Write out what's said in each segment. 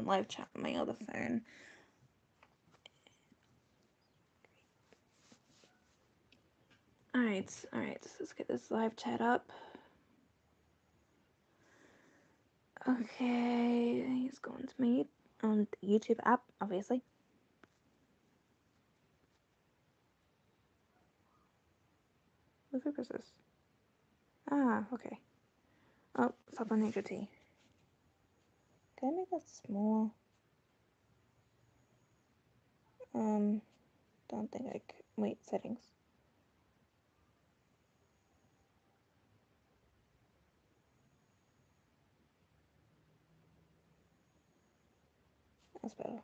live chat on my other phone. Alright, alright, let's get this live chat up. Okay, he's going to meet on the YouTube app, obviously. What is this? Ah, okay. Oh, it's up on HRT. Can I make that small? Um, don't think I could. Wait, settings. That's better.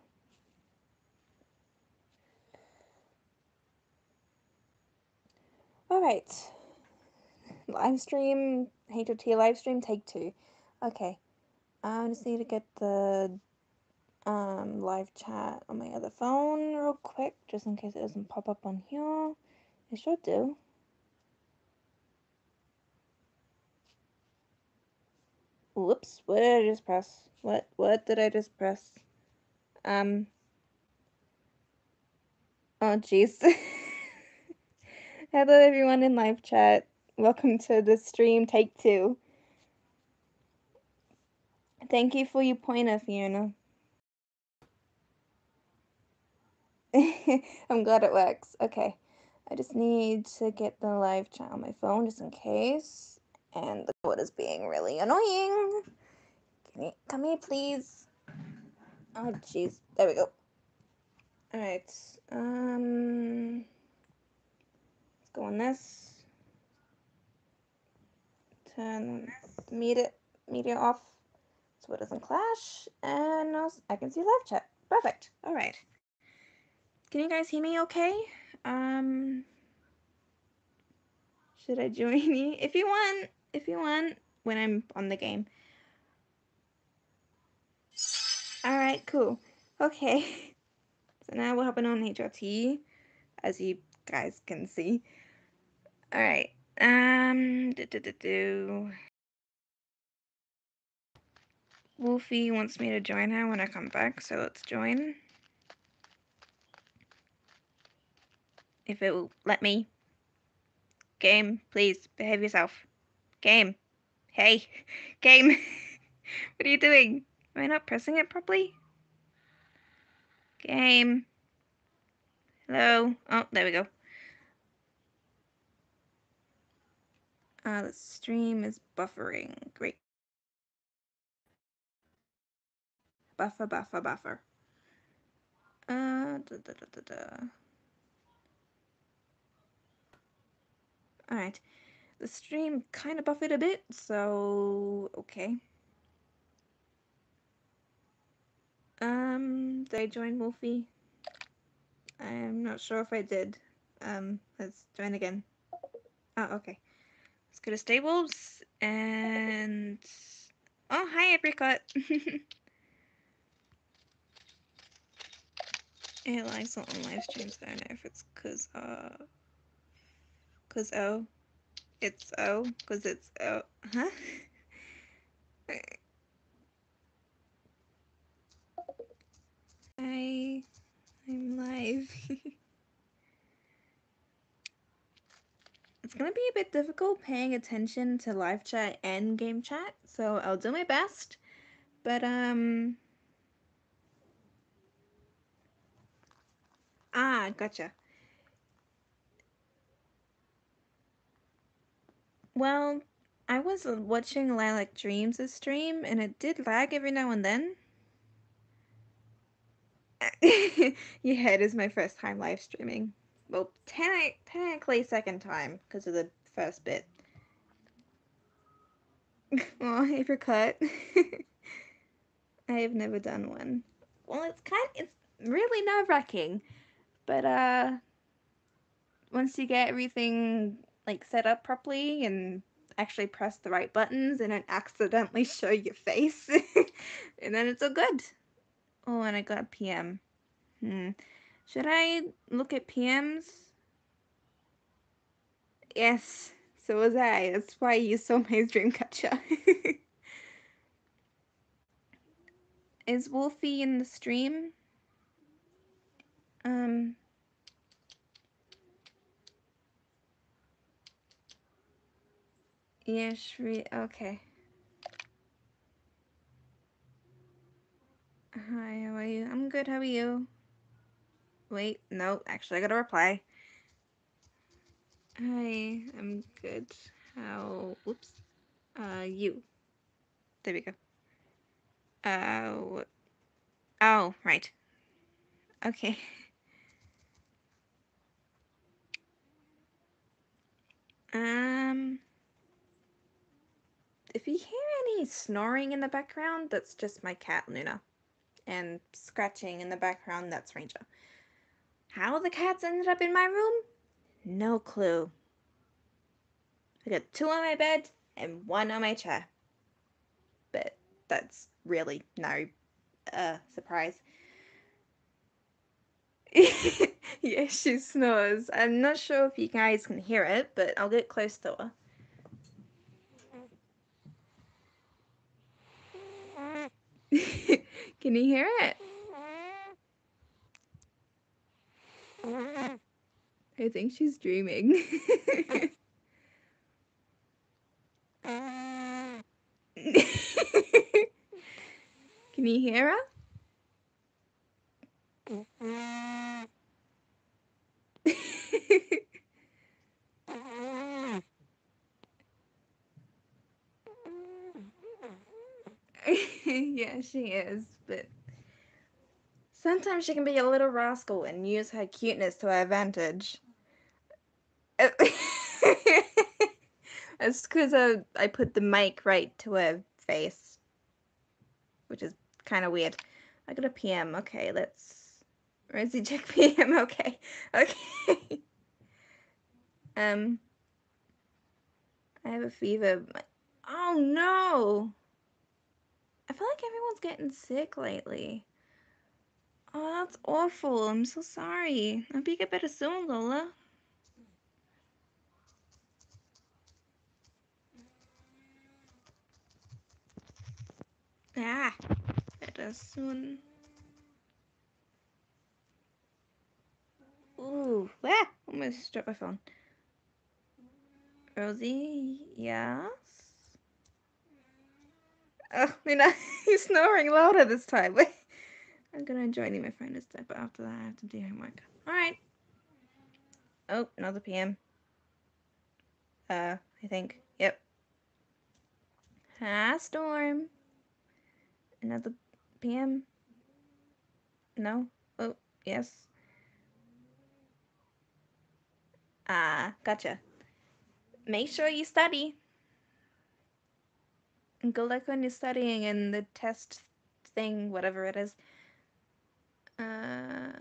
All right. Live stream, HRT live stream, take two. Okay. I just need to get the um, live chat on my other phone real quick, just in case it doesn't pop up on here. It should do. Whoops, what did I just press? What what did I just press? Um Oh jeez. Hello everyone in live chat. Welcome to the stream take two. Thank you for your pointer, Fiona. I'm glad it works. Okay. I just need to get the live chat on my phone just in case. And the code is being really annoying. Can you come here, please? Oh, jeez. There we go. Alright. Um, let's go on this. Turn media, media off so it doesn't clash. And I can see live chat. Perfect. All right. Can you guys hear me okay? Um, should I join you? If you want, if you want, when I'm on the game. All right, cool. Okay. So now we're hopping on HRT, as you guys can see. All right. Um, do, do, do, do. Wolfie wants me to join her when I come back, so let's join. If it will let me. Game, please, behave yourself. Game. Hey, game. what are you doing? Am I not pressing it properly? Game. Hello? Oh, there we go. Uh, the stream is buffering. Great. Buffer, buffer, buffer. Uh, da, da, da, da, da. Alright. The stream kind of buffered a bit, so okay. Um, did I join Wolfie? I'm not sure if I did. Um, let's join again. Oh, okay. Let's go to stables and oh, hi apricot. it likes on live streams. I don't know if it's cause uh, cause oh, it's oh, cause it's oh, huh? Hi, I'm live. it's gonna be a bit difficult paying attention to live chat and game chat, so I'll do my best. But um Ah, gotcha. Well, I was uh, watching Lilac Dreams' stream and it did lag every now and then. yeah, it is my first time live streaming. Well, technically second time because of the first bit. oh, apricot. I have never done one. Well, it's kind it's really nerve-wracking. But uh once you get everything like set up properly and actually press the right buttons and don't accidentally show your face and then it's all good. Oh, and I got a PM. Hmm. Should I look at PMs? Yes, so was I. That's why you saw my Dreamcatcher. Is Wolfie in the stream? Um. Yeah, Shri. Okay. Hi, how are you? I'm good. How are you? Wait, no, actually, I got a reply. Hi, I'm good. How? Oops. Uh, you. There we go. Uh, oh, right. Okay. Um, if you hear any snoring in the background, that's just my cat, Luna. And scratching in the background, that's Ranger. How the cats ended up in my room? No clue. I got two on my bed and one on my chair. But that's really no uh, surprise. yeah, she snores. I'm not sure if you guys can hear it, but I'll get close to her. can you hear it? I think she's dreaming. Can you hear her? yeah, she is, but sometimes she can be a little rascal and use her cuteness to her advantage. It's because I, I put the mic right to her face, which is kind of weird. I got a PM. Okay, let's. Rosie check PM. Okay, okay. um, I have a fever. Oh no! I feel like everyone's getting sick lately. Oh, that's awful. I'm so sorry. I hope you get better soon, Lola. Ah, better soon. Ooh, ah, almost dropped my phone. Rosie, yes? Oh, Lena, he's snoring louder this time. I'm gonna join you, my friend, instead, but after that I have to do homework. Alright. Oh, another PM. Uh, I think. Yep. Hi, Storm. Another PM? No? Oh, yes. Ah, gotcha. Make sure you study. And good luck when you're studying and the test thing, whatever it is. Uh...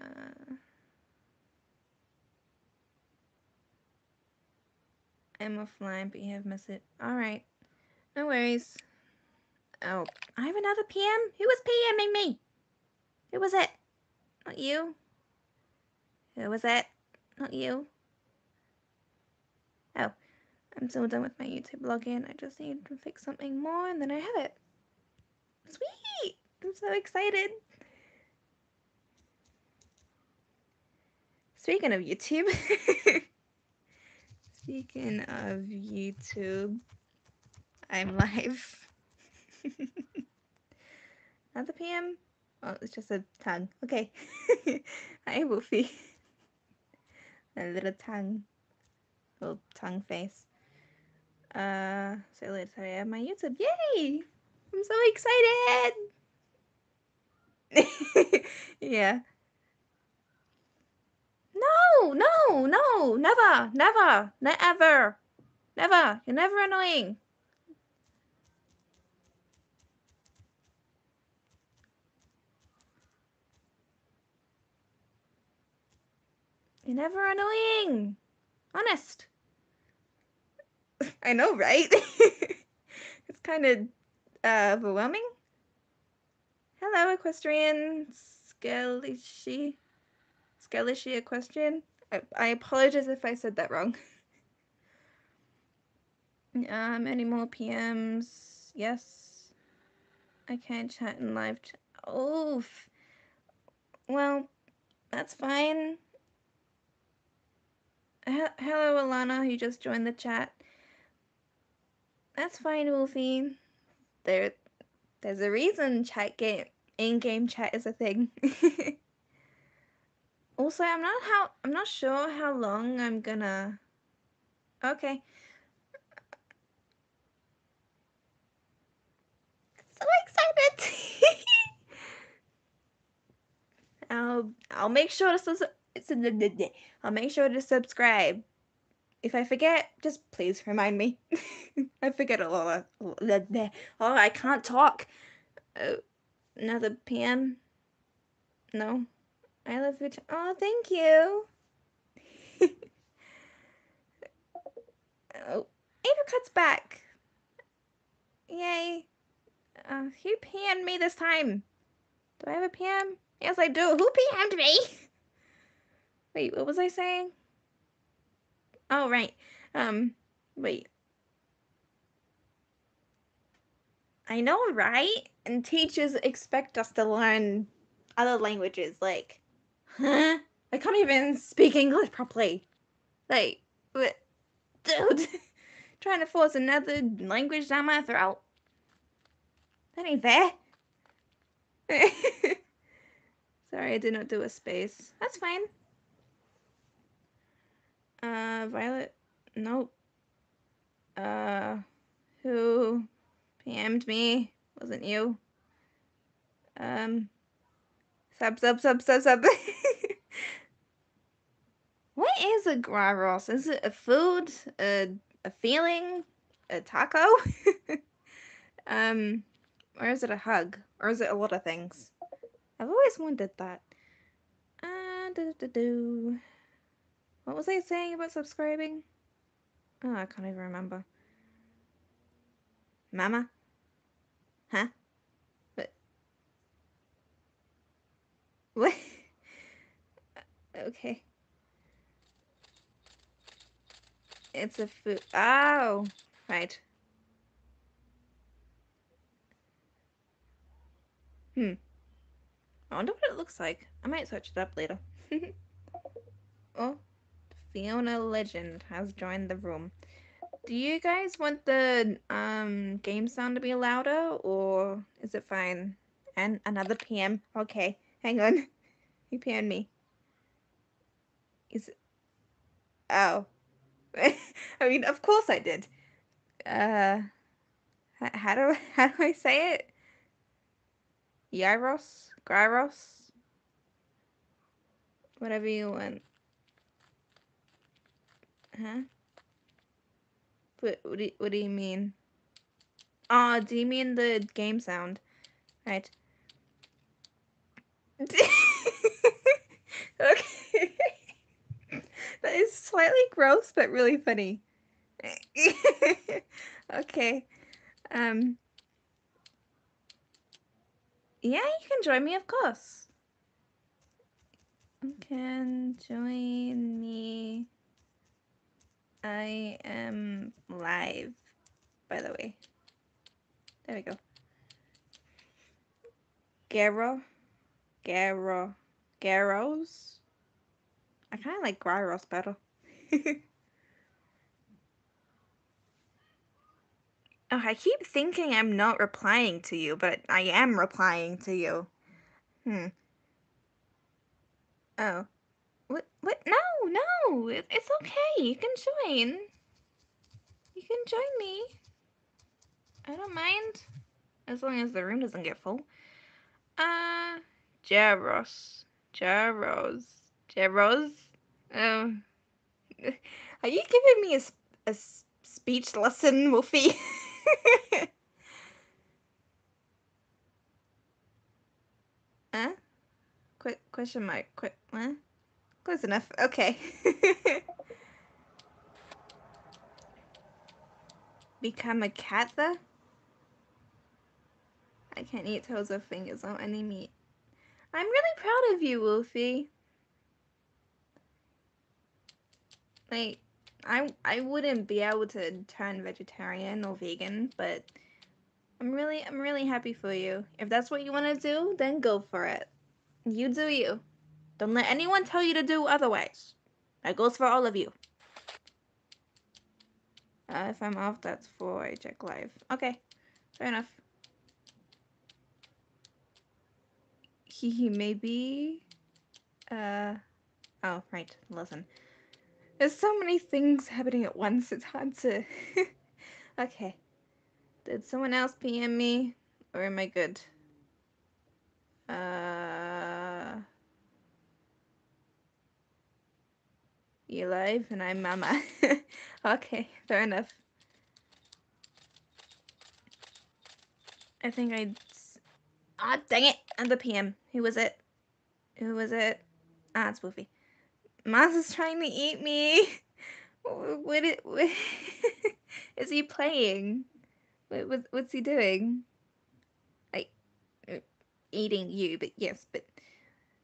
I'm offline, but you have missed it. Alright. No worries. Oh, I have another PM? Who was PMing me? Who was it? Not you. Who was it? Not you. I'm so done with my YouTube login. I just need to fix something more and then I have it. Sweet! I'm so excited. Speaking of YouTube, speaking of YouTube, I'm live. Not the PM? Oh, it's just a tongue. Okay. Hi, Wolfie. a little tongue. Little tongue face. Uh, say I have my YouTube. Yay! I'm so excited! yeah. No, no, no, never, never, never, never. You're never annoying. You're never annoying. Honest. I know, right? it's kind of uh, overwhelming. Hello, equestrian. Scalishi. Scalishi equestrian. I, I apologize if I said that wrong. um, any more PMs? Yes. I can't chat in live. Oof. Well, that's fine. H hello, Alana, who just joined the chat. That's fine, Wolfie. There, there's a reason chat game in-game chat is a thing. also, I'm not how I'm not sure how long I'm gonna. Okay. So excited. I'll I'll make sure to I'll make sure to subscribe. If I forget, just please remind me. I forget a lot. Oh, I can't talk. Uh, another PM? No. I love you. Oh, thank you. oh, Apricot's back. Yay. Uh, who PM'd me this time? Do I have a PM? Yes, I do. Who PM'd me? Wait, what was I saying? Oh, right. Um, wait. I know, right? And teachers expect us to learn other languages. Like, huh? I can't even speak English properly. Like, what? Dude, trying to force another language down my throat. That ain't fair. Sorry, I did not do a space. That's fine. Uh, Violet? Nope. Uh, who PM'd me? Wasn't you? Um, sub, sub, sub, sub, sub. what is a gyros? Is it a food? A, a feeling? A taco? um, or is it a hug? Or is it a lot of things? I've always wondered that. Uh, do, do, do. What was I saying about subscribing? Oh, I can't even remember. Mama? Huh? What? What? okay. It's a food. Oh, right. Hmm. I wonder what it looks like. I might search it up later. oh, Fiona Legend has joined the room. Do you guys want the um game sound to be louder or is it fine? And another PM. Okay, hang on. He PM'd me. Is it... Oh. I mean, of course I did. Uh, how do how do I say it? Gyros, gyros, whatever you want. Huh? What, what, do, you, what do you mean? Oh, do you mean the game sound? Right. okay. that is slightly gross, but really funny. okay. Um. Yeah, you can join me, of course. You can join me. I am live, by the way. There we go. Garo. Garo. Garros. I kind of like Gyros better. oh, I keep thinking I'm not replying to you, but I am replying to you. Hmm. Oh. What? No, no. It, it's okay. You can join. You can join me. I don't mind. As long as the room doesn't get full. Uh, Jaros. Jaros. Jaros? Um, are you giving me a, a speech lesson, Wolfie? huh? Quick question mark. Quick. What? Close enough. Okay. Become a cat though? I can't eat toes or fingers or any meat. I'm really proud of you, Wolfie. Like, I I wouldn't be able to turn vegetarian or vegan, but I'm really, I'm really happy for you. If that's what you want to do, then go for it. You do you. Don't let anyone tell you to do otherwise. That goes for all of you. Uh, if I'm off, that's for I check live. Okay, fair enough. He, he maybe. Uh, oh, right. Listen. There's so many things happening at once, it's hard to. okay. Did someone else PM me? Or am I good? Uh. You live and I'm Mama. okay, fair enough. I think I. Ah, dang it! I'm the PM. Who was it? Who was it? Ah, it's Woofy. Maz is trying to eat me. What, it, what is he playing? What, what, what's he doing? Like, uh, eating you, but yes, but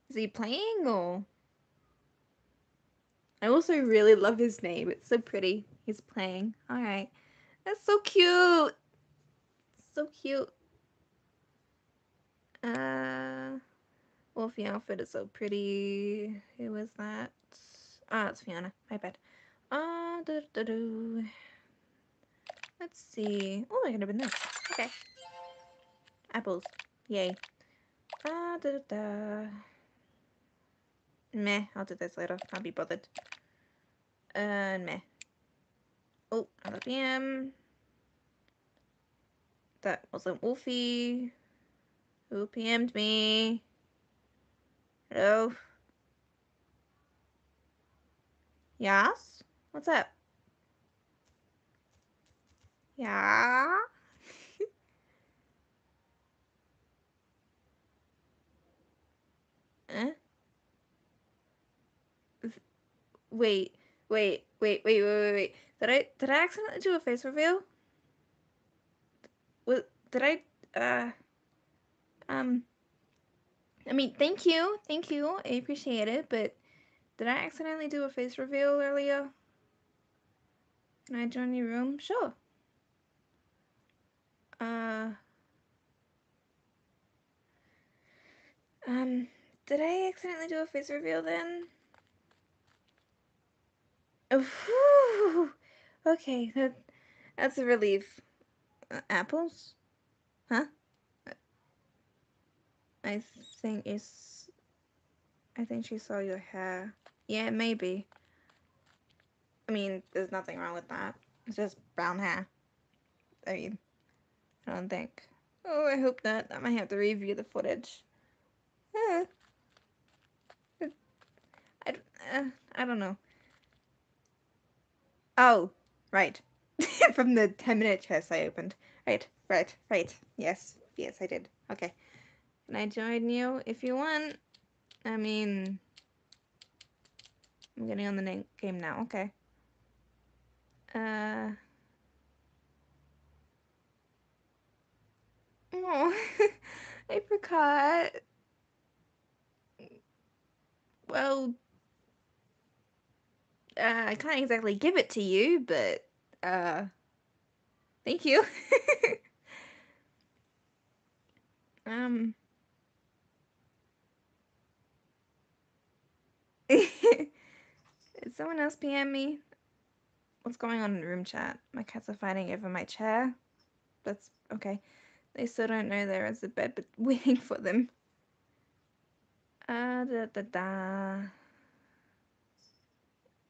is he playing or? I also really love his name. It's so pretty. He's playing. All right. That's so cute. So cute. Uh, Wolfie outfit is so pretty. Who was that? Ah, it's Fiona. My bad. Uh, do, do. Let's see. Oh, I could have been this. Okay. Apples. Yay. Ah, da, da, da. Meh, I'll do this later. Can't be bothered. Uh, meh. Oh, another PM. That wasn't Wolfie. Who PM'd me? Hello? Yes? What's up? Yeah? eh? Wait, wait, wait, wait, wait, wait, wait. Did I did I accidentally do a face reveal? Was did I uh um I mean thank you, thank you. I appreciate it, but did I accidentally do a face reveal earlier? Can I join your room? Sure. Uh um did I accidentally do a face reveal then? Okay, that that's a relief. Uh, apples? Huh? I think it's. I think she saw your hair. Yeah, maybe. I mean, there's nothing wrong with that. It's just brown hair. I mean, I don't think. Oh, I hope not. I might have to review the footage. Uh, I, uh, I don't know. Oh, right. From the 10 minute chest I opened. Right, right, right. Yes, yes, I did. Okay. Can I join you if you want? I mean, I'm getting on the game now. Okay. Uh. Oh, apricot. Well, uh, I can't exactly give it to you, but uh, thank you. um, Is someone else PM me? What's going on in the room chat? My cats are fighting over my chair. That's okay. They still don't know there is a bed, but waiting for them. Uh, da da da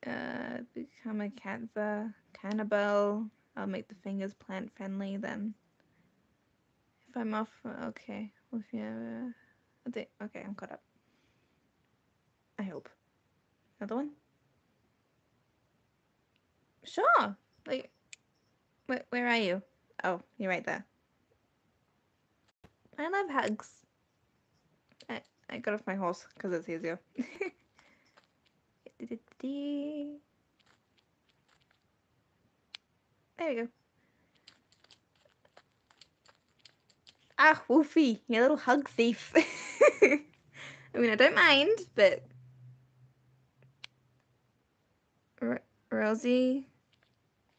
uh, become a cancer cannibal. I'll make the fingers plant friendly then. If I'm off, okay. If you, okay, okay, I'm caught up. I hope. Another one? Sure. Like, where, where are you? Oh, you're right there. I love hugs. I, I got off my horse because it's easier. There we go. Ah, Wolfie, you little hug thief. I mean, I don't mind, but... R Rosie...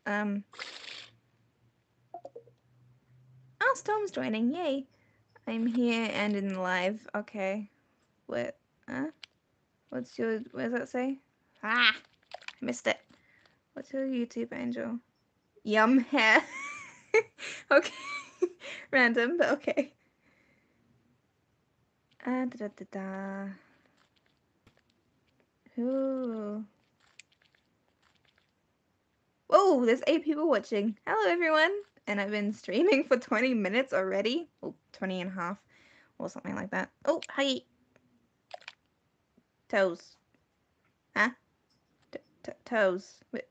Um... Oh, Storm's joining. Yay. I'm here and in the live. Okay. What? Huh? What's your... What does that say? Ah! I missed it. What's your YouTube, Angel? Yum hair. okay. Random, but okay. Uh, da da da da. Ooh. Whoa, there's eight people watching. Hello, everyone. And I've been streaming for 20 minutes already. Oh, 20 and a half. Or something like that. Oh, hi. Toes. Huh? T toes. What,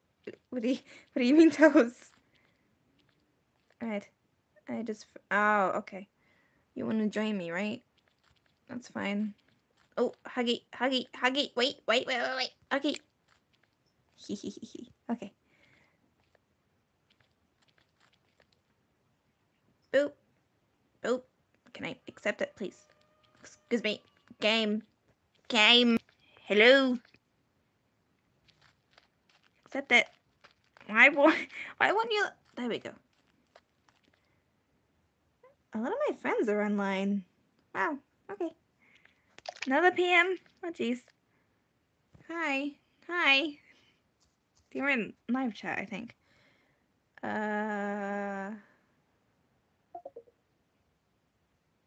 what do you, what do you mean toes? Alright. I just, oh, okay. You want to join me, right? That's fine. Oh, Huggy, Huggy, Huggy, wait, wait, wait, wait, wait, Huggy. okay. Boop. Boop. Can I accept it, please? Excuse me. Game. Game. Hello. Accept it. Why won't, why won't you? There we go. A lot of my friends are online. Wow. Okay. Another PM? Oh, jeez. Hi. Hi. You're in live chat, I think. Uh...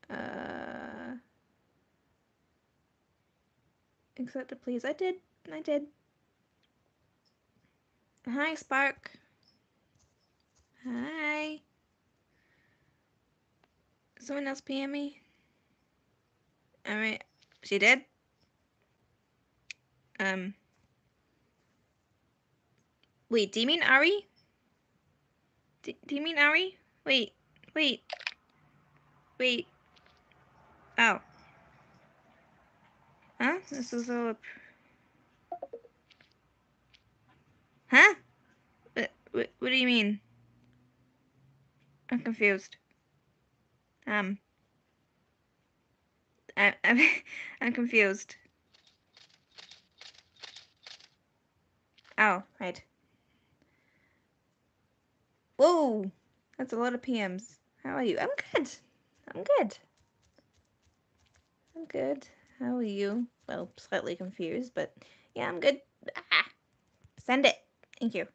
Uh... Accept it, please. I did. I did. Hi, Spark. Hi. Someone else PM me? Alright. She did? Um. Wait, do you mean Ari? Do, do you mean Ari? Wait, wait. Wait. Oh. Huh? This is all... Huh? What, what, what do you mean? I'm confused. Um... I, I'm, I'm confused. Oh, right. Whoa! That's a lot of PMs. How are you? I'm good. I'm good. I'm good. How are you? Well, slightly confused, but yeah, I'm good. Ah, send it. Thank you.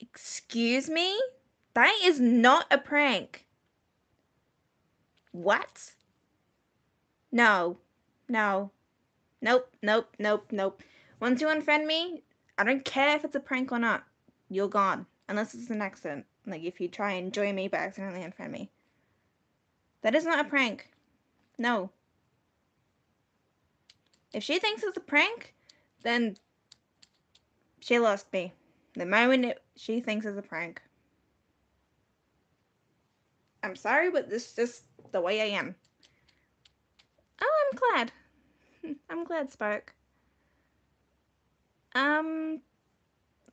Excuse me? That is not a prank. What? No. No. Nope, nope, nope, nope. Once you unfriend me, I don't care if it's a prank or not. You're gone. Unless it's an accident. Like if you try and join me but accidentally unfriend me. That is not a prank. No. If she thinks it's a prank, then she lost me. The moment it, she thinks it's a prank. I'm sorry, but this is just the way I am. Oh, I'm glad. I'm glad, Spark. Um,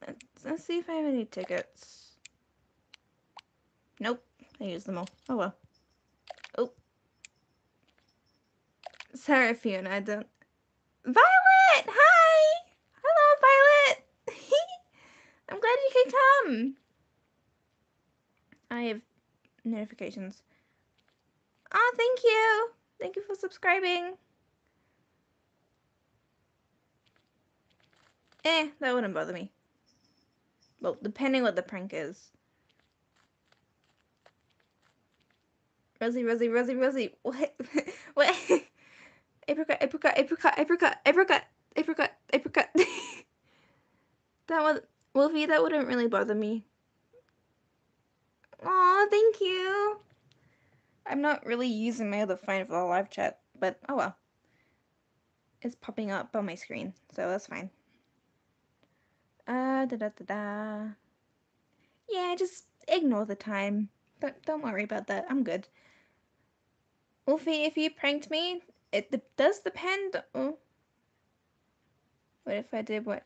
let's, let's see if I have any tickets. Nope, I used them all. Oh well. Oh. Sorry, Fiona, I don't... Violet! Hi! Hello, Violet! I'm glad you could come. I have notifications. Oh, thank you. Thank you for subscribing. Eh, that wouldn't bother me. Well, depending what the prank is. Rosie, Rosie, Rosie, Rosie. What? what? apricot, apricot, apricot, apricot, apricot, apricot, apricot. that was Wolfie, that wouldn't really bother me. Aw, thank you. I'm not really using my other phone for the live chat, but oh well. It's popping up on my screen, so that's fine. Uh, da da da da. Yeah, just ignore the time. Don't, don't worry about that. I'm good. Wolfie, if you pranked me, it does depend. Oh. What if I did what?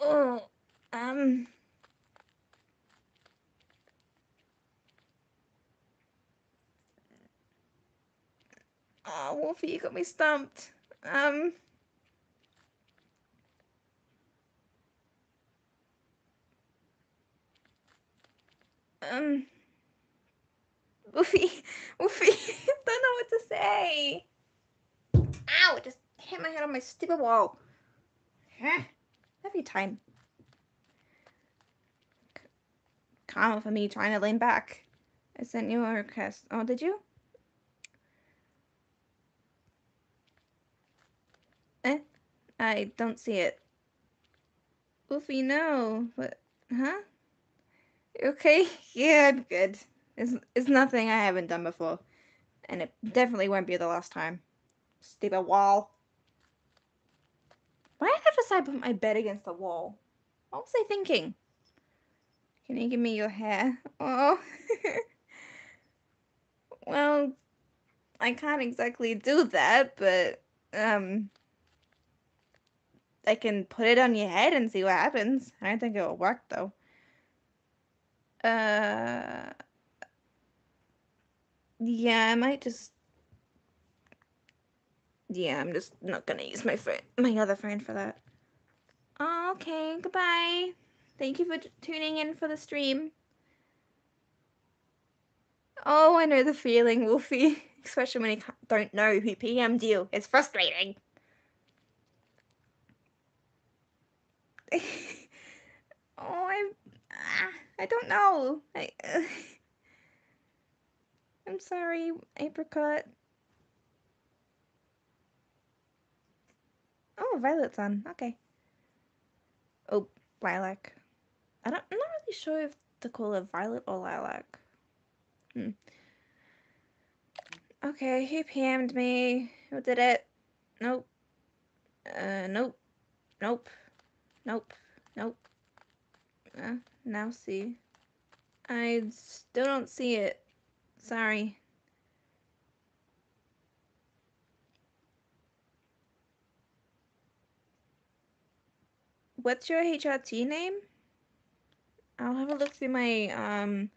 Oh, um. Oh, Wolfie, you got me stumped. Um. Um. Woofy, Woofy, don't know what to say. Ow! Just hit my head on my stupid wall. Every time. Calm for me trying to lean back. I sent you a request. Oh, did you? Eh? I don't see it. Woofy, no. What? Huh? Okay? Yeah, I'm good. It's, it's nothing I haven't done before. And it definitely won't be the last time. Stupid wall. Why did I put my bed against the wall? What was I thinking? Can you give me your hair? Oh. well, I can't exactly do that, but, um... I can put it on your head and see what happens. I don't think it will work, though. Uh... Yeah, I might just yeah, I'm just not gonna use my friend, my other friend for that. Okay, goodbye. Thank you for tuning in for the stream. Oh, I know the feeling, Wolfie. Especially when you don't know who PM'd you. It's frustrating. oh, I'm... Ah, I don't know. I, uh, I'm sorry, Apricot. Oh, Violet's on. Okay. Oh, Lilac. I don't, I'm not really sure if to call it Violet or Lilac. Hmm. Okay, he PM'd me. Who did it? Nope. Uh, nope. Nope. Nope. Nope. Uh, now see. I still don't see it. Sorry. What's your HRT name? I'll have a look through my um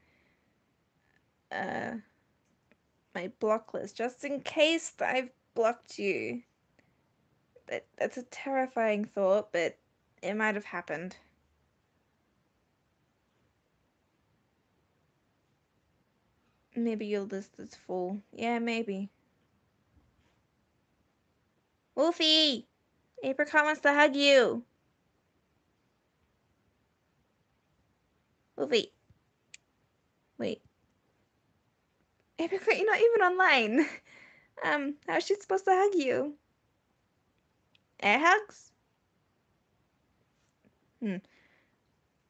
uh my block list just in case I've blocked you. That that's a terrifying thought, but it might have happened. Maybe your list is full. Yeah, maybe. Wolfie! Apricot wants to hug you. Wolfie. Wait. Apricot, you're not even online. Um, how's she supposed to hug you? Air hugs? Hmm.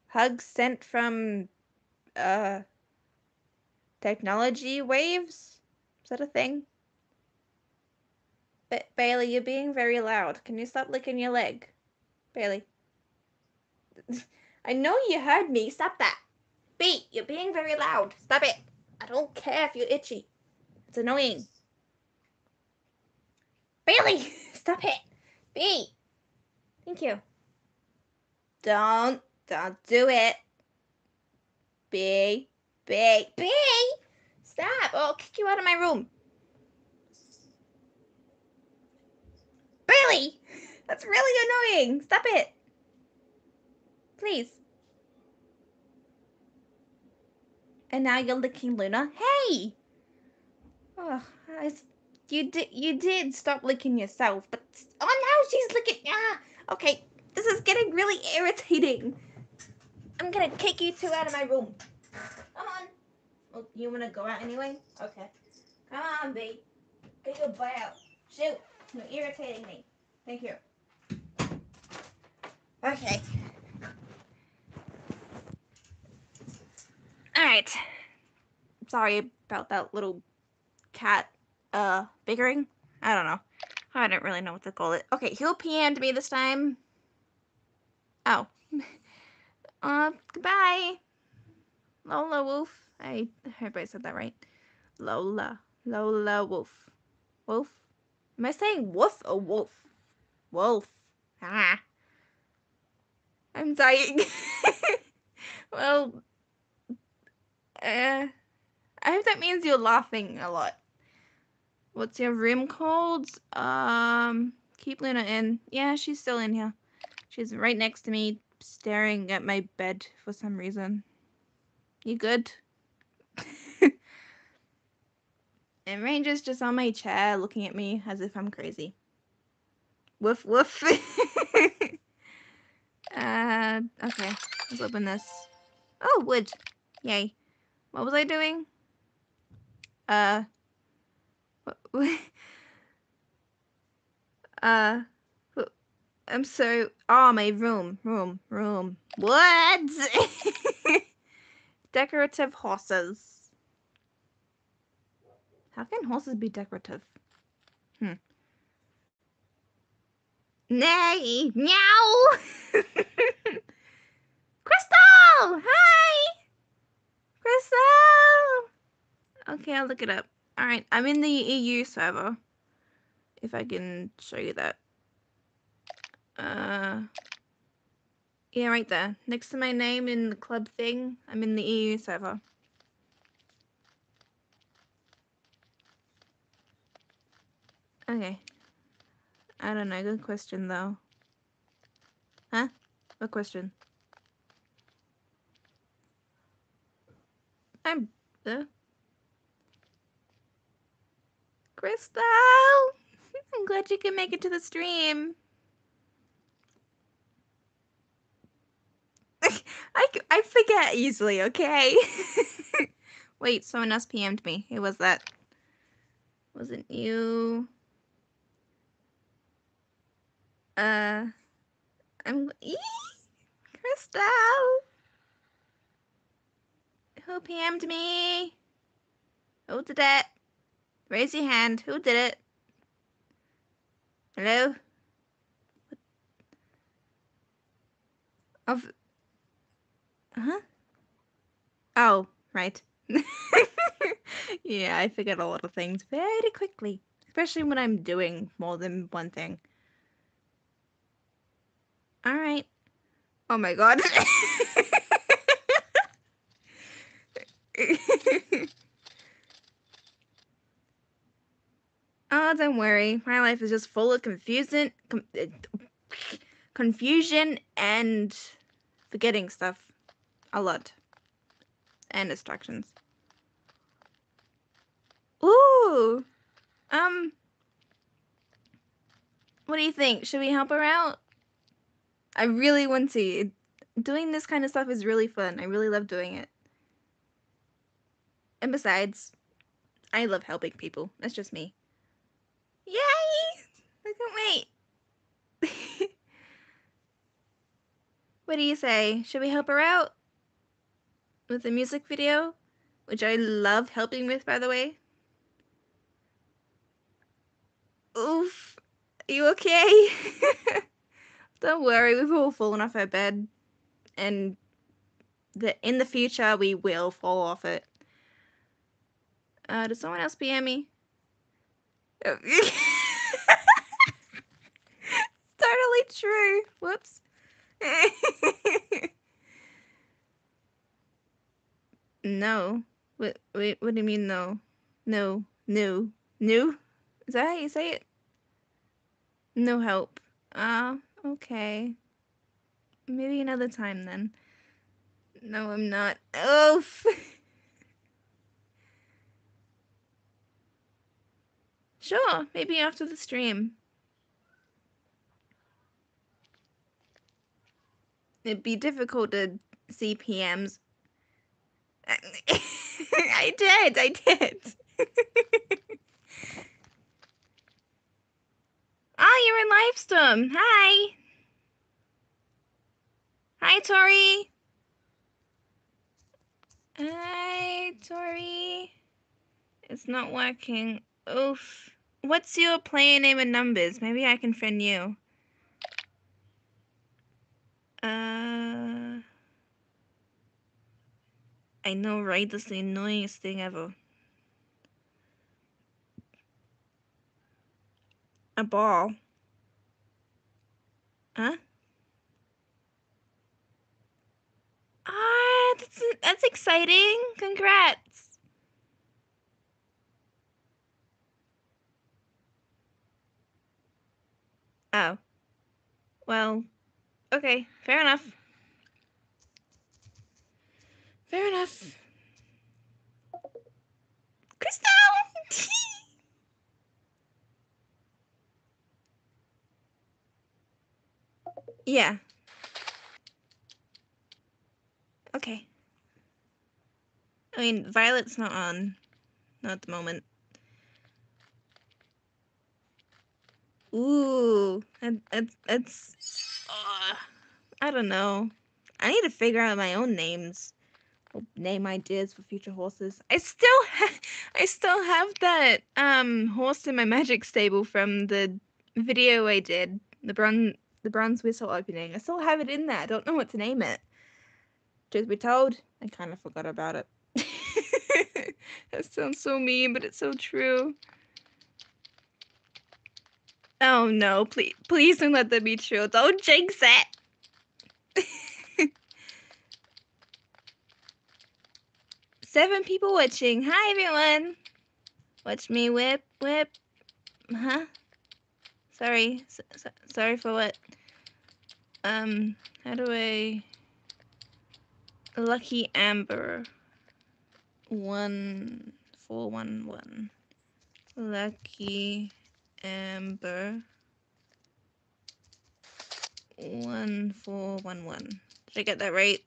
Hugs sent from, uh, technology waves? Is that a thing? Ba Bailey, you're being very loud. Can you stop licking your leg? Bailey. I know you heard me. Stop that. B, you're being very loud. Stop it. I don't care if you're itchy. It's annoying. Bailey, stop it. B. Thank you. Don't, don't do it. B, B, B. Stop. I'll kick you out of my room. Bailey, that's really annoying. Stop it. Please. And now you're licking Luna. Hey! Oh, I, you did you did stop licking yourself, but oh now she's licking. Ah, okay, this is getting really irritating. I'm gonna kick you two out of my room. Come on. Oh, you wanna go out anyway? Okay. Come on, B. Get your butt out. Shoot. You're irritating me. Thank you. Okay. Alright. Sorry about that little cat uh bickering. I don't know. I don't really know what to call it. Okay, who PM'd me this time? Oh. uh, goodbye. Lola Wolf. I hope I said that right. Lola. Lola Wolf. Wolf? Am I saying wolf or wolf? Wolf. Ah. I'm dying. well, uh, I hope that means you're laughing a lot. What's your room called? Um, keep Luna in. Yeah, she's still in here. She's right next to me, staring at my bed for some reason. You good? and Ranger's just on my chair looking at me as if I'm crazy. Woof woof. uh, okay, let's open this. Oh, wood. Yay. What was I doing? Uh. uh. I'm so. Oh, my room. Room. Room. What? decorative horses. How can horses be decorative? Hmm. Nay! Meow! Crystal! Hi! Crystal! Okay, I'll look it up. Alright, I'm in the EU server. If I can show you that. Uh, yeah, right there. Next to my name in the club thing, I'm in the EU server. Okay. I don't know. Good question, though. Huh? What question? I'm... Uh, Crystal! I'm glad you can make it to the stream. I, I forget easily, okay? Wait, someone else PM'd me. Who was that? Wasn't you? Uh, I'm. Eee! Crystal! Who PM'd me? Who did it? Raise your hand. Who did it? Hello? Of. Huh? Oh, right. yeah, I forget a lot of things very quickly, especially when I'm doing more than one thing. All right. Oh my god. oh, don't worry. My life is just full of confusion, com confusion and forgetting stuff a lot and distractions. Ooh. Um What do you think? Should we help her out? I really want to. Doing this kind of stuff is really fun. I really love doing it. And besides, I love helping people. That's just me. Yay! I can't wait. what do you say? Should we help her out? With the music video? Which I love helping with, by the way. Oof. Are you okay? Don't worry, we've all fallen off our bed. And the in the future we will fall off it. Uh, does someone else PM me? Oh. totally true. Whoops. no. Wait, wait, what do you mean no? No. No. No? Is that how you say it? No help. Ah, uh, okay. Maybe another time then. No, I'm not. Oof. sure, maybe after the stream. It'd be difficult to see PMs. I did, I did. oh, you're in Livestorm. Hi. Hi, Tori. Hi, Tori. It's not working. Oof. What's your player name and numbers? Maybe I can friend you. Uh, I know, right? That's the annoyingest thing ever. A ball. Huh? Ah, that's that's exciting. Congrats. Oh. Well, okay, fair enough. Fair enough. Crystal! yeah. Okay. I mean, Violet's not on. Not at the moment. Ooh, it's it's. Uh, I don't know. I need to figure out my own names. Name ideas for future horses. I still, ha- I still have that um horse in my magic stable from the video I did. The bronze, the bronze whistle opening. I still have it in there. I don't know what to name it. Truth be told, I kind of forgot about it. that sounds so mean, but it's so true. Oh no, please please don't let that be true. Don't jinx it. Seven people watching. Hi everyone. Watch me whip whip. Huh? Sorry. Sorry for what? Um, how do I Lucky Amber. One four one one. Lucky Amber. One four one one. Did I get that right?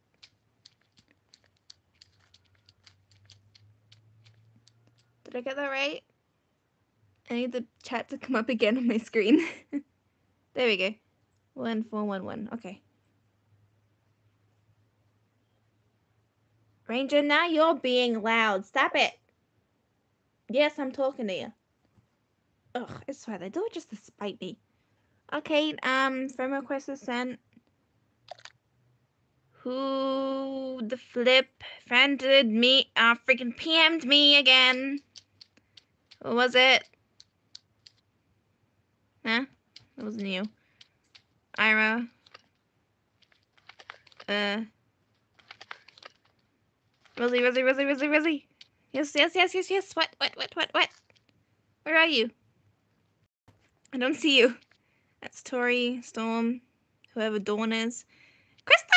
Did I get that right? I need the chat to come up again on my screen. there we go. One four one one. Okay. Ranger, now you're being loud. Stop it. Yes, I'm talking to you. Ugh, I swear they do it just to spite me. Okay, um, friend request is sent. Who the flip friended me, uh, freaking PM'd me again? What was it? Huh? It wasn't you. Ira. Uh. Rosie, Rosie, Rosie, Rosie, Rosie. Yes, yes, yes, yes, yes. What, what, what, what, what? Where are you? I don't see you. That's Tori, Storm, whoever Dawn is. Crystal!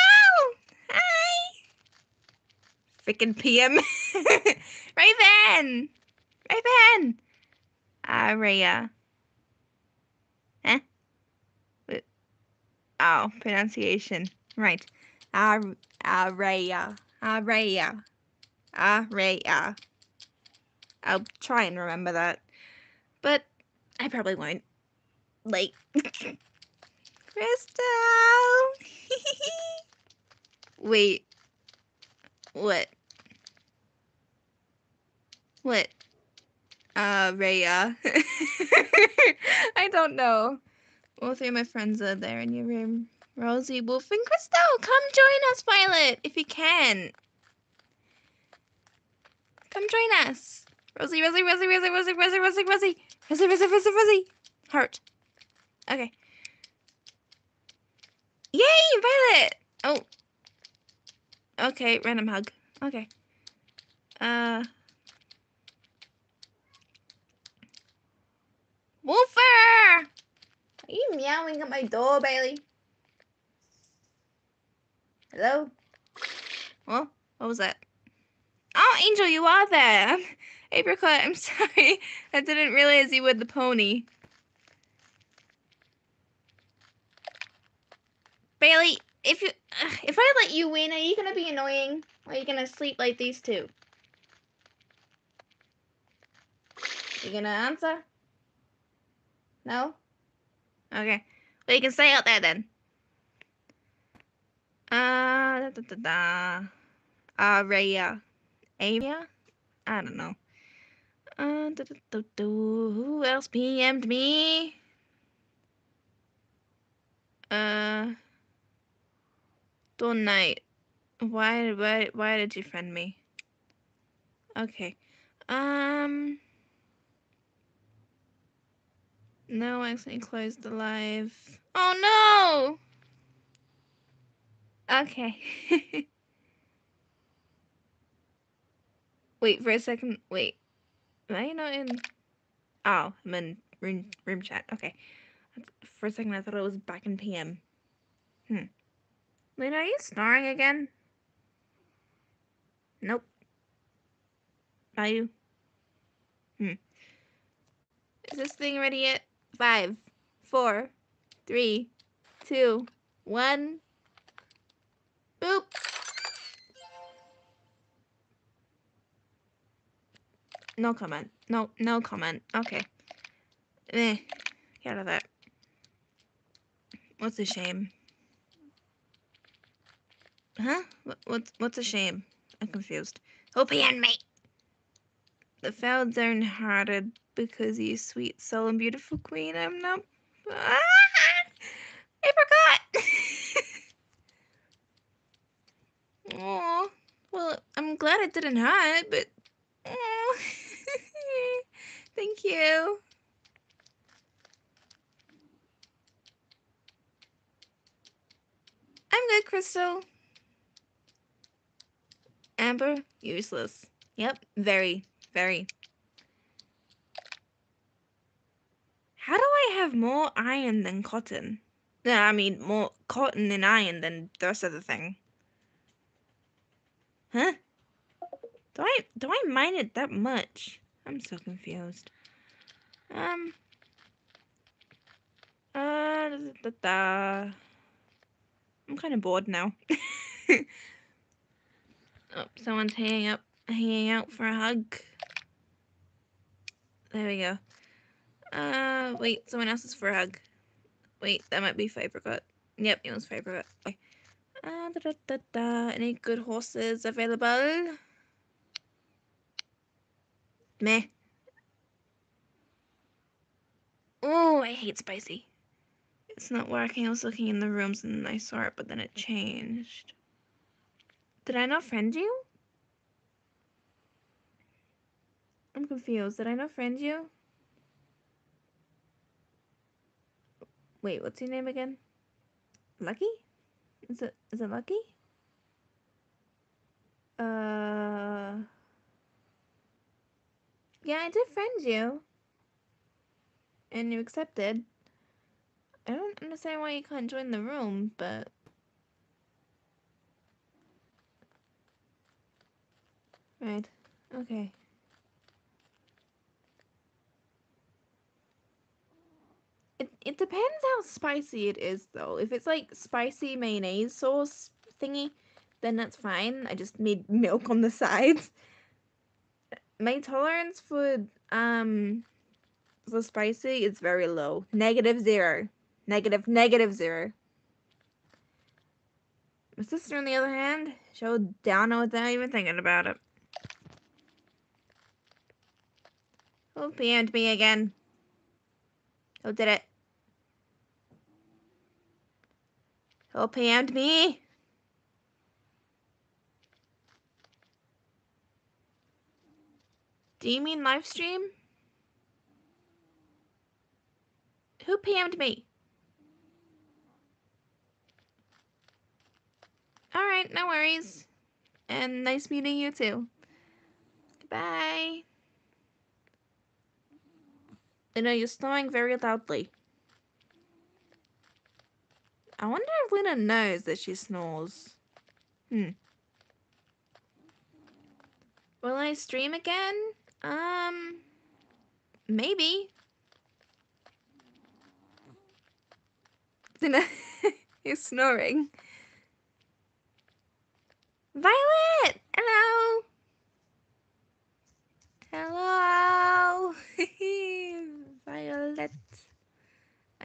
Hi! Freaking PM. Raven! Raven! Ah, Aria. Eh? Oh, pronunciation. Right. Ah, Ar Aria. Ah, Aria. Aria. I'll try and remember that. But I probably won't. Like, Crystal! Wait. What? What? Uh, Raya. I don't know. All three of my friends are there in your room. Rosie, Wolf, and Crystal, come join us, Violet, if you can. Come join us. Rosie, Rosie, Rosie, Rosie, Rosie, Rosie, Rosie, Rosie, Rosie, Rosie, Rosie, Rosie. Heart. Okay. Yay, Violet! Oh. Okay, random hug. Okay. Uh. Wolfer! Are you meowing at my door, Bailey? Hello? Well, what was that? Oh, Angel, you are there. Apricot, I'm sorry. I didn't realize you were the pony. Bailey, if you if I let you win, are you gonna be annoying? Or are you gonna sleep like these two? You gonna answer? No? Okay. Well, you can stay out there then. Uh, da, da, da, da. Aria. Aria? I don't know. Uh, da, da, da. Who else PM'd me? Uh, Dawn Knight. Why, why, why did you friend me? Okay. Um. No, I accidentally closed the live. Oh no! Okay. Wait for a second. Wait. Am I not in? Oh, I'm in room, room chat. Okay. For a second, I thought I was back in PM. Hmm. Lena, are you snoring again? Nope. Are you? Hmm. Is this thing ready yet? Five, four, three, two, one. Boop. No comment. No, no comment. Okay. Eh, get out of that. What's a shame? Huh? What, what's what's a shame? I'm confused. Hopi and me. The foul downhearted because you sweet soul and beautiful queen. I'm not. Ah! I forgot. Oh, well, I'm glad it didn't hurt, but. Oh. Thank you. I'm good, Crystal. Amber, useless. Yep, very, very. How do I have more iron than cotton? No, I mean more cotton and iron than the rest of the thing. Huh? Do I do I mine it that much? I'm so confused. Um. Uh. Da, da, da. I'm kind of bored now. oh, someone's hanging up, hanging out for a hug. There we go. Uh, wait, someone else is for a hug. Wait, that might be Fibercut. Yep, it was Fibercut. Okay. Uh, da, da, da. Any good horses available? Meh. Oh, I hate spicy. It's not working. I was looking in the rooms and I saw it, but then it changed. Did I not friend you? I'm confused. Did I not friend you? Wait, what's your name again? Lucky? Is it is it Lucky? Uh Yeah, I did friend you. And you accepted. I don't understand why you can't join the room, but Right. Okay. It it depends how spicy it is though. If it's like spicy mayonnaise sauce thingy, then that's fine. I just need milk on the sides. My tolerance for um for spicy is very low. Negative zero. Negative negative zero. My sister on the other hand, she'll down it without even thinking about it. Oh, Who PM'd me again? Who did it? Oh, Who PM'd me? Do you mean live stream? Who PM'd me? Alright, no worries. And nice meeting you too. I know you're snoring very loudly. I wonder if Luna knows that she snores. Hmm. Will I stream again? Um, maybe. Luna, you're snoring. Violet! Hello! Hello!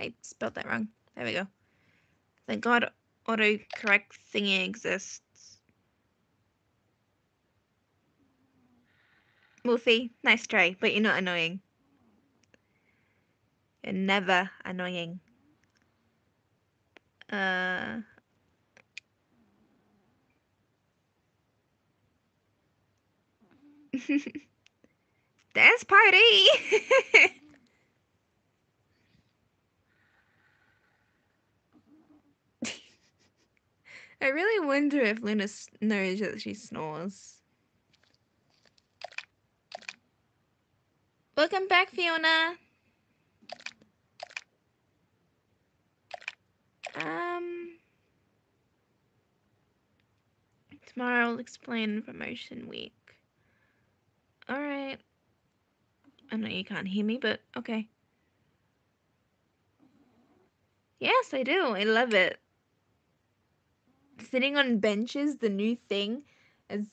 I spelled that wrong. There we go. Thank God autocorrect thingy exists. Wolfie, nice try, but you're not annoying. You're never annoying. Uh, Dance party! I really wonder if Luna knows that she snores. Welcome back, Fiona. Um, tomorrow I'll explain promotion week. All right. I know you can't hear me, but okay. Yes, I do. I love it. Sitting on benches, the new thing, is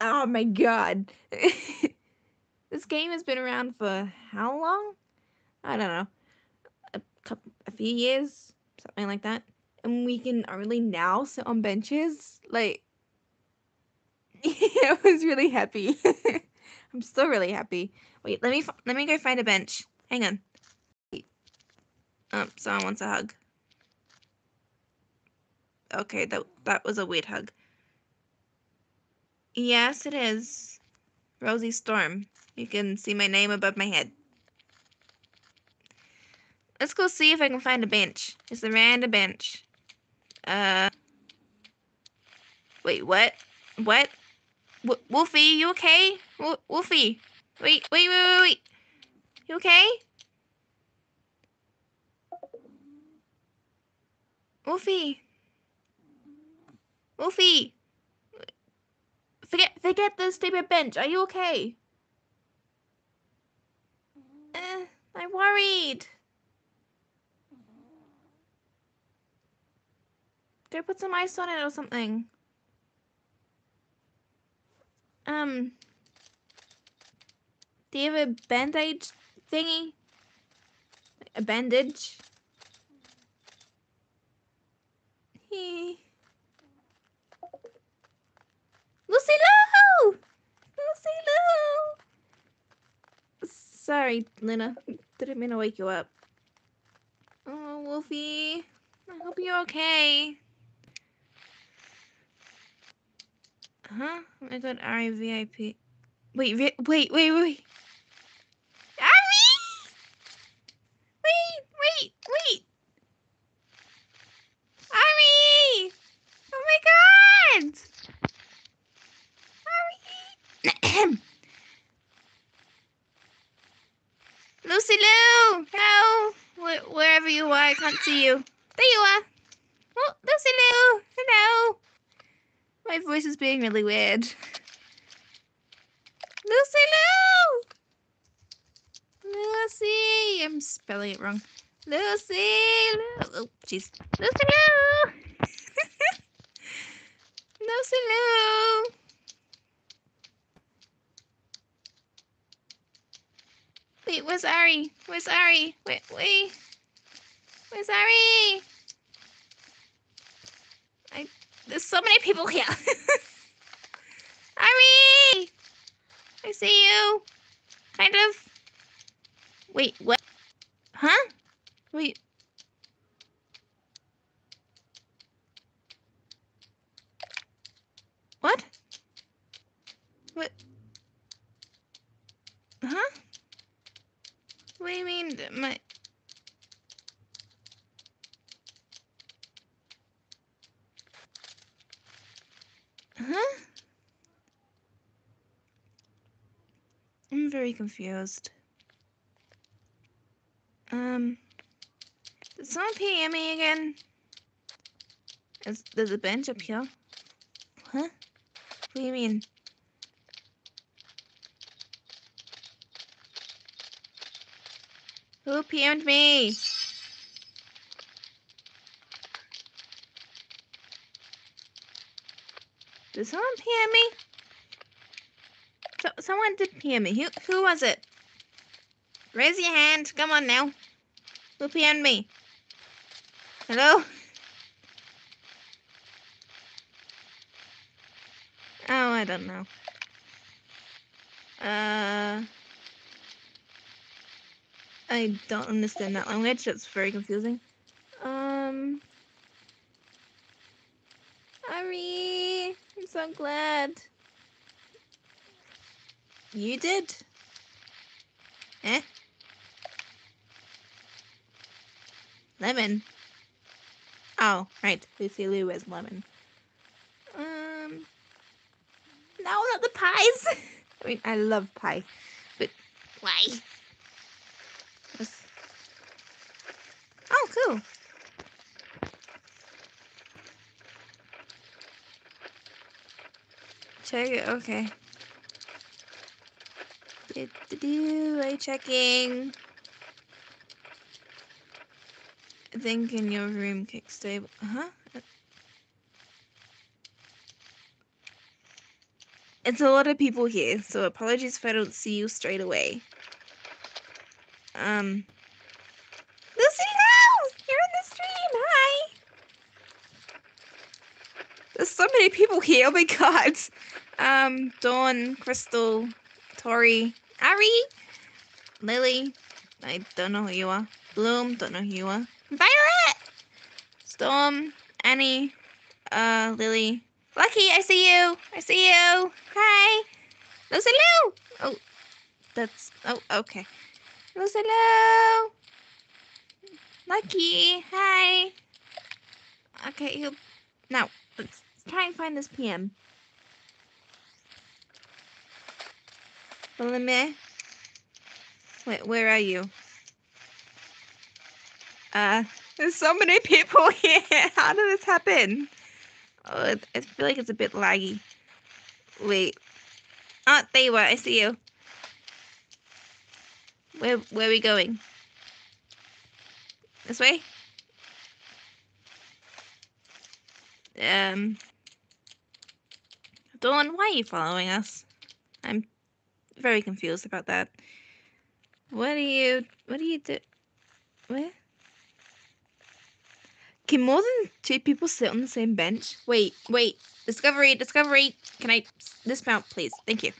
oh my god. this game has been around for how long? I don't know. A couple, a few years, something like that. And we can only now sit on benches. Like, I was really happy. I'm still really happy. Wait, let me let me go find a bench. Hang on. Oh, someone wants a hug. Okay, that that was a weird hug. Yes, it is. Rosie Storm. You can see my name above my head. Let's go see if I can find a bench. Just a random bench. Uh. Wait, what? What? W Wolfie, you okay? W Wolfie. Wait, wait, wait, wait, wait. You okay? Wolfie. Wolfie. Forget, forget the stupid bench. Are you okay? Uh, I'm worried. Go put some ice on it or something. Um, do you have a bandage thingy? A bandage? He. Lucy Lou! Sorry, Lena. Didn't mean to wake you up. Oh, Wolfie. I hope you're okay. Huh? I got RIVIP. Wait, wait, wait, wait, wait. Ari! Wait, wait, wait. Ari! Oh my god! Ari! Lucy Lou! Hello! Wh wherever you are, I can't see you. There you are! Oh, Lucy Lou! Hello! My voice is being really weird. Lucy Lou! Lucy! I'm spelling it wrong. Lucy Lou! Oh, jeez. Lucy Lou! Lucy Lou! Wait, where's Ari? Where's Ari? Wait, wait. Where's Ari? I there's so many people here. Ari! I see you. Kind of. Wait, what? Huh? Wait. What? What? Huh? What do you mean, my... Huh? I'm very confused. Um, did someone PM me again? Is, there's a bench up here. Huh? What do you mean? Who PM'd me? Did someone PM me? So, someone did PM me. Who, who was it? Raise your hand. Come on now. Who PM'd me? Hello? Oh, I don't know. Uh, I don't understand that language. It's very confusing. Um, Ari, I'm so glad. You did? Eh? Lemon. Oh, right. Lucy Lou is lemon. Um, no, not the pies. I mean, I love pie, but why? Just... Oh, cool. Check it. Okay. do, do, do, are you checking? I think in your room, kick stable. Huh? It's a lot of people here, so apologies if I don't see you straight away. Um, Lucy House! You're in the stream! Hi! There's so many people here, oh my god! Um, Dawn, Crystal, Tori, Ari, Lily, I don't know who you are. Bloom, don't know who you are. Violet! Storm, Annie, uh, Lily, Lucky, I see you. I see you. Hi. Lucy Lou. Oh, that's, oh, okay. Lucy Lou. Lucky, hi. Okay, you, now, let's try and find this PM. Balime. Wait, where are you? Uh, there's so many people here. How did this happen? Oh, I feel like it's a bit laggy. Wait. Oh, there you are. I see you. Where, where are we going? This way? Um. Dawn, why are you following us? I'm very confused about that. What are you, what do you do? Where? Can more than two people sit on the same bench? Wait, wait. Discovery, discovery. Can I dismount, please? Thank you.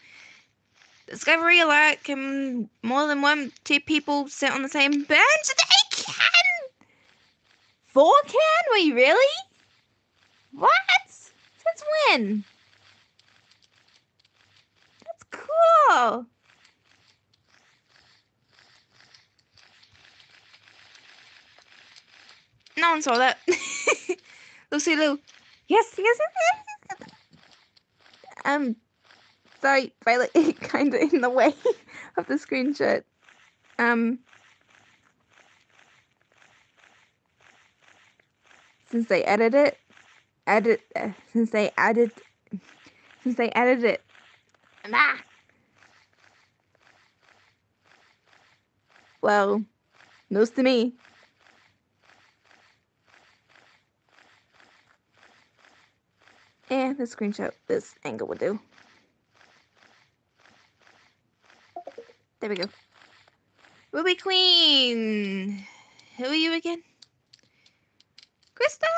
Discovery alert. Can more than one, two people sit on the same bench? They can! Four can? Wait, really? What? Since when? Cool. No one saw that. Lucy Lou. Yes, yes, yes, yes. Um, sorry, Violet, kind of in the way of the screenshot. Um, since they edited it, edit, uh, since they added, since they added it, ah. Well, news to me. And the screenshot this angle would do. There we go. Ruby Queen! Who are you again? Crystal!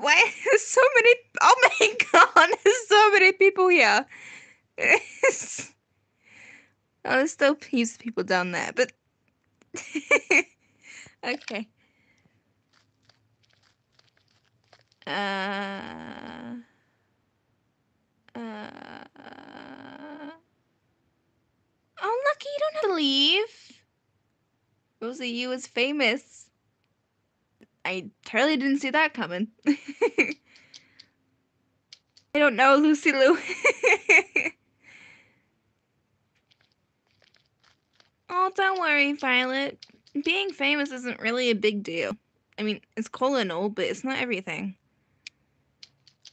Why there's so many oh my god, there's so many people here. oh, there's still heaps of people down there, but okay. Uh, uh, oh, Lucky, you don't have to leave. Rosie, you is famous. I totally didn't see that coming. I don't know, Lucy Lou. oh, don't worry, Violet. Being famous isn't really a big deal. I mean, it's cool and all, but it's not everything.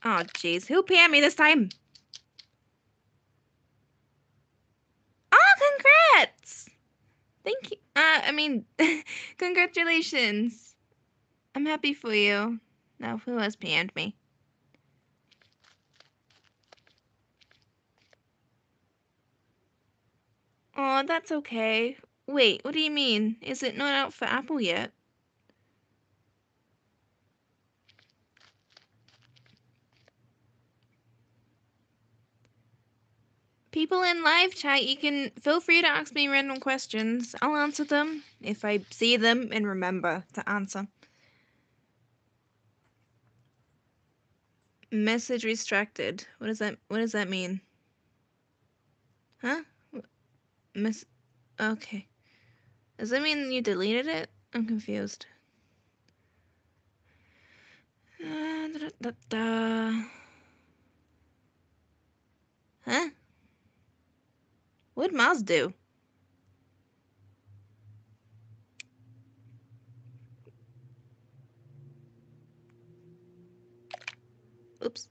Oh, jeez. Who PM me this time? Oh, congrats! Thank you. Uh, I mean, congratulations. I'm happy for you. Now, who has PM'd me? Oh, that's okay. Wait, what do you mean? Is it not out for Apple yet? people in live chat, you can feel free to ask me random questions. I'll answer them if I see them and remember to answer. Message restricted. What does that what does that mean? Huh? Miss Okay. Does that mean you deleted it? I'm confused. Uh, da, da, da, huh? What'd Maz do? Oops.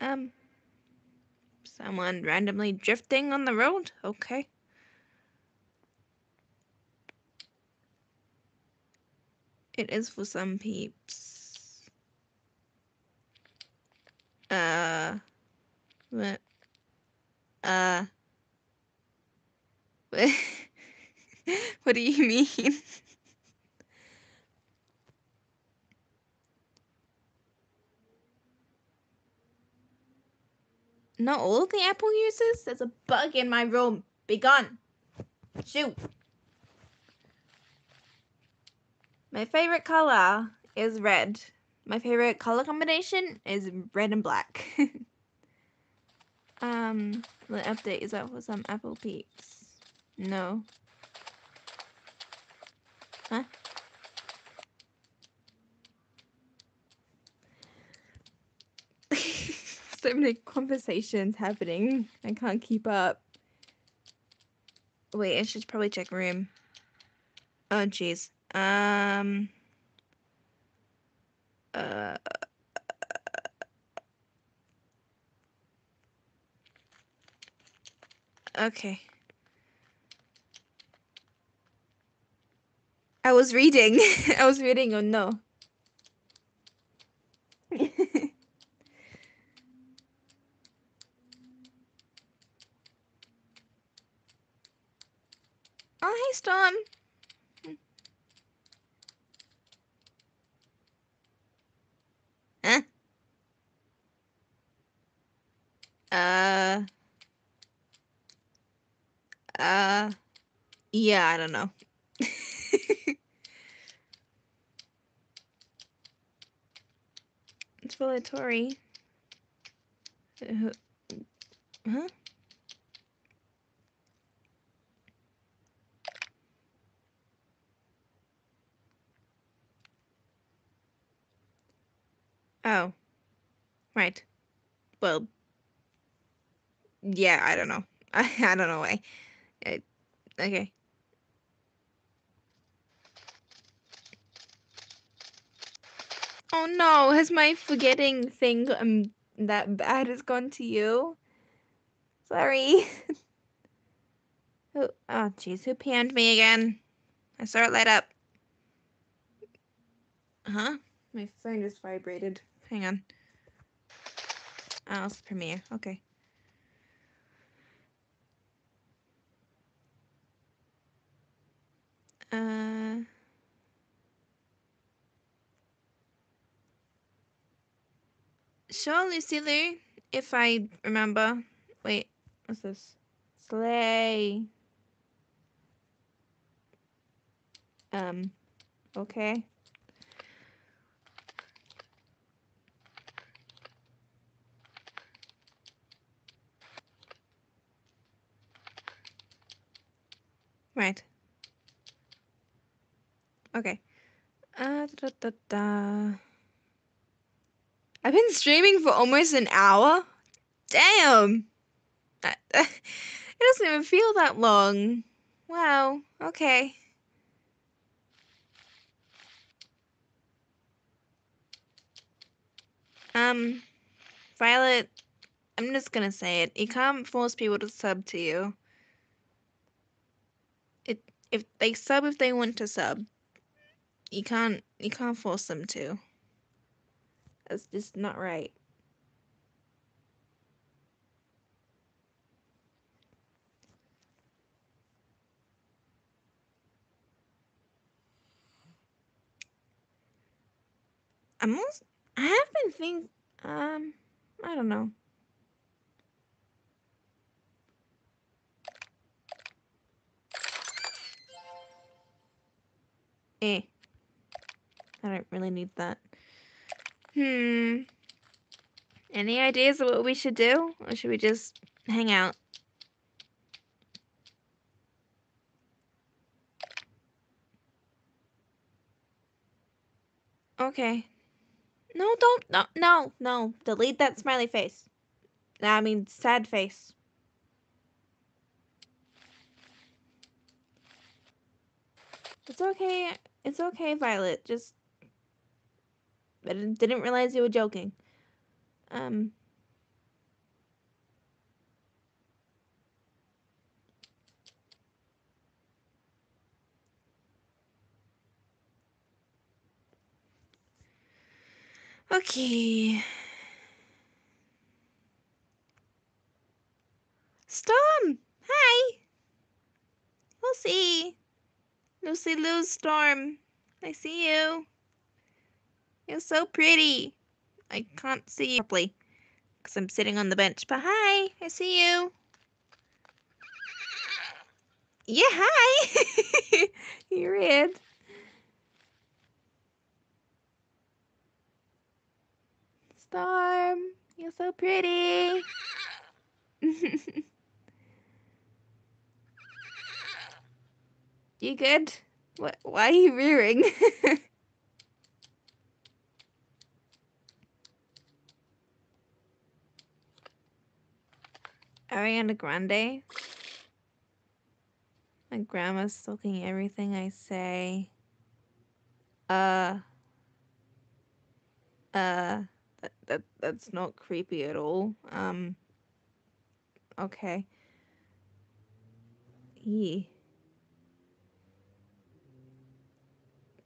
Um. Someone randomly drifting on the road? Okay. It is for some peeps. Uh. What? Uh. what do you mean? Not all of the Apple users? There's a bug in my room. Be gone. Shoot. My favorite color is red. My favorite color combination is red and black. um, the update is that for some Apple peeps. No. Huh? So many conversations happening. I can't keep up. Wait, I should probably check room. Oh, jeez. Um. Uh. Okay. I was reading. I was reading. Oh no. Oh, hey, Storm. Huh? Uh. Uh. Yeah, I don't know. it's Tori. Uh, huh? Oh. Right. Well. Yeah, I don't know. I, I don't know why. I, okay. Oh no, has my forgetting thing um that bad has gone to you? Sorry. who oh jeez, who panned me again? I saw it light up. Huh? My phone just vibrated. Hang on. Oh, it's Premiere. Okay. Uh. Sure, Lucy Lou, if I remember. Wait, what's this? Slay. Um, okay. Right. Okay. Uh, da, da, da. I've been streaming for almost an hour. Damn. it doesn't even feel that long. Wow. Okay. Um, Violet, I'm just gonna say it. You can't force people to sub to you It if they sub if they want to sub. You can't you can't force them to. That's just not right. I'm also, I have been think um I don't know. Eh. I don't really need that. Hmm. Any ideas of what we should do? Or should we just hang out? Okay. No, don't. No, no, no. Delete that smiley face. I mean, sad face. It's okay. It's okay, Violet. Just I didn't realize you were joking. Um. Okay. Storm! Hi! Lucy! Lucy Lou Storm, I see you. You're so pretty. I mm-hmm. can't see you properly because I'm sitting on the bench. But hi, I see you. Yeah, hi. You're red. Storm, you're so pretty. you good? What? Why are you rearing? Ariana Grande. My grandma's soaking everything I say. Uh. Uh. That, that that's not creepy at all. Um. Okay. Yeah.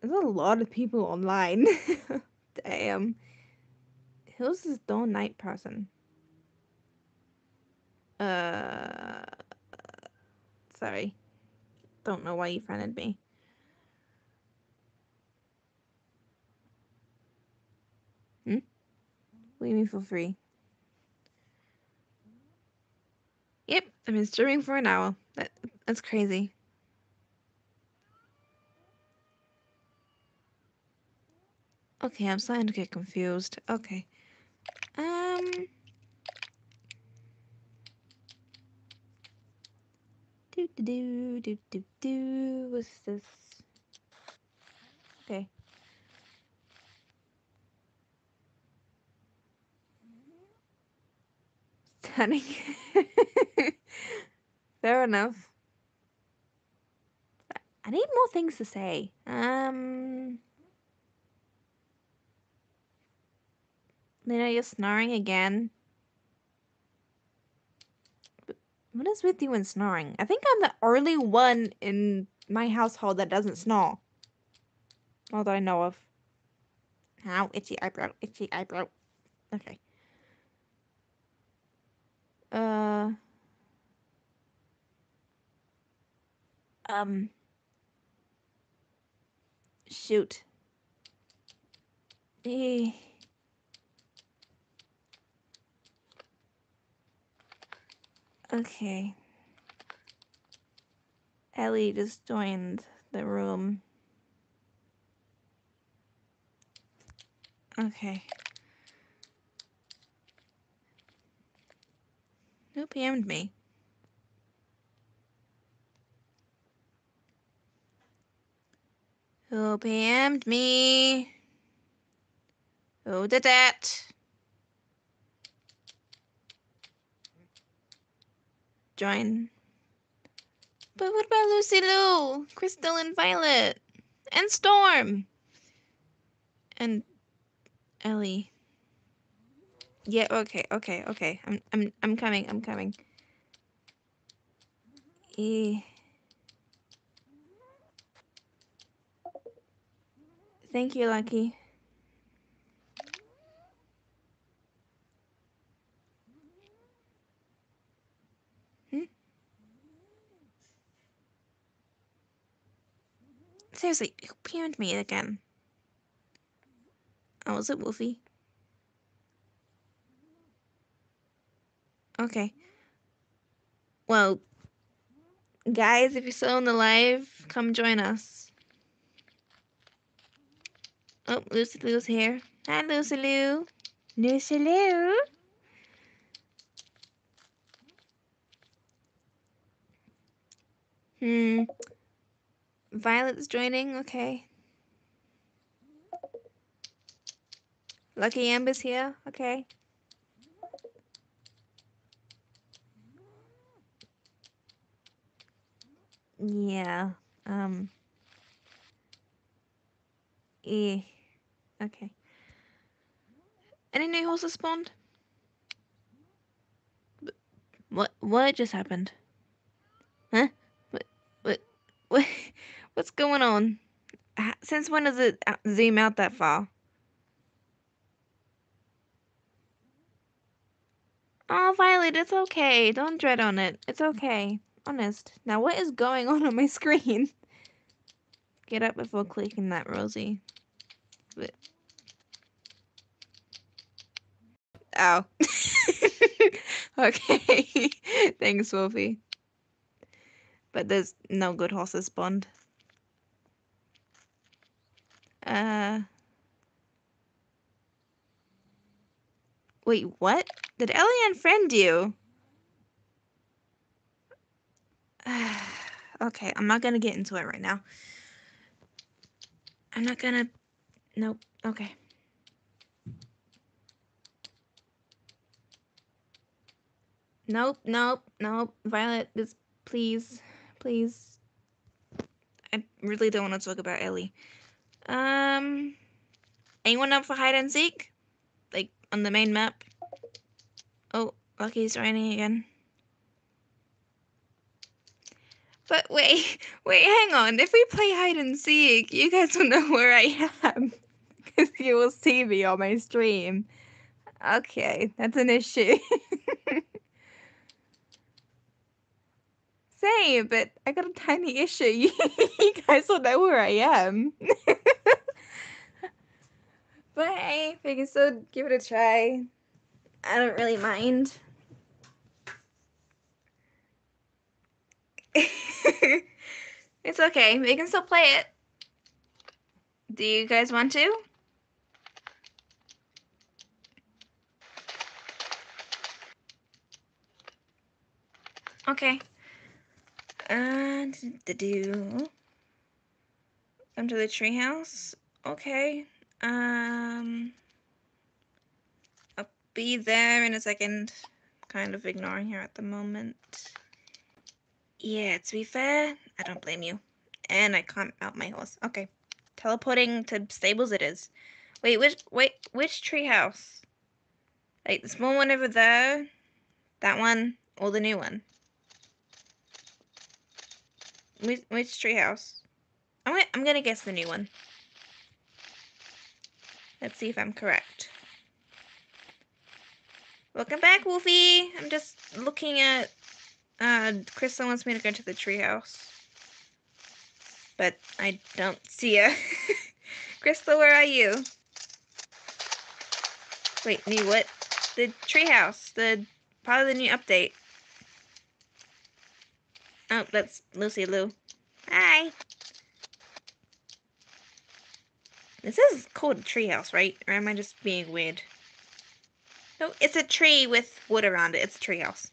There's a lot of people online. Damn. Who's this Dawn Night person? Uh. Sorry. Don't know why you friended me. Hmm? What do for free? Yep, I've been streaming for an hour. That that's crazy. Okay, I'm starting to get confused. Okay. Um. Do do do do do do. What's this? Okay. Stunning. Fair enough. I need more things to say. Um. Lena, you're snoring again. What is with you and snoring? I think I'm the only one in my household that doesn't snore. All that I know of. Ow, itchy eyebrow, itchy eyebrow. Okay. Uh. Um. Shoot. Eh. Okay. Ellie just joined the room. Okay. Who PM'd me? Who PM'd me? Who did that? Join. But what about Lucy Lou, Crystal and Violet, and Storm, and Ellie? Yeah. Okay. Okay. Okay. I'm. I'm. I'm coming. I'm coming. Eh. Thank you, Lucky. Seriously, who PM'd me again? Oh, was it Wolfie? Okay. Well, guys, if you're still on the live, come join us. Oh, Lucy Lou's here. Hi, Lucy Lou. Lucy Lou. Hmm. Violet's joining. Okay. Lucky Amber's here. Okay. Yeah. Um. Eh. Okay. Any new horses spawned? What? What just happened? Huh? What? What? What? What's going on? Since when does it uh, zoom out that far? Oh, Violet, it's okay. Don't dread on it. It's okay. Honest. Now, what is going on on my screen? Get up before clicking that, Rosie. But... Ow. Oh. okay. Thanks, Wolfie. But there's no good horses bond. Uh... Wait, what? Did Ellie unfriend you? okay, I'm not gonna get into it right now. I'm not gonna... Nope. Okay. Nope, nope, nope. Violet, please, please. I really don't want to talk about Ellie. Um, anyone up for hide and seek? Like on the main map? Oh, Lucky's raining again. But wait, wait, hang on. If we play hide and seek, you guys will know where I am. Because you will see me on my stream. Okay, that's an issue. Same, but I got a tiny issue. you guys will know where I am. But hey, we can still give it a try. I don't really mind. it's okay. We can still play it. Do you guys want to? Okay. And to do under the treehouse. Okay. Um I'll be there in a second. Kind of ignoring her at the moment. Yeah, to be fair, I don't blame you. And I can't mount my horse. Okay. Teleporting to stables it is. Wait, which wait which treehouse? Like the small one over there? That one or the new one? Which, which treehouse? I'm gonna, I'm gonna guess the new one. Let's see if I'm correct. Welcome back, Wolfie. I'm just looking at. Uh, Crystal wants me to go to the treehouse, but I don't see her. Crystal, where are you? Wait, new what? The treehouse. The part of the new update. Oh, that's Lucy Lou. Hi. This is called a treehouse, right? Or am I just being weird? No, it's a tree with wood around it. It's a treehouse.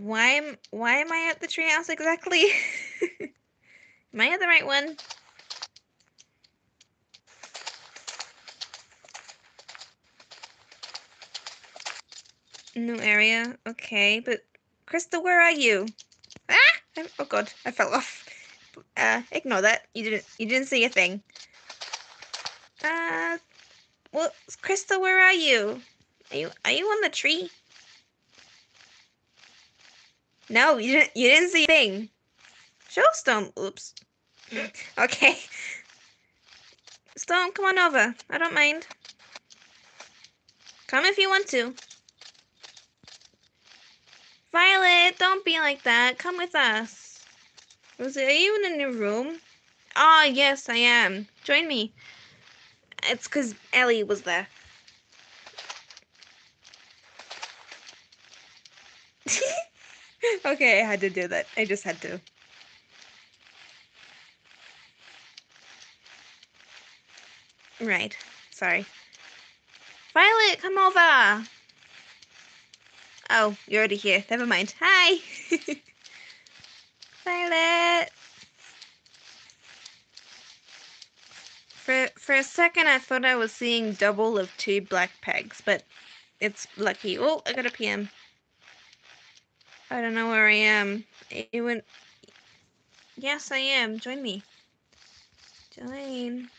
Why am why am I at the treehouse exactly? am I at the right one? New area. Okay, but Crystal, where are you? Ah! I'm, oh god, I fell off. Uh, ignore that. You didn't. You didn't see a thing. Uh, well, Crystal, where are you? Are you Are you on the tree? No, you didn't. You didn't see a thing. Showstone. Oops. okay. Storm, come on over. I don't mind. Come if you want to. Violet, don't be like that. Come with us. Rosie, are you in a new room? Ah, oh, yes, I am. Join me. It's because Ellie was there. okay, I had to do that. I just had to. Right. Sorry. Violet, come over. Oh, you're already here. Never mind. Hi! Violet! For, for a second, I thought I was seeing double of two black pegs, but it's lucky. Oh, I got a PM. I don't know where I am. It went... Yes, I am. Join me. Join.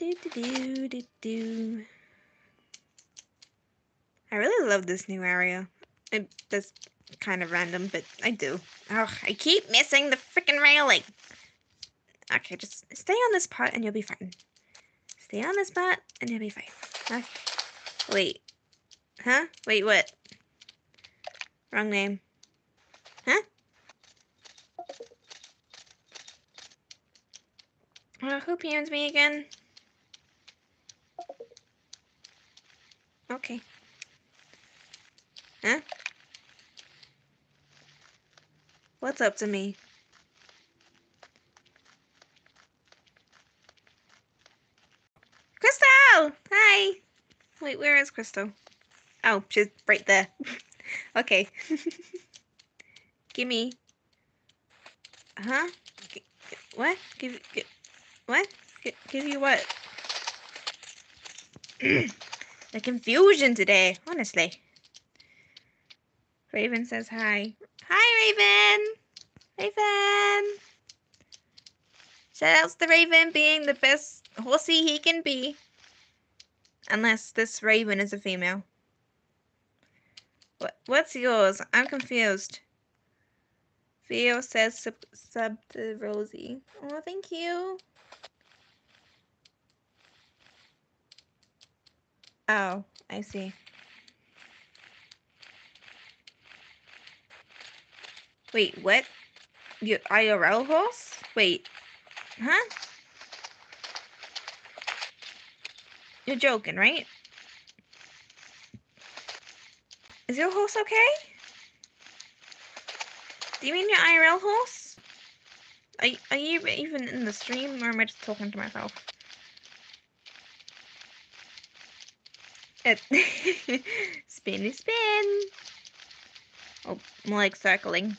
Do, do, do, do. I really love this new area. It, that's kind of random, but I do. Oh, I keep missing the freaking railing. Okay, just stay on this part and you'll be fine. Stay on this part and you'll be fine. Okay. Wait. Huh? Wait, what? Wrong name. Huh? Uh, who PMs me again? Okay. Huh? What's up to me? Crystal! Hi! Wait, where is Crystal? Oh, she's right there. okay. Gimme. Huh? What? Give, give what? Give you what? the confusion today, honestly. Raven says hi. Hi, Raven! Raven! Shout outs to Raven being the best horsey he can be. Unless this Raven is a female. What? What's yours? I'm confused. Theo says sub, sub to Rosie. Oh, thank you. Oh, I see. Wait, what? You IRL horse? Wait, huh? You're joking, right? Is your horse okay? Do you mean your IRL horse? Are, are you even in the stream or am I just talking to myself? spinny spin. Oh, more like circling.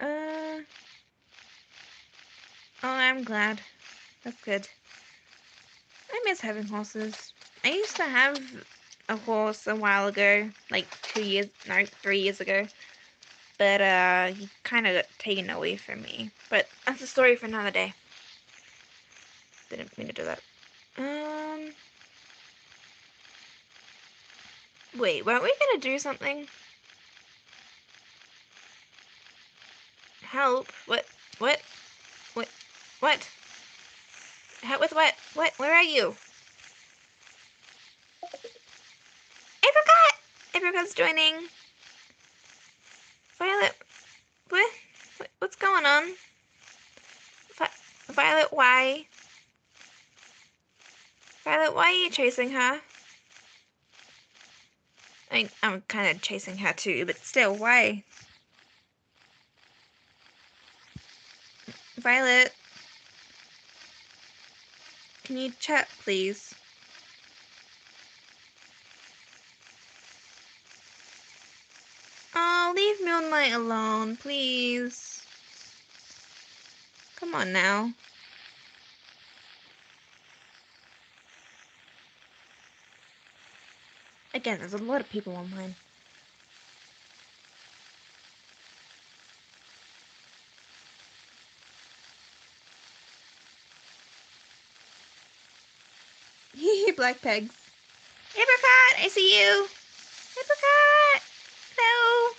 Uh. Oh, I'm glad. That's good. I miss having horses. I used to have a horse a while ago, like two years, no, three years ago. But uh, he kind of got taken away from me. But that's a story for another day. Didn't mean to do that. Um. Wait, weren't we gonna do something? Help? What? What? What? What? Help with what? What? Where are you? Apricot! Apricot's joining. Violet, what? What's going on? Violet, why? Violet, why are you chasing her? I mean, I'm kind of chasing her too, but still, why? Violet, can you chat, please? Oh, leave Moonlight alone, please. Come on now. Again, there's a lot of people online. Black pegs. Apricot, I see you. Apricot. Hello.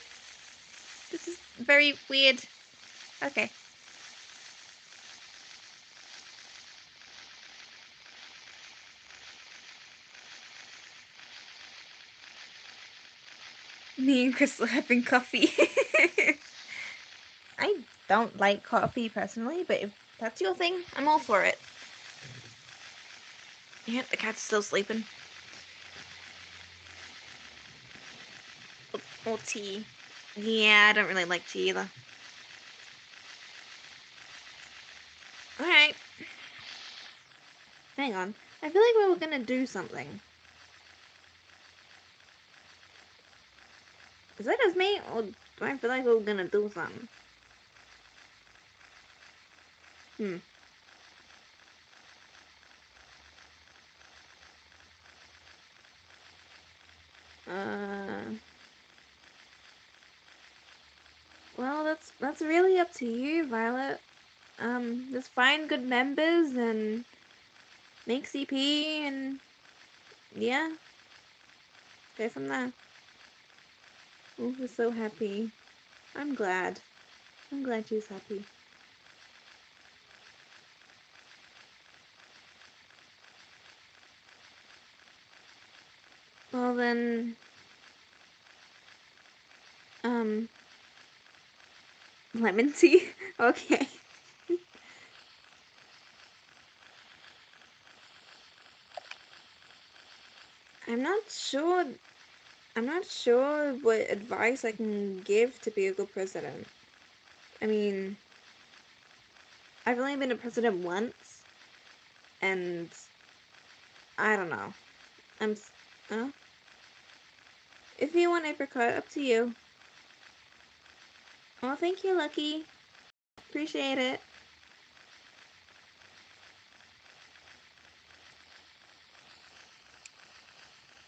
This is very weird. Okay. Me and Crystal having coffee. I don't like coffee personally, but if that's your thing, I'm all for it. Yeah, the cat's still sleeping. Or tea. Yeah, I don't really like tea either. Alright. Hang on. I feel like we were gonna do something. Is that just me, or do I feel like we are gonna do something? Hmm. Uh, well, that's that's really up to you, Violet. Um, just find good members and make CP and yeah, go from there. Wolf was so happy. I'm glad. I'm glad she's happy. Well then, um, lemon tea? okay. I'm not sure I'm not sure what advice I can give to be a good president. I mean, I've only been a president once, and I don't know. I'm, uh, if you want apricot, up to you. Oh, thank you, Lucky. Appreciate it.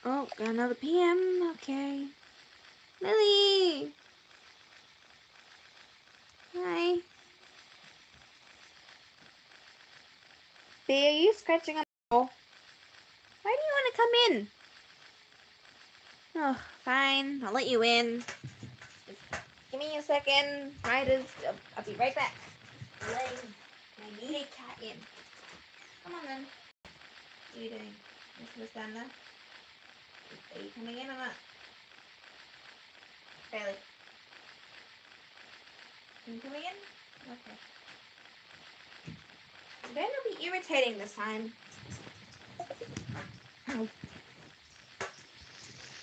Oh, got another PM. Okay. Lily! Hi. Bea, are you scratching on the wall? Why do you want to come in? Oh, fine. I'll let you in. Give me a second. Riders, I'll, I'll be right back. Needy cat in. Come on then. What are you doing? Gonna stand there? Are you coming in or not? Bailey. Are you coming in? Okay. Better not be irritating this time.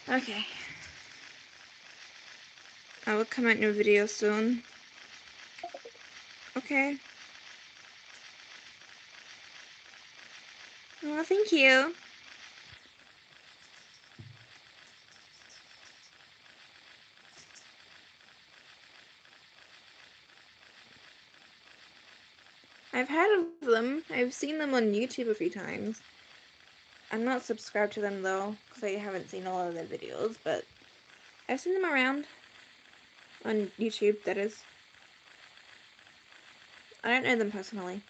Okay. I will come out new video soon. Okay. Well, thank you. I've heard of them. I've seen them on YouTube a few times. I'm not subscribed to them though, because I haven't seen all of their videos, but I've seen them around. On YouTube, that is. I don't know them personally.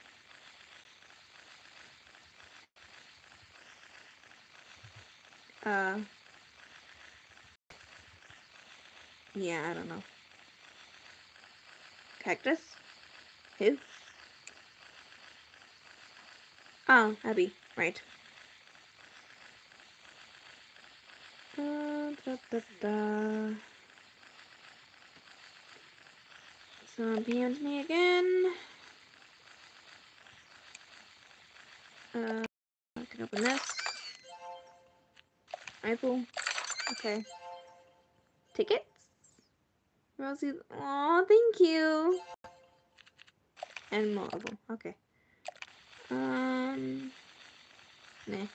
Uh. Yeah, I don't know. Cactus? Who? Oh, Abby. Right. Da, da, da. Someone PM'd me again. Uh, I can open this. Apple. Okay. Tickets? Rosie. Aw, thank you. And Marvel. Okay. Um. Nah.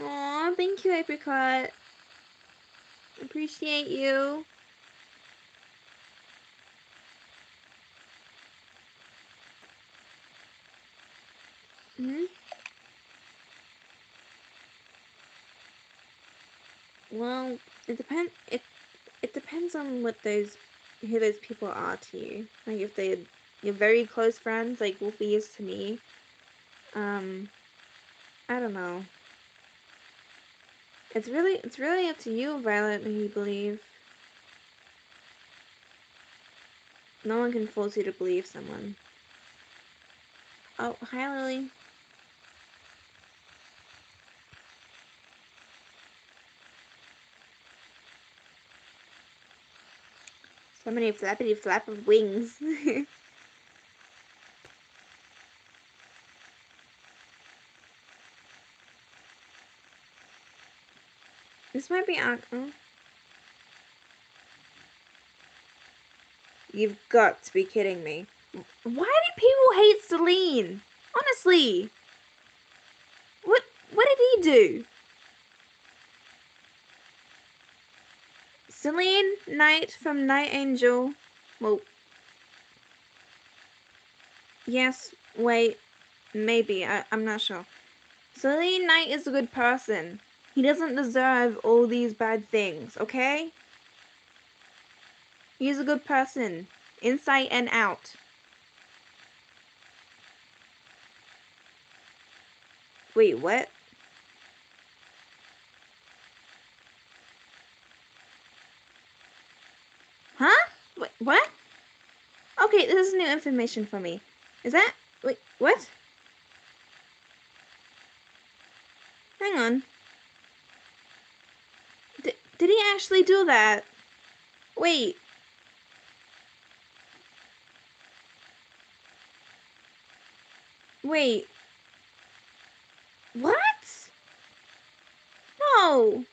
Aw, thank you, Apricot. Appreciate you. Hmm? Well, it depends. It it depends on what those who those people are to you. Like if they you're very close friends, like Wolfie is to me. Um, I don't know. It's really it's really up to you, Violet, who you believe. No one can force you to believe someone. Oh, hi Lily. Many flappity flap of wings. this might be. Oh. You've got to be kidding me. Why do people hate Celine? Honestly. What what did he do? Celine Knight from Night Angel. Well, yes, wait, maybe. I, I'm not sure. Celine Knight is a good person. He doesn't deserve all these bad things, okay? He's a good person, inside and out. Wait, what? Huh? Wait, what? Okay, this is new information for me. Is that... Wait, what? Hang on. D did he actually do that? Wait. Wait. What? No.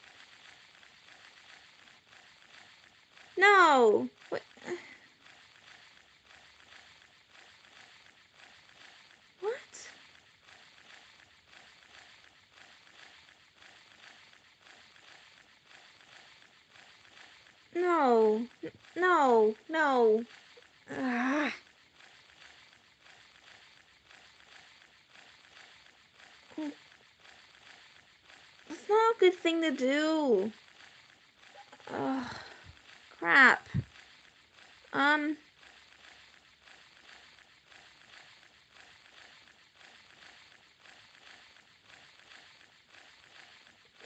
No. What? No. No. No. Ah. Ugh. That's not a good thing to do. Ugh. Crap. Um.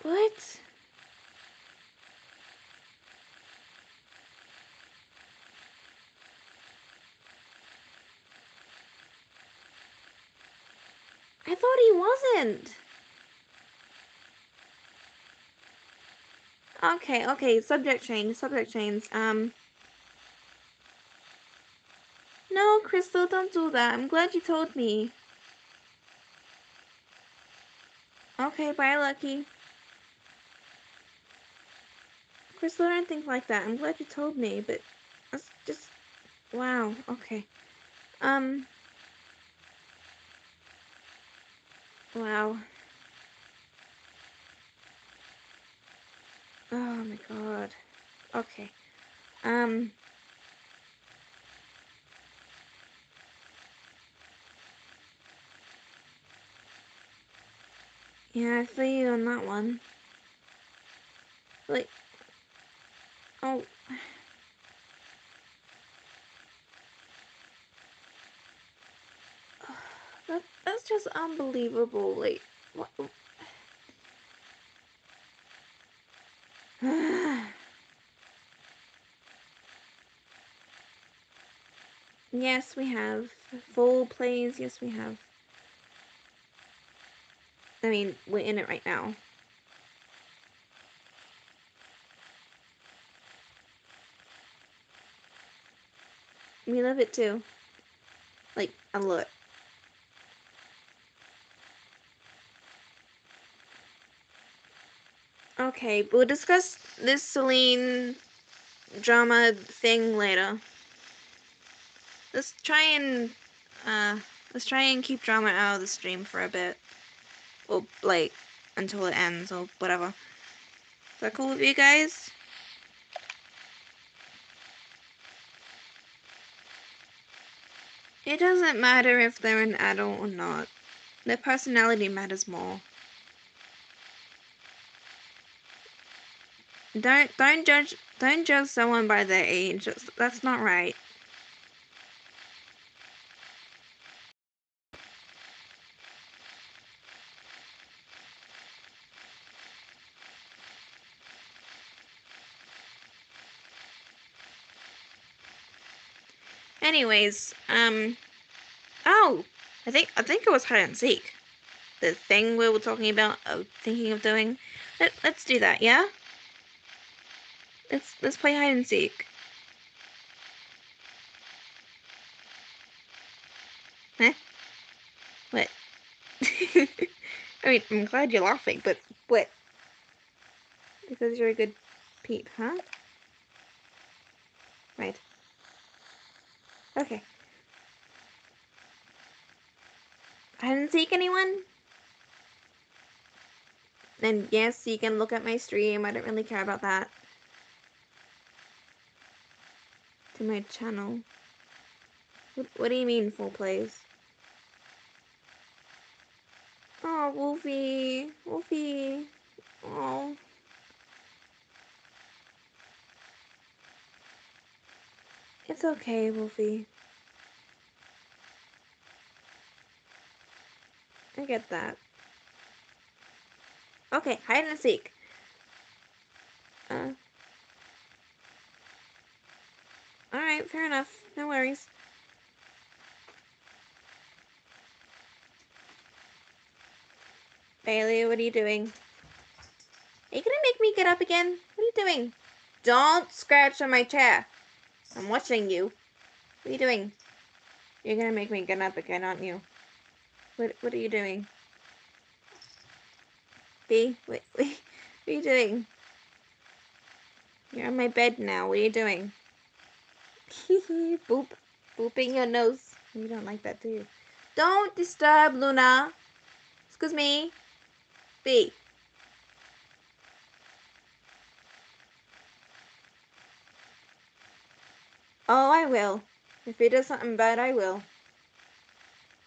What? I thought he wasn't. Okay, okay, subject change, subject change. Um. No, Crystal, don't do that. I'm glad you told me. Okay, bye, Lucky. Crystal, I don't think like that. I'm glad you told me, but that's just... Wow, okay. Um... Wow. Oh my god. Okay. Um... Yeah, I feel you on that one. Like... Oh... That, that's just unbelievable. Like, what? yes, we have. Full plays, yes, we have. I mean, we're in it right now. We love it too. Like, a lot. Okay, we'll discuss this Celine drama thing later. Let's try and uh let's try and keep drama out of the stream for a bit. Or like until it ends or whatever. Is that cool with you guys? It doesn't matter if they're an adult or not. Their personality matters more. Don't don't judge don't judge someone by their age. That's, that's not right. Anyways, um Oh, I think I think it was hide and seek. The thing we were talking about of thinking of doing. Let, let's do that, yeah? Let's let's play hide and seek. Huh? What? I mean, I'm glad you're laughing, but what? Because you're a good peep, huh? Right. Okay. Hide and seek anyone? Then yes, you can look at my stream. I don't really care about that. To my channel. What, do you mean full plays? Oh, Wolfie. Wolfie. Oh. It's okay, Wolfie. I get that. Okay, hide and seek. Uh. Alright, fair enough. No worries. Bailey, what are you doing? Are you gonna make me get up again? What are you doing? Don't scratch on my chair. I'm watching you. What are you doing? You're gonna make me get up again, aren't you? What What are you doing? B, what, what, what are you doing? You're on my bed now. What are you doing? Boop. Booping your nose. You don't like that, do you? Don't disturb Luna. Excuse me. B. Oh, I will. If he does something bad, I will.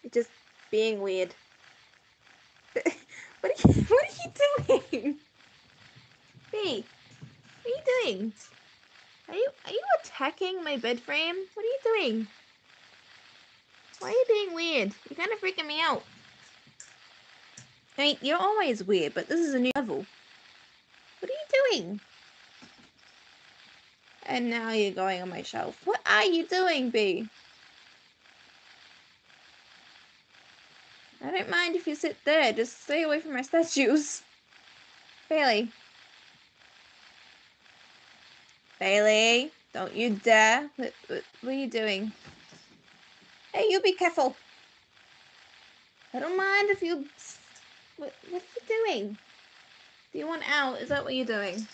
It's just being weird. what are you, what are you doing? B, what are you doing? Are you are you attacking my bed frame? What are you doing? Why are you being weird? You're kind of freaking me out. I mean, you're always weird, but this is a new level. What are you doing? And now you're going on my shelf. What are you doing, B? I don't mind if you sit there. Just stay away from my statues. Bailey. Bailey, don't you dare. What, what, what are you doing? Hey, you be careful. I don't mind if you... What, what are you doing? Do you want out? Is that what you're doing?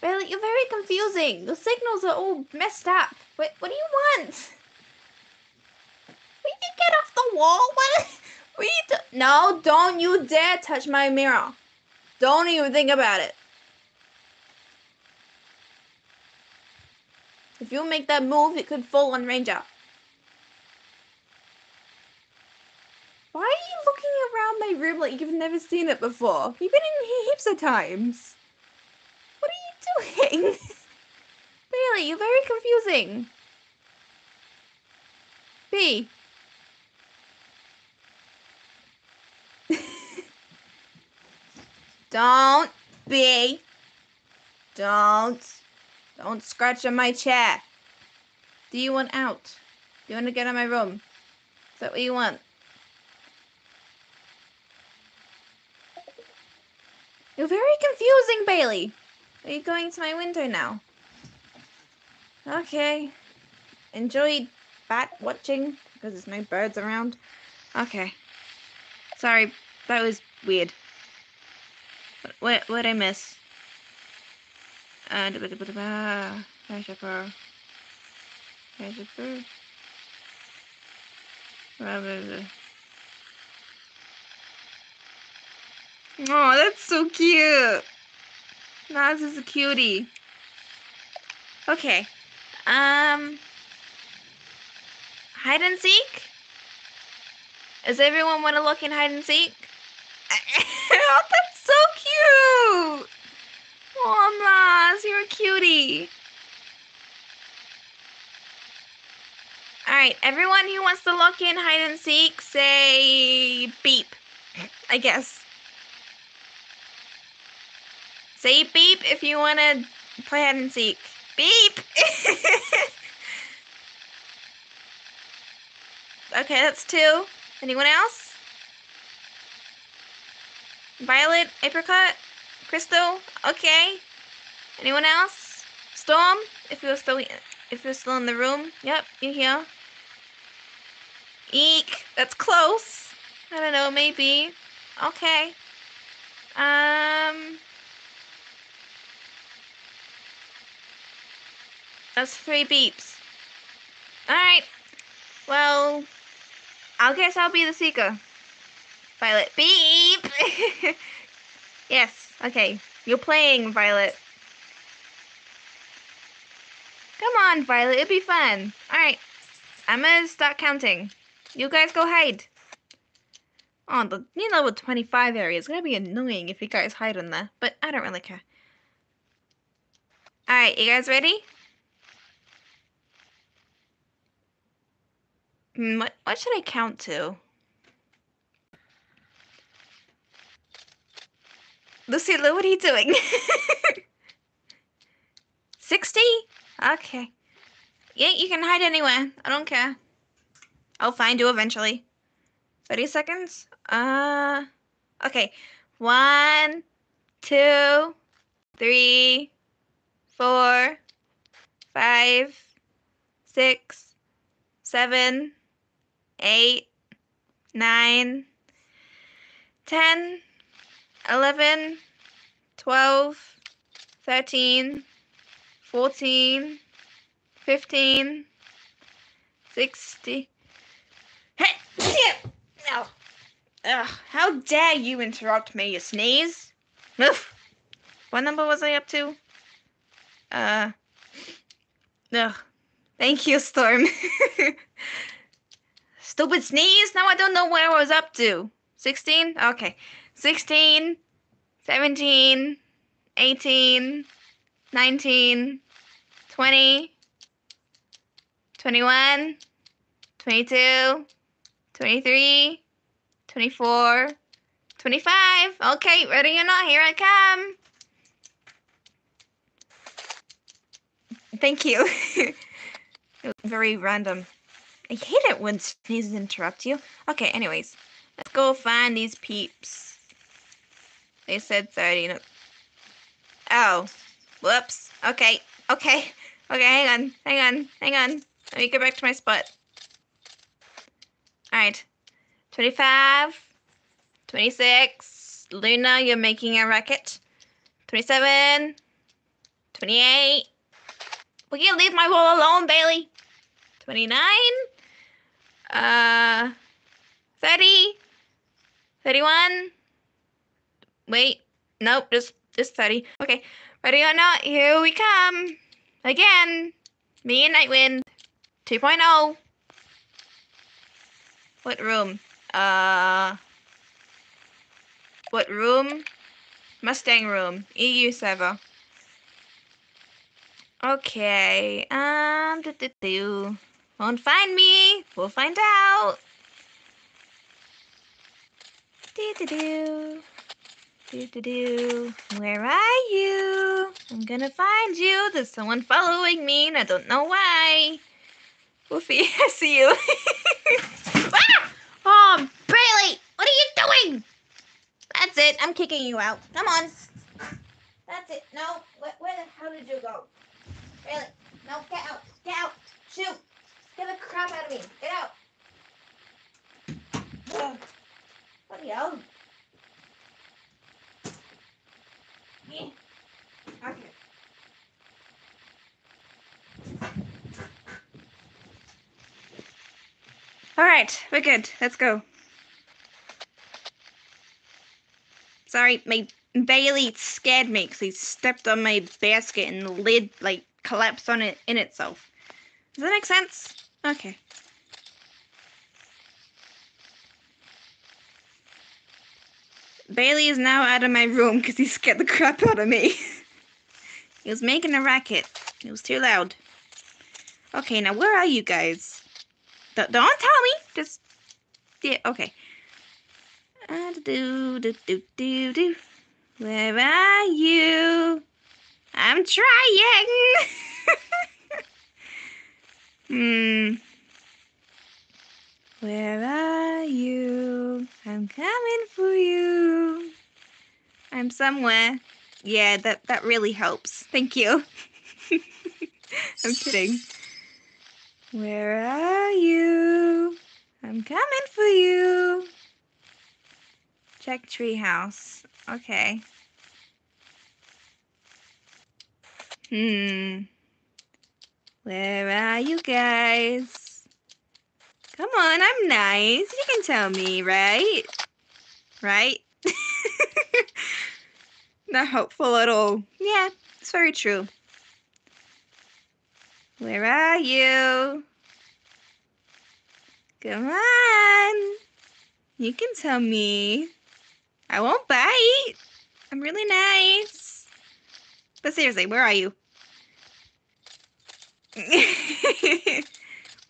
Bailey, you're very confusing. The signals are all messed up. What, what do you want? Will you get off the wall? What, what are you do No, don't you dare touch my mirror. Don't even think about it. If you make that move, it could fall on Ranger. Why are you looking around my room like you've never seen it before? You've been in here heaps of times. What are you doing? Bailey, you're very confusing. B. Don't be. Don't. Don't scratch on my chair. Do you want out? Do you want to get out of my room? Is that what you want? You're very confusing, Bailey. Are you going to my window now? Okay. Enjoy bat watching because there's no birds around. Okay. Sorry, that was weird. What what I miss? Uh, da, da, Worshiper. Worshiper. Oh, that's so cute. Naz is a cutie. Okay. Um. Hide and seek? Does everyone want to look in hide and seek? that's so cute! Oh, Maz, you're a cutie. Alright, everyone who wants to look in hide and seek, say beep. I guess. Say beep if you want to play hide and seek. Beep! okay, that's two. Anyone else? Violet, apricot, crystal. Okay. Anyone else? Storm, if you're still if you're still in the room. Yep, you're here. Eek, that's close. I don't know, maybe. Okay. Um. That's three beeps. Alright. Well, I guess I'll be the seeker. Violet. Beep! yes, okay. You're playing, Violet. Come on, Violet. It'll be fun. Alright. I'm gonna start counting. You guys go hide. Oh, the new level 25 area is gonna be annoying if you guys hide in there, but I don't really care. Alright, you guys ready? Hmm, what, what should I count to? Lucilla, what are you doing? 60? Okay. Yeah, you can hide anywhere. I don't care. I'll find you eventually. 30 seconds? Uh, okay. One, two, three, four, five, six, seven, eight, nine, ten, eleven, twelve, thirteen, fourteen, fifteen, sixty. Hey, no. Ugh, how dare you interrupt me, you sneeze? Oof. What number was I up to? Uh. Ugh. Thank you, Storm. Stupid sneeze? Now I don't know what I was up to. 16? Okay. 16, 17, 18, 19, 20, 21, 22, 23, 24, 25. Okay, ready or not, here I come. Thank you. very random. I hate it when sneezes interrupt you. Okay, anyways. Let's go find these peeps. They said 30. No. Oh. Whoops. Okay. Okay. Okay, hang on. Hang on. Hang on. Let me get back to my spot. Alright. 25. 26. Luna, you're making a racket. 27. 28. Will you leave my wall alone, Bailey? 29. Uh, 30. 31. Wait. Nope, just, just 30. Okay. Ready or not, here we come. Again. Me and Nightwind. 2.0. What room? Uh, what room? Mustang room. EU server. Okay. Um, do, do, do. Won't find me. We'll find out. Do, do, do. Do, do, do. Where are you? I'm gonna find you. There's someone following me, and I don't know why. Woofy, I see you. ah! Oh, Bailey, what are you doing? That's it. I'm kicking you out. Come on. That's it. No. Where, where the hell did you go? Bailey, no. Get out. Get out. Shoot. Get the crap out of me. Get out. Ugh. Bloody hell. Yeah. Okay. All right, we're good. Let's go. Sorry, my Bailey scared me because he stepped on my basket and the lid like collapsed on it in itself. Does that make sense? Okay. Bailey is now out of my room because he scared the crap out of me. he was making a racket. It was too loud. Okay, now where are you guys? D don't tell me. Just yeah. Okay. Uh, do do do do do. Where are you? I'm trying. hmm. Where are you? I'm coming for you. I'm somewhere. Yeah, that that really helps. Thank you. I'm kidding. Where are you? I'm coming for you. Check treehouse. Okay. Hmm. Where are you guys? Come on, I'm nice. You can tell me, right? Right? Not hopeful all. Yeah, it's very true. Where are you? Come on. You can tell me. I won't bite. I'm really nice. But seriously, where are you?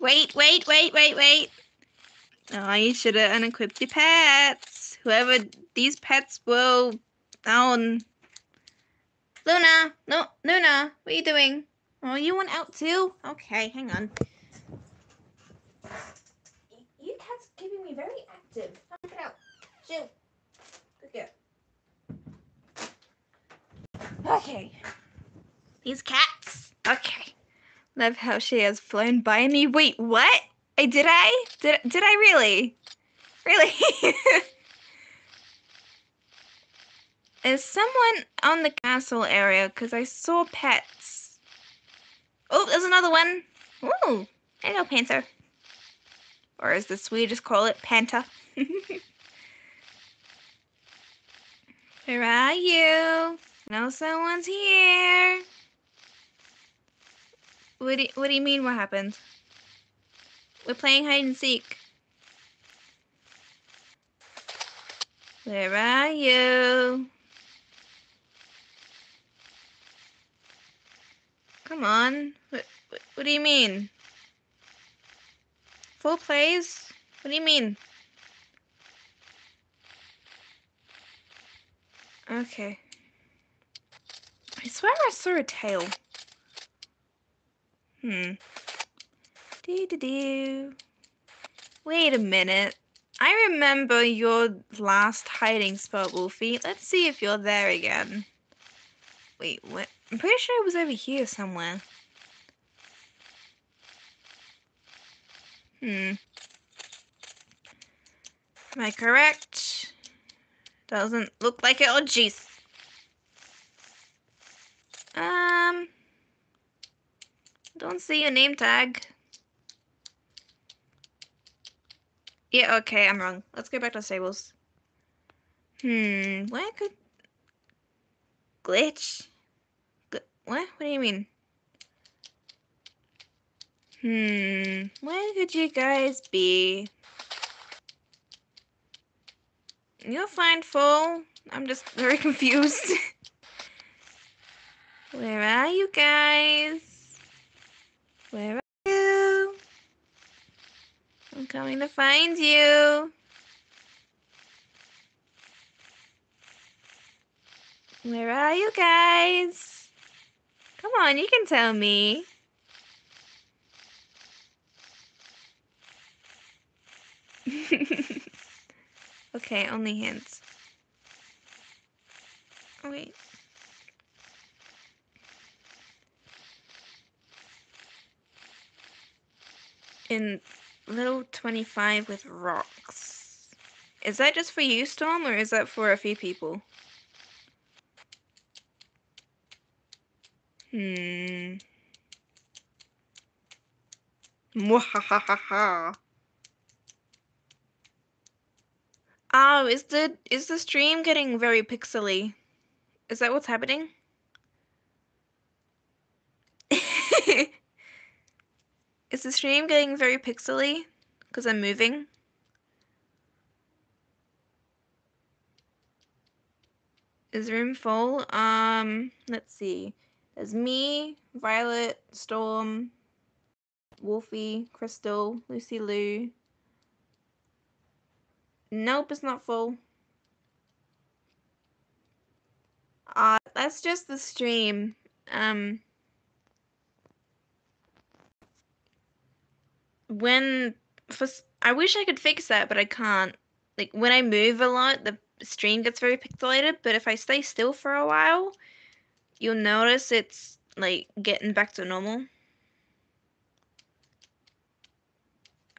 Wait, wait, wait, wait, wait. Oh, you should have unequipped your pets. Whoever these pets will down. Luna, no, Luna, what are you doing? Oh, you went out too? Okay, hang on. You cats keeping me very active. Out. Shoo. Look. Okay. These cats. Okay. Love how she has flown by me. Wait, what? I did I? Did did I really? Really? Is someone on the castle area? Because I saw pets. Oh, there's another one. Ooh, hello, Panther. Or as the Swedish call it, Panta. Where are you? No, someone's here. What do, you, what do you mean what happened? We're playing hide and seek. Where are you? Come on. What, what, what do you mean? Full plays? What do you mean? Okay. I swear I saw a tail. Hmm. Do do do. Wait a minute. I remember your last hiding spot, Wolfie. Let's see if you're there again. Wait, what? I'm pretty sure it was over here somewhere. Hmm. Am I correct? Doesn't look like it. Oh, jeez. Um. Don't see your name tag. Yeah, okay, I'm wrong. Let's go back to stables. Hmm, where could... Glitch? Gl what? What do you mean? Hmm, where could you guys be? You'll find full. I'm just very confused. Where are you guys? Where are you? I'm coming to find you. Where are you guys? Come on, you can tell me. okay, only hints. Wait. In little 25 with rocks. Is that just for you, Storm, or is that for a few people? Hmm. Mwahahaha. Oh, is the is the stream getting very pixely? Is that what's happening? Is the stream getting very pixely? Because I'm moving? Is room full? Um, let's see. There's me, Violet, Storm, Wolfie, Crystal, Lucy Lou. Nope, it's not full. Uh, that's just the stream. Um, when for, I wish I could fix that, but I can't. Like when I move a lot, the stream gets very pixelated. But if I stay still for a while, you'll notice it's like getting back to normal.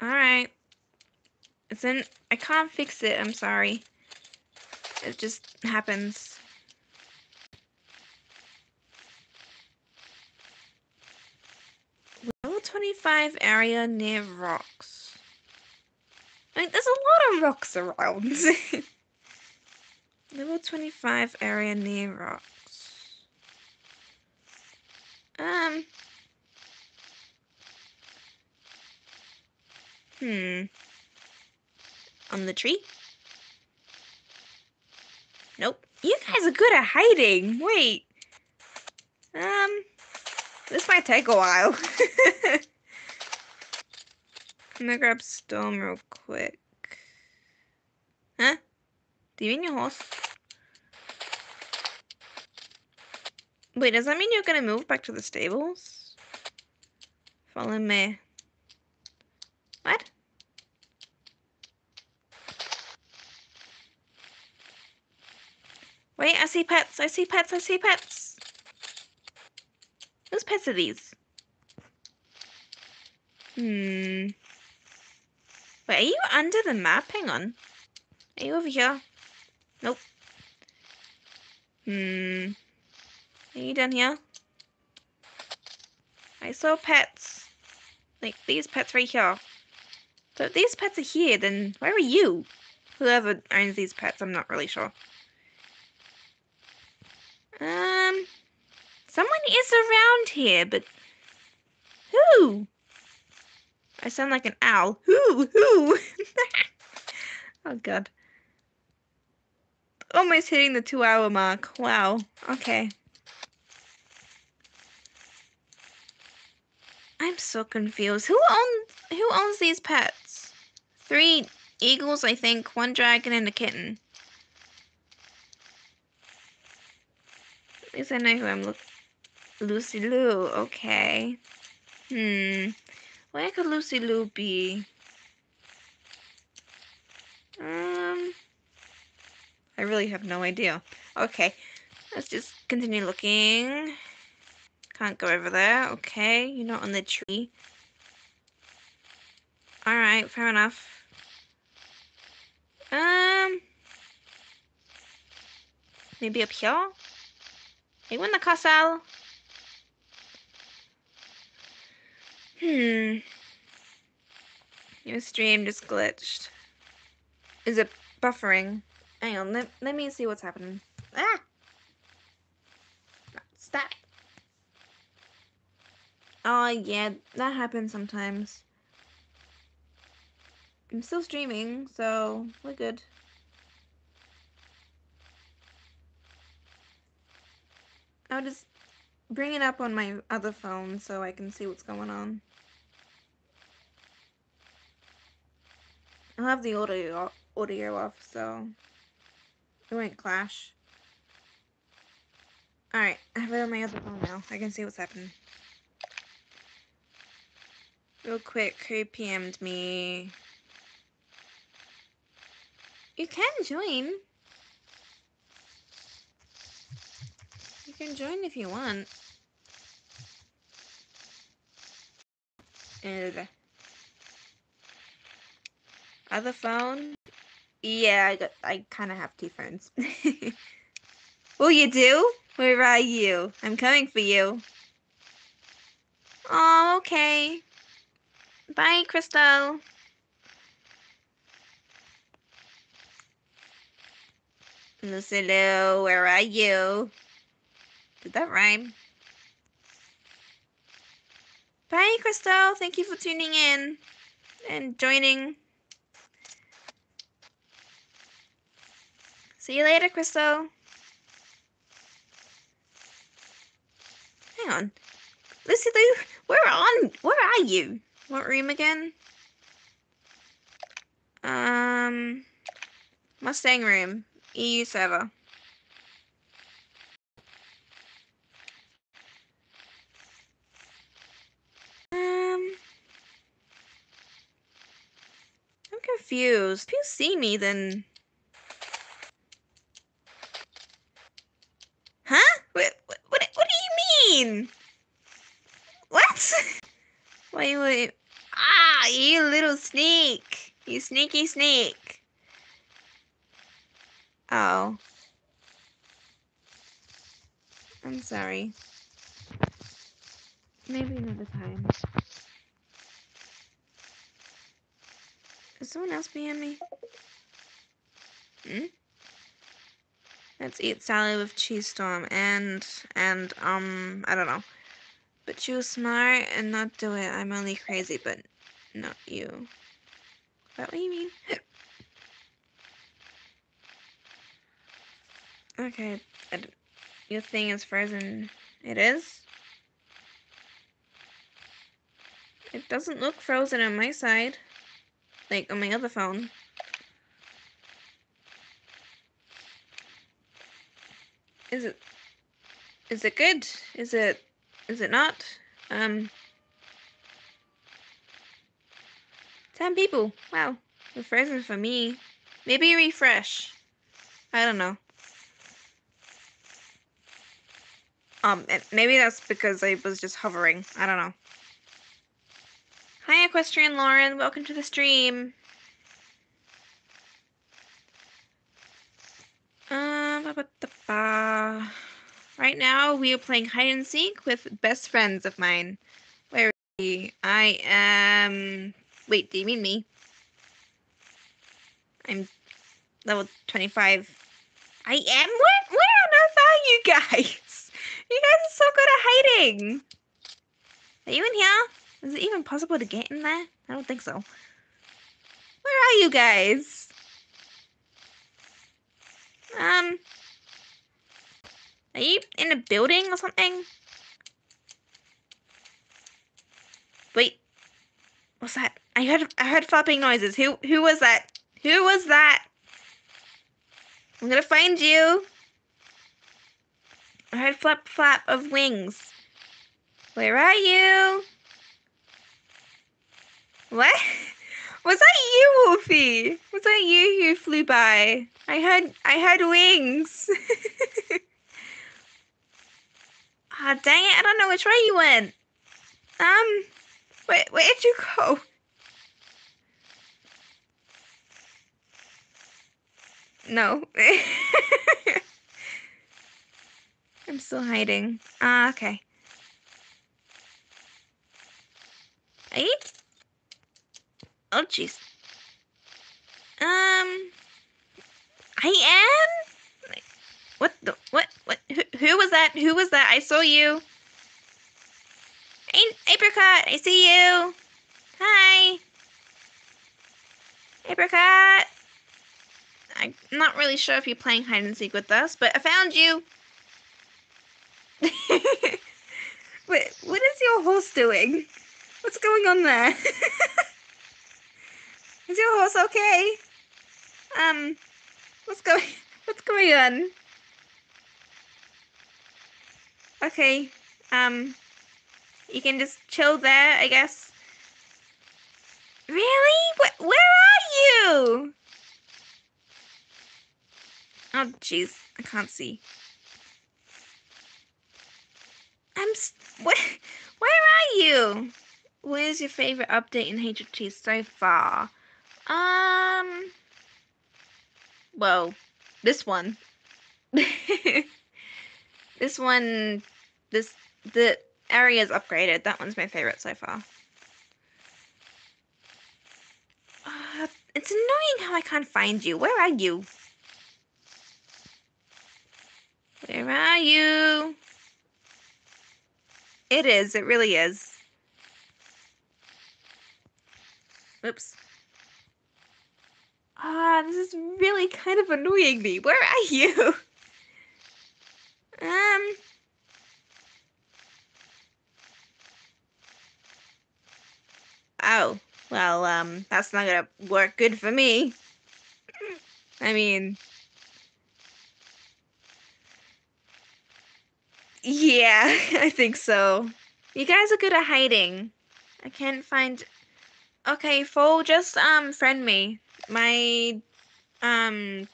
All right. It's in. I can't fix it. I'm sorry. It just happens. Level 25 area near rocks. I mean, there's a lot of rocks around. Level 25 area near rocks. Um. Hmm. On the tree? Nope. You guys are good at hiding. Wait. Um. This might take a while. I'm gonna grab Storm real quick. Huh? Do you mean your horse? Wait, does that mean you're gonna move back to the stables? Follow me. What? Wait, I see pets, I see pets, I see pets. Whose pets are these? Hmm. Wait, are you under the map? Hang on. Are you over here? Nope. Hmm. Are you down here? I saw pets. Like, these pets right here. So if these pets are here, then where are you? Whoever owns these pets, I'm not really sure. Um, someone is around here, but who? I sound like an owl. Who? Who? oh god. Almost hitting the two hour mark. Wow. Okay. I'm so confused. Who owns who owns these pets? Three eagles, I think, one dragon and a kitten. At least I know who I'm looking. Lucy Lou, okay. Hmm. Where could Lucy Lou be? Um, I really have no idea. Okay, let's just continue looking. Can't go over there. Okay, you're not on the tree. Alright, fair enough. Um, maybe up here? Hey, you in the castle? Hmm. Your stream just glitched. Is it buffering? Hang on, let, let me see what's happening. Ah! Stop. Oh, yeah, that happens sometimes. I'm still streaming, so we're good. I'll just bring it up on my other phone so I can see what's going on. I'll have the audio audio off, so it won't clash. Alright, I have it on my other phone now. I can see what's happening. Real quick, who PM'd me? You can join. You can join if you want. And other phone? Yeah, I got. I kind of have two phones. oh, you do? Where are you? I'm coming for you. Oh, okay. Bye, Crystal. Lucy Lou, where are you? Did that rhyme? Bye, Crystal. Thank you for tuning in and joining. See you later, Crystal. Hang on. Lucy Lou, where on where are you? What room again? Um Mustang room. EU server. Um I'm confused. If you see me then Huh? What, what, what, what do you mean? What? wait, wait. Ah, you little sneak. You sneaky sneak. Oh. I'm sorry. Maybe another time. Is someone else behind me? Hmm? Let's eat salad with cheese storm and and um I don't know. But choose smart and not do it. I'm only crazy, but not you. Is that what you mean? okay, your thing is frozen. It is? It doesn't look frozen on my side. Like on my other phone. Is it is it good? Is it is it not? Um 10 people. Wow. The frozen for me. Maybe refresh. I don't know. Um, maybe that's because I was just hovering. I don't know. Hi, Equestrian Lauren. Welcome to the stream. Um, ba. right now we are playing hide and seek with best friends of mine. Where is he? I am. Wait, do you mean me? I'm level 25. I am? What? Where on earth are you guys? You guys are so good at hiding. Are you in here? Is it even possible to get in there? I don't think so. Where are you guys? Um, are you in a building or something? Wait, what's that? I heard I heard flapping noises. Who who was that? Who was that? I'm gonna find you. I heard flap flap of wings. Where are you? What? Was that you, Wolfie? Was that you who flew by? I had I had wings. Ah, oh, dang it! I don't know which way you went. Um, where where'd you go? No. I'm still hiding. Ah, okay. Eight? Oh, jeez. Um, I am? What the, what, what, who, who was that? Who was that? I saw you. Apricot, I see you. Hi. Apricot. I'm not really sure if you're playing hide and seek with us, but I found you. Wait, what is your horse doing? What's going on there? Is your horse okay? Um, what's going, what's going on? Okay, um, you can just chill there, I guess. Really? Where, where are you? Oh, jeez, I can't see. I'm, what, where are you? Where's your favorite update in HRT so far? Um. Well, this one. this one. This the area is upgraded. That one's my favorite so far. Uh, it's annoying how I can't find you. Where are you? Where are you? It is. It really is. Oops. Ah, this is really kind of annoying me. Where are you? Um. Oh, well, um, that's not gonna work good for me. I mean, yeah, I think so. You guys are good at hiding. I can't find. Okay, Foal, just um, friend me my um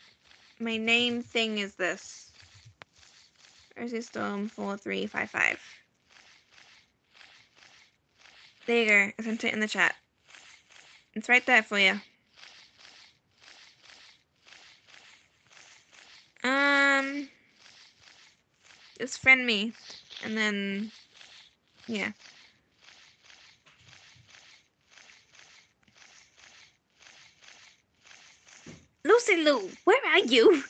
my name thing is this. Five five. There you go. I sent it in the chat. It's right there for you. Um, just friend me, and then, yeah. Lucy Lou, where are you?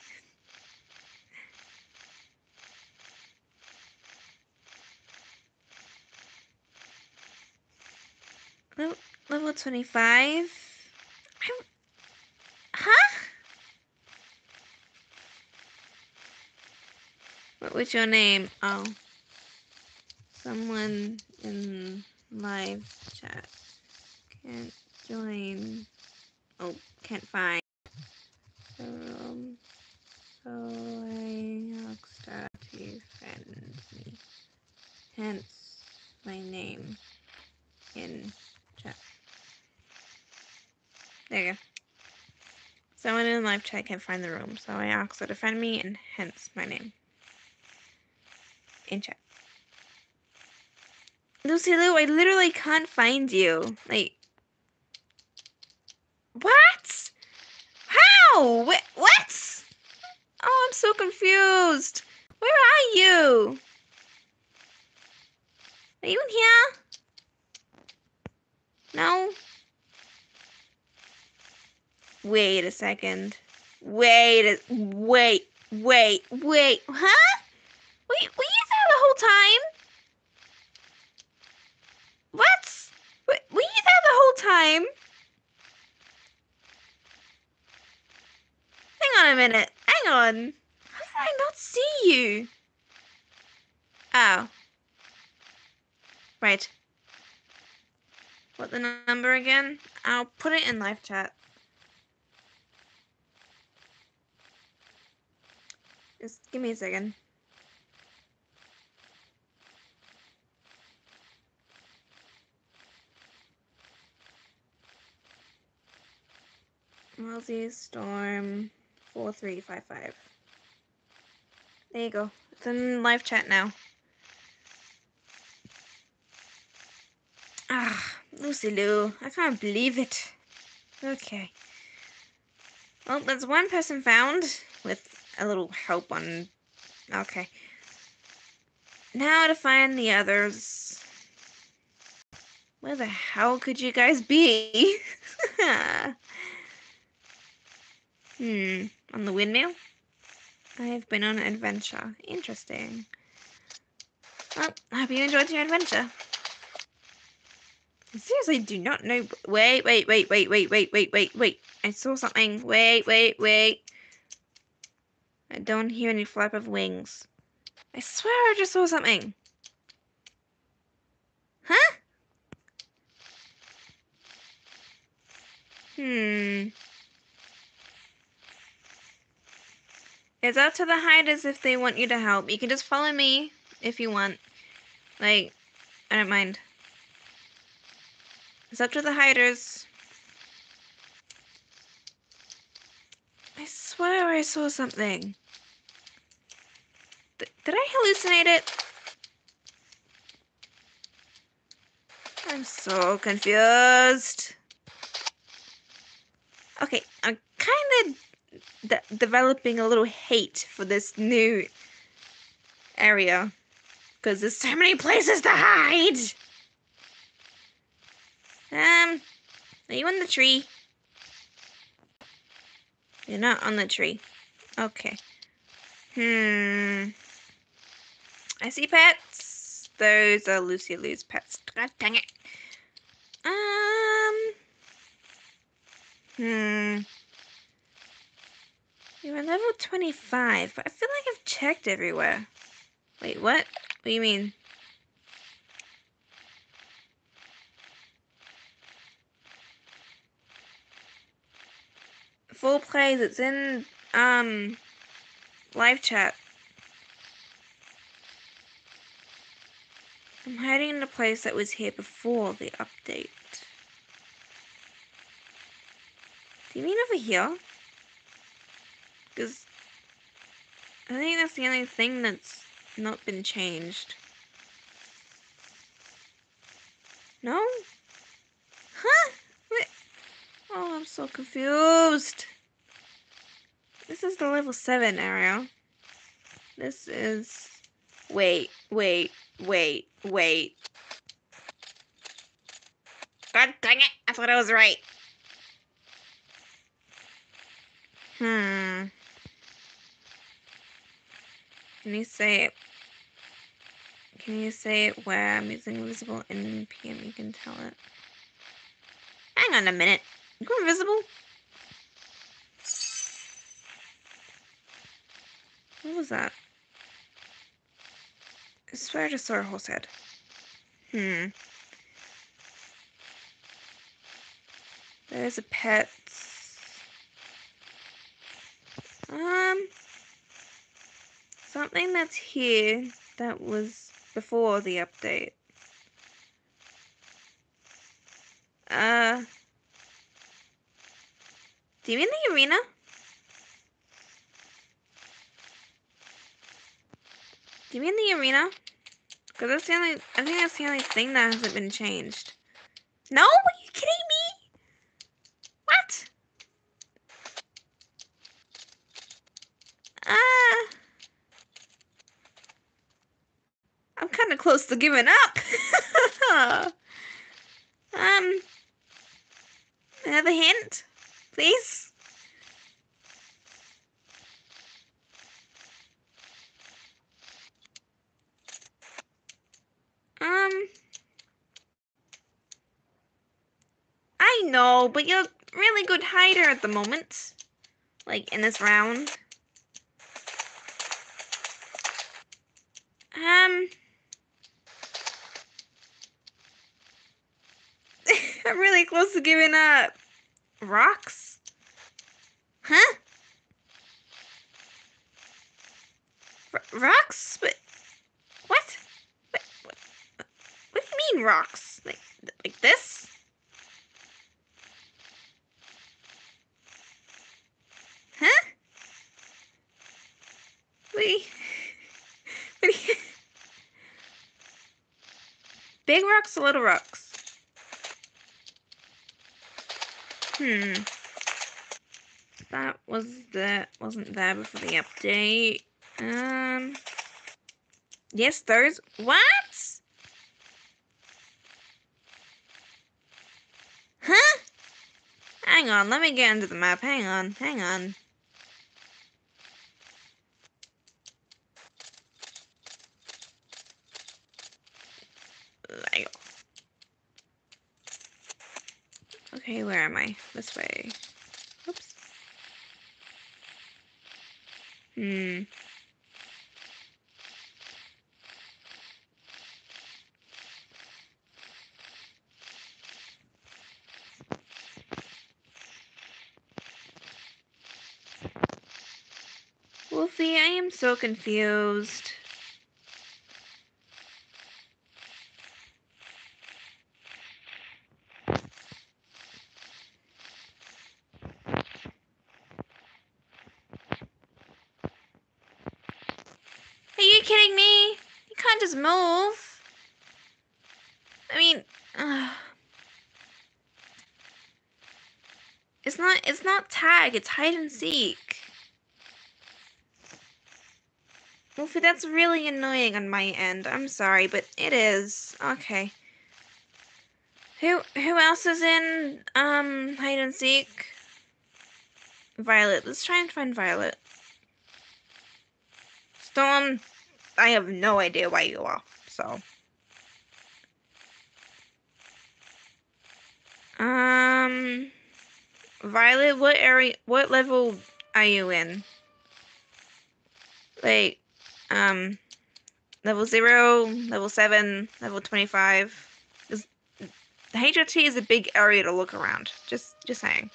Level, level 25? I'm, huh? What was your name? Oh. Someone in live chat can't join. Oh, can't find. Um, so I her to friend me. Hence my name in chat. There you go. Someone in live chat can't find the room, so I asked her to friend me and hence my name in chat. Lucy Lou, I literally can't find you. Like, what? How? Wh- what? Oh, I'm so confused. Where are you? Are you in here? No? Wait a second. Wait a wait, wait, wait. Huh? Were you, were you there the whole time? What? Were, were you there the whole time? Hang on a minute. Hang on. How did I not see you? Oh. Right. What the number again? I'll put it in live chat. Just give me a second. Wellesley Storm 4355. There you go. It's in live chat now. Ah, Lucy Lou. I can't believe it. Okay. Well, there's one person found with a little help on. Okay. Now to find the others. Where the hell could you guys be? hmm. On the windmill? I have been on an adventure. Interesting. Well, I hope you enjoyed your adventure. Seriously do not know. Wait, wait, wait, wait, wait, wait, wait, wait, wait. I saw something. Wait, wait, wait. I don't hear any flap of wings. I swear I just saw something. Huh? Hmm. It's up to the hiders if they want you to help. You can just follow me if you want. Like, I don't mind. It's up to the hiders. I swear I saw something. Th did I hallucinate it? I'm so confused. Okay, I'm kind of de developing a little hate for this new area. Because there's so many places to hide! Um, are you on the tree? You're not on the tree. Okay. Hmm. I see pets. Those are Lucy Lou's pets. God dang it. Um. Hmm. You're level 25, but I feel like I've checked everywhere. Wait, what? What do you mean? Full plays. It's in um live chat. I'm hiding in a place that was here before the update. Do you mean over here? Because I think that's the only thing that's not been changed. No? Huh? Oh, I'm so confused. This is the level 7 area. This is... Wait, wait, wait, wait. God dang it! I thought I was right. Hmm. Can you say it? Can you say it where I'm using invisible in PM? You can tell it. Hang on a minute. You invisible? What was that? I swear I just saw a horse head. Hmm. There's a pet. Um. Something that's here that was before the update. Uh. Do you mean the arena? Do you mean the arena? Because that's the only, I think that's the only thing that hasn't been changed. No? Are you kidding me? What? Ah. Uh, I'm kind of close to giving up. um, another hint, please? Um, I know, but you're really good hider at the moment. Like, in this round. Um... I'm really close to giving up. Rocks? Huh? R rocks? What? What, what? What do you mean rocks? Like like this? Huh? Wait. Big rocks, little rocks. Hmm. That was that wasn't there before the update. Um. Yes, there's what? Huh? Hang on, let me get into the map. Hang on, hang on. Okay, where am I? This way. Hmm. Wolfie, I am so confused. kidding me? You can't just move. I mean, uh, it's not. It's not tag. It's hide and seek. Wolfie, that's really annoying on my end. I'm sorry, but it is. Okay. Who who else is in um hide and seek? Violet. Let's try and find Violet. Storm. I have no idea why you are. So. Um, Violet, what area, what level are you in? Like, um, level zero, level seven, level twenty-five. the HRT is a big area to look around. Just, just saying.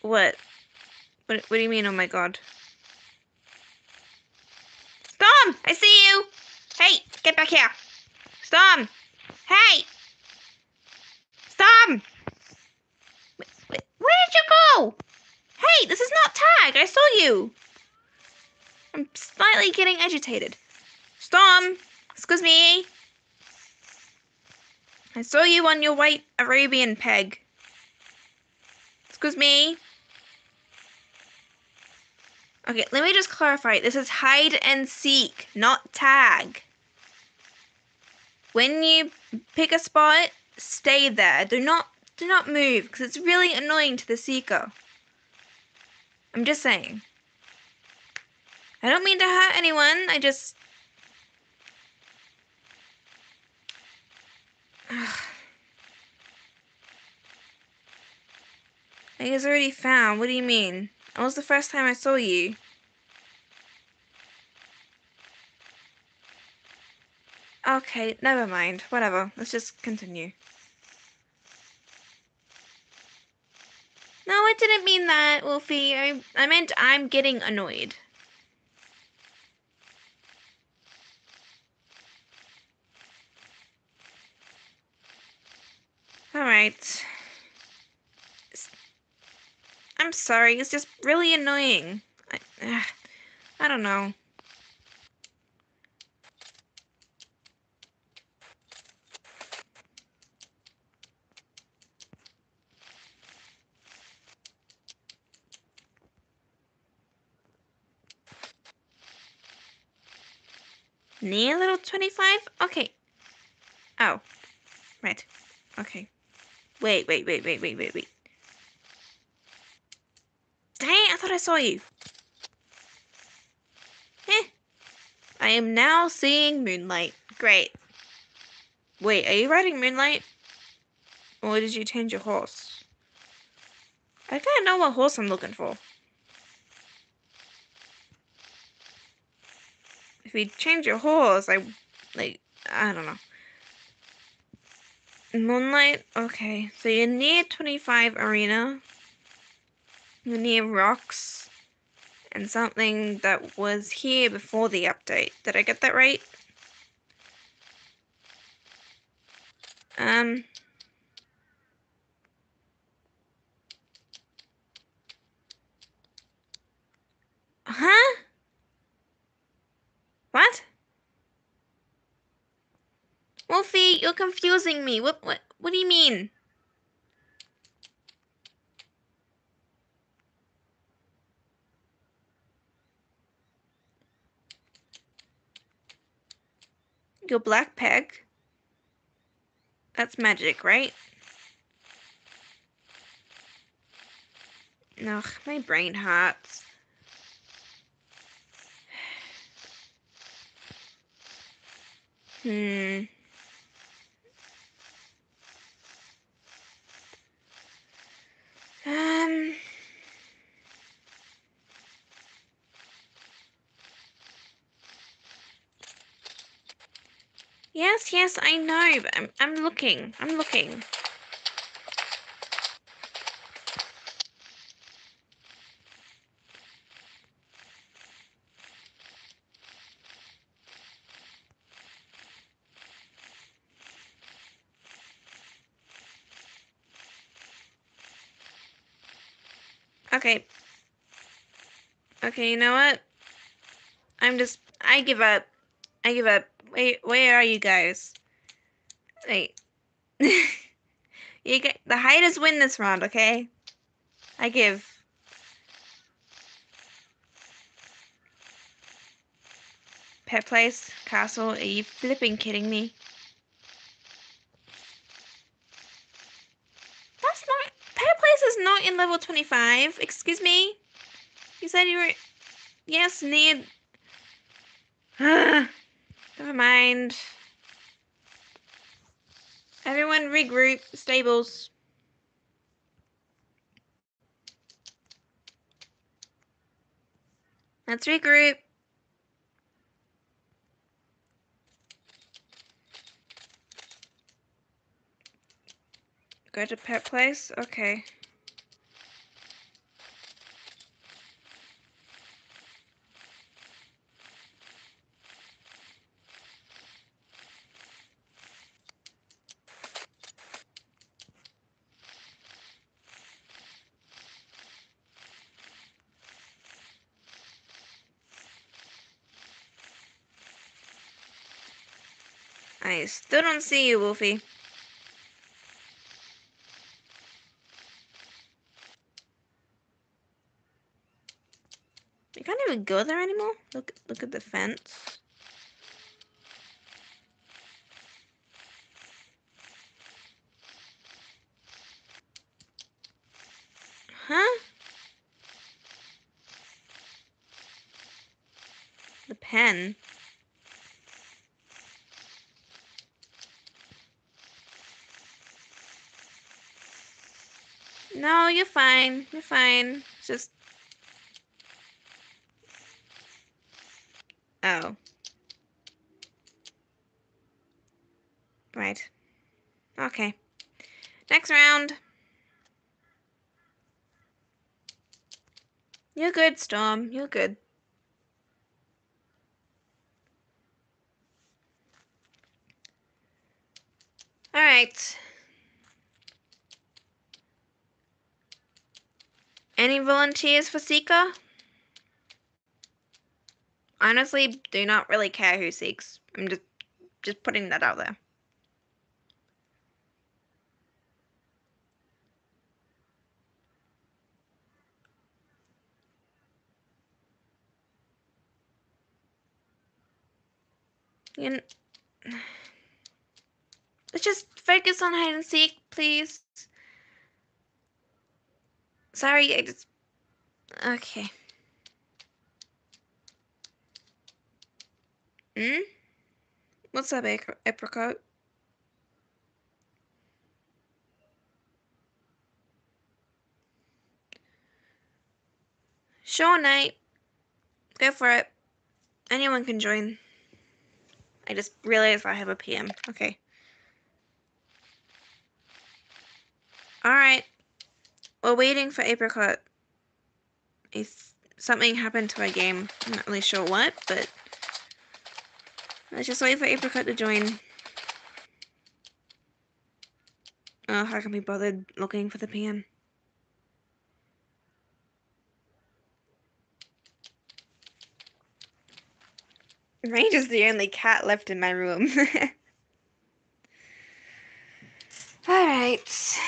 What? What? What do you mean? Oh my god. Storm! I see you! Hey, get back here! Storm! Hey! Um, Storm! Where did you go? Hey, this is not tag. I saw you. I'm slightly getting agitated. Storm! Excuse me. I saw you on your white Arabian peg. Excuse me. Okay, let me just clarify. This is hide and seek, not tag. When you pick a spot, stay there. Do not do not move because it's really annoying to the seeker. I'm just saying. I don't mean to hurt anyone. I just I was already found. What do you mean? That was the first time I saw you. Okay, never mind. Whatever. Let's just continue. No, I didn't mean that, Wolfie. I, I meant I'm getting annoyed. Alright. I'm sorry, it's just really annoying. I, uh, I don't know. Near level 25? Okay. Oh. Right. Okay. Wait, wait, wait, wait, wait, wait, wait. Dang I thought I saw you. Eh. I am now seeing moonlight. Great. Wait, are you riding moonlight? Or did you change your horse? I gotta know what horse I'm looking for. If you change your holes, I, like, I don't know. Moonlight, okay. So you need 25 Arena. You're near Rocks. And something that was here before the update. Did I get that right? Um... Huh? What? Wolfie, you're confusing me. What what what do you mean? Your black peg? That's magic, right? Ugh, my brain hurts. Hmm. Um. Yes, yes, I know, but I'm, I'm looking. I'm looking. Okay. Okay, you know what? I'm just I give up. I give up. Wait, where are you guys? Wait. you get the hiders win this round, okay? I give. Pet place, castle, are you flipping kidding me? That's not Not in level 25. Excuse me? You said you were yes, near Never mind. Everyone regroup. Stables. Let's regroup. Go to pet place? Okay. Still don't see you, Wolfie. You can't even go there anymore? Look look at the fence. Huh? The pen. No, you're fine. You're fine. Just... Oh. Right. Okay. Next round. You're good, Storm. You're good. Alright. Any volunteers for Seeker? Honestly, do not really care who seeks. I'm just just putting that out there. You kn- Let's just focus on hide and seek, please. Sorry, I just. Okay. Hmm? What's up, apricot? Sure, Knight. Go for it. Anyone can join. I just realized I have a PM. Okay. Alright. We're waiting for Apricot. If something happened to our game. I'm not really sure what, but let's just wait for Apricot to join. Oh, I can be bothered looking for the PM. Range is the only cat left in my room. Alright.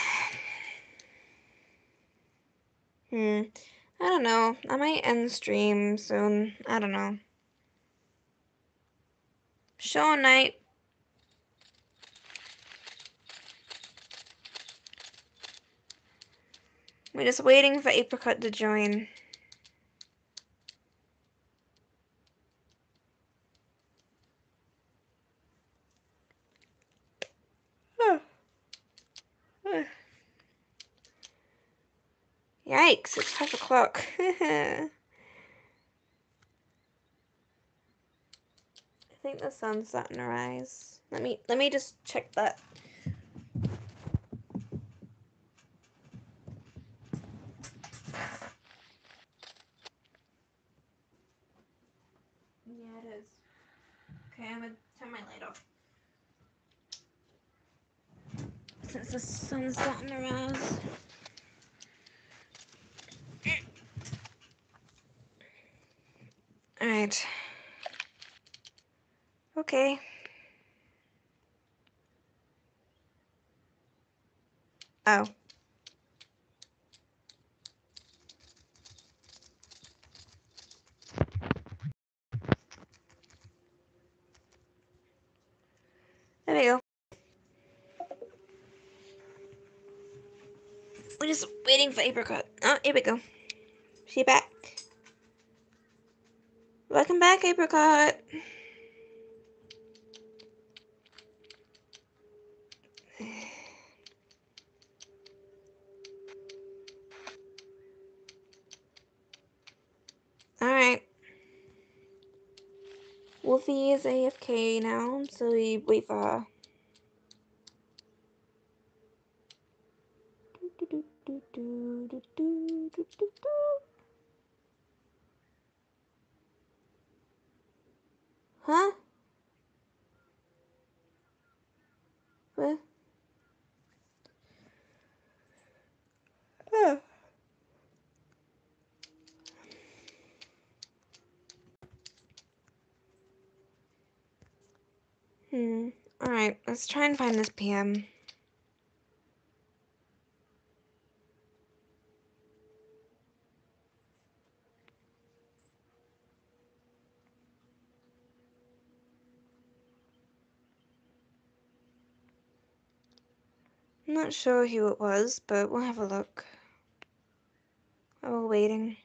Hmm. I don't know. I might end the stream soon. I don't know. Show night. We're just waiting for Apricot to join. Yikes, it's five o'clock. I think the sun's starting to rise. Let me let me just check that. Yeah, it is. Okay, I'm gonna turn my light off. Since the sun's starting to rise. Alright. Okay. Oh. There we go. We're just waiting for Apricot. Oh, here we go. She back. Welcome back, Apricot. Alright. Wolfie is AFK now, so we wait for her. Huh? What? Oh. Hmm. Alright, let's try and find this PM. I'm not sure who it was, but we'll have a look. We're waiting.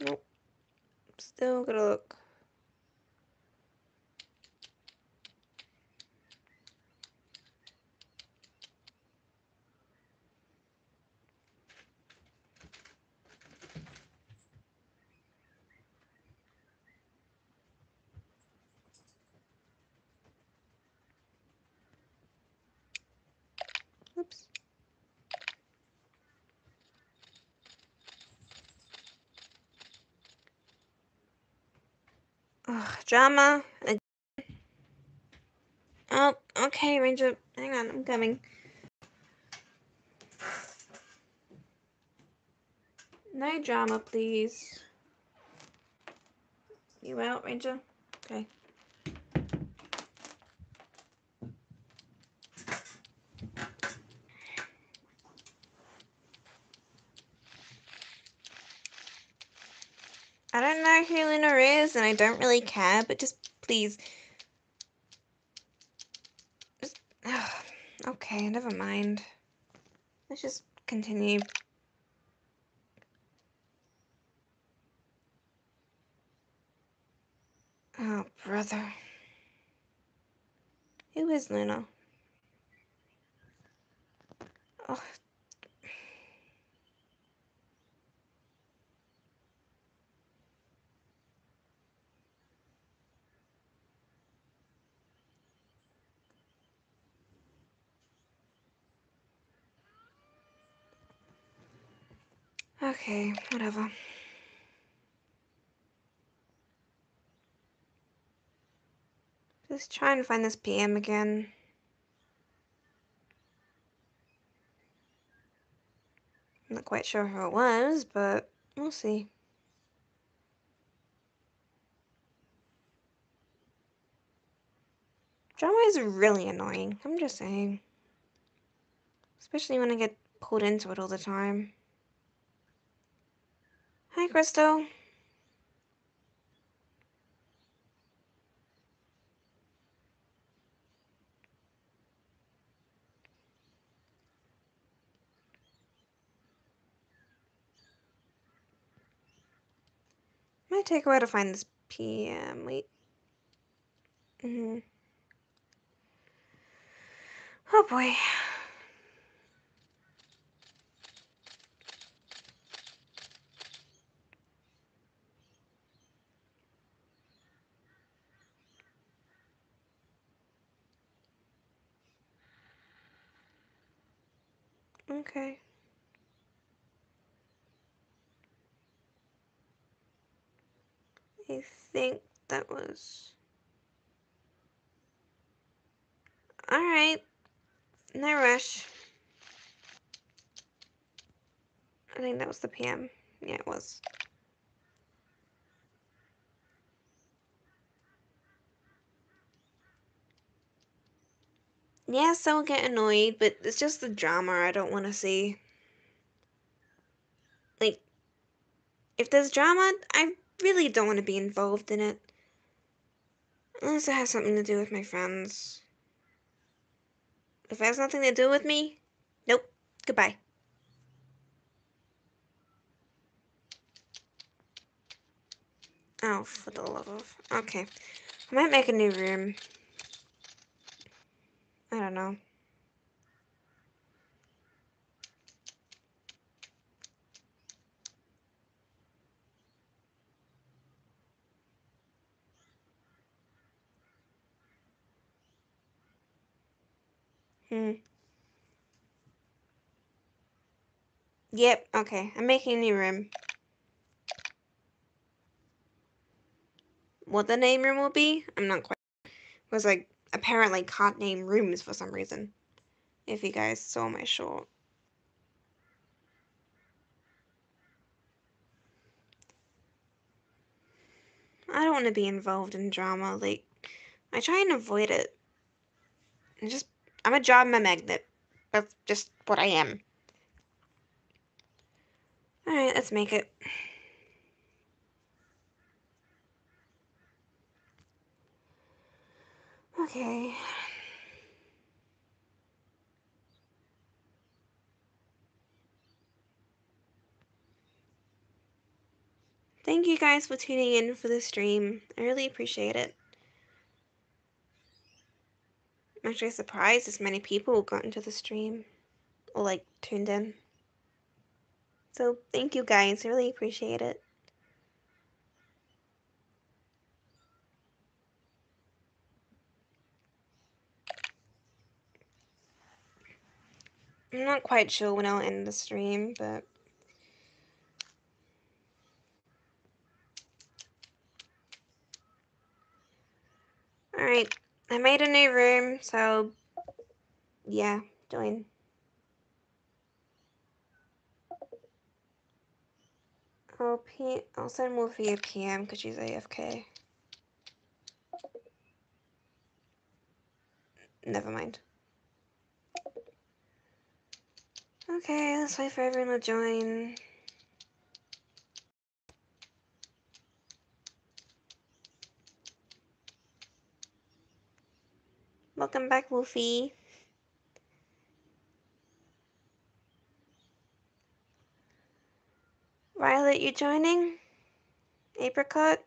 Nope. Still gotta look. Oops. Ugh, drama. Oh, okay, Ranger. Hang on, I'm coming. No drama, please. You out, Ranger? Okay. I don't know who Luna is, and I don't really care, but just please. Just, okay, never mind. Let's just continue. Oh, brother. Who is Luna? Oh. Okay, whatever. Just try and find this PM again. I'm not quite sure who it was, but we'll see. Drama is really annoying, I'm just saying. Especially when I get pulled into it all the time. Hi, Crystal. Might take a while to find this PM. Wait. Mm hmm Oh boy. Okay. I think that was... Alright. No rush. I think that was the PM. Yeah, it was. Yes, I'll get annoyed, but it's just the drama I don't want to see. Like, if there's drama, I really don't want to be involved in it. Unless it has something to do with my friends. If it has nothing to do with me, nope. Goodbye. Oh, for the love of... Okay. I might make a new room. I don't know. Hmm. Yep, okay. I'm making a new room. What the name room will be, I'm not quite... It was like, apparently can't name rooms for some reason. If you guys saw my short. I don't want to be involved in drama. Like, I try and avoid it. I'm just, I'm a drama magnet. That's just what I am. Alright, let's make it. Okay. Thank you guys for tuning in for the stream. I really appreciate it. I'm actually surprised as many people got into the stream or like tuned in. So thank you guys. I really appreciate it. I'm not quite sure when I'll end the stream, but Alright, I made a new room, so yeah, join. I'll, P I'll send Wolfie a PM because she's AFK. Never mind. Okay, let's wait for everyone to join. Welcome back, Wolfie. Violet, you joining? Apricot?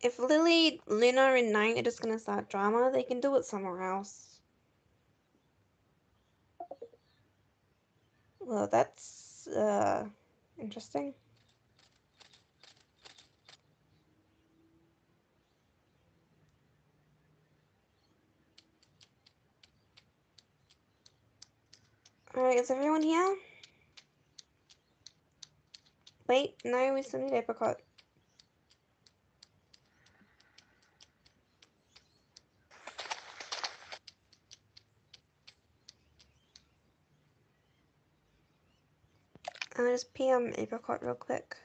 If Lily, Luna, and Knight are just gonna start drama, they can do it somewhere else. Well, that's, uh, interesting. Alright, is everyone here? Wait, no, we still need apricot. I'll just PM apricot real quick.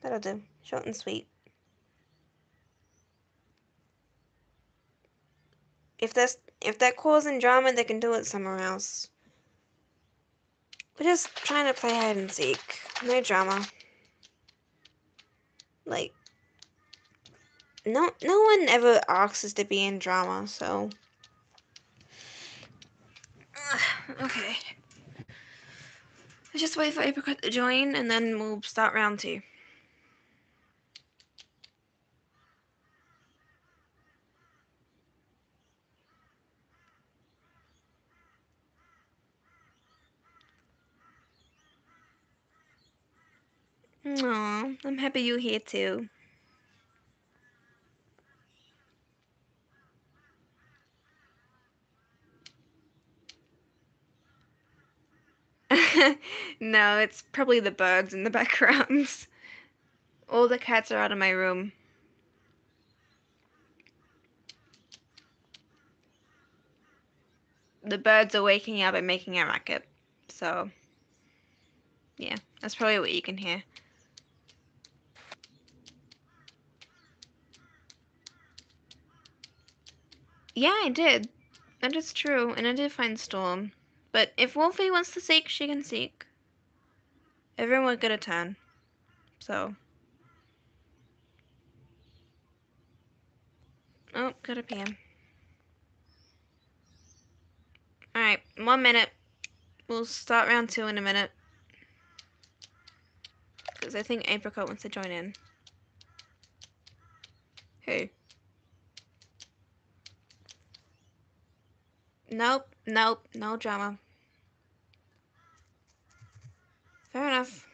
That'll do. Short and sweet. If that's if that causing drama, they can do it somewhere else. We're just trying to play hide and seek. No drama. Like no no one ever asks us to be in drama, so okay. Let's just wait for Apricot to join and then we'll start round two. Aw, I'm happy you're here too. no, it's probably the birds in the background. All the cats are out of my room. The birds are waking up and making a racket. So, yeah, that's probably what you can hear. Yeah, I did. That is true, and I did find Storm. But if Wolfie wants to seek, she can seek. Everyone will get a turn. So. Oh, got a PM. Alright, one minute. We'll start round two in a minute. Because I think Apricot wants to join in. Who? Nope, nope, no drama. Fair enough.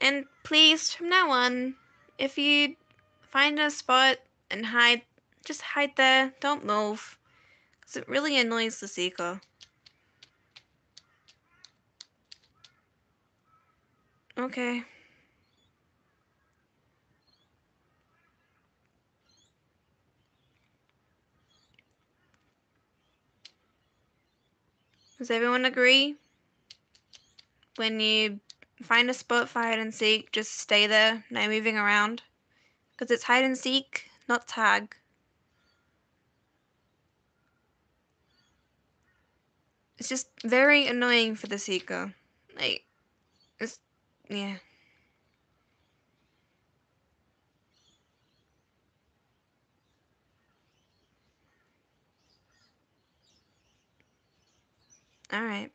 And please, from now on, if you find a spot and hide, just hide there. Don't move. Because it really annoys the seeker. Okay. Does everyone agree? When you find a spot for hide and seek, just stay there, no moving around. Because it's hide and seek, not tag. It's just very annoying for the seeker. Like, it's, yeah. Alright.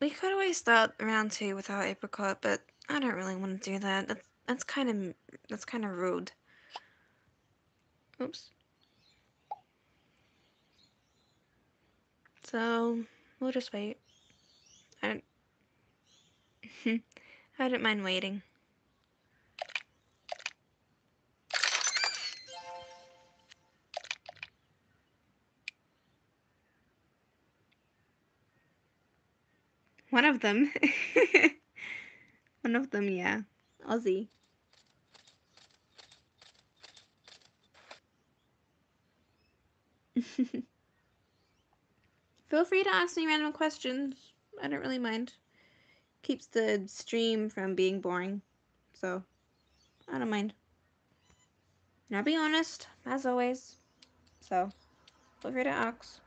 We could always start round two without apricot, but I don't really want to do that. That's that's kind of that's kind of rude. Oops. So we'll just wait. I don't, I don't mind waiting. One of them. One of them, yeah. Aussie. Feel free to ask me random questions. I don't really mind. Keeps the stream from being boring. So, I don't mind. And I'll be honest, as always. So, feel free to ask.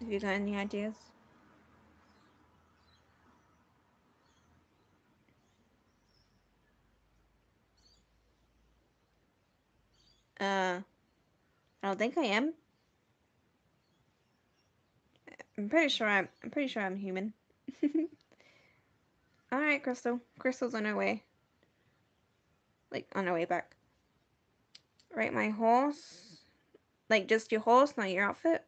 If you got any ideas. Uh, I don't think I am. I'm pretty sure I'm. I'm pretty sure I'm human. All right, Crystal. Crystal's on her way. Like on her way back. Right, my horse. Like just your horse, not your outfit.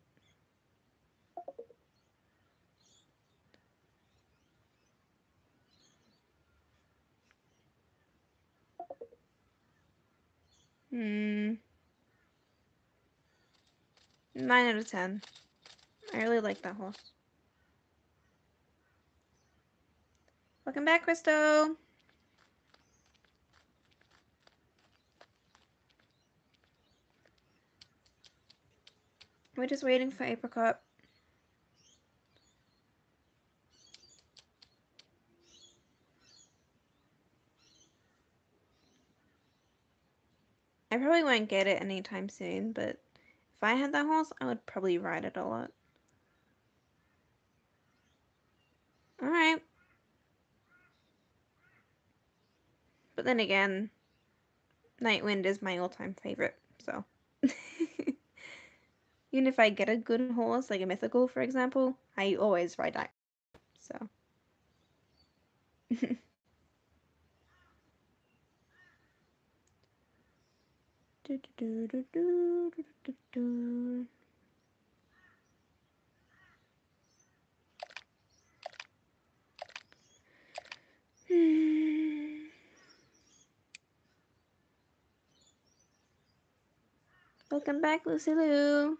Hmm. Nine out of ten. I really like that horse. Welcome back, Crystal. We're just waiting for Apricot. I probably won't get it anytime soon, but if I had that horse, I would probably ride it a lot. Alright. But then again, Nightwind is my all-time favorite, so. Even if I get a good horse, like a mythical, for example, I always ride that. So. Hmm. Welcome back, Lucy Lou.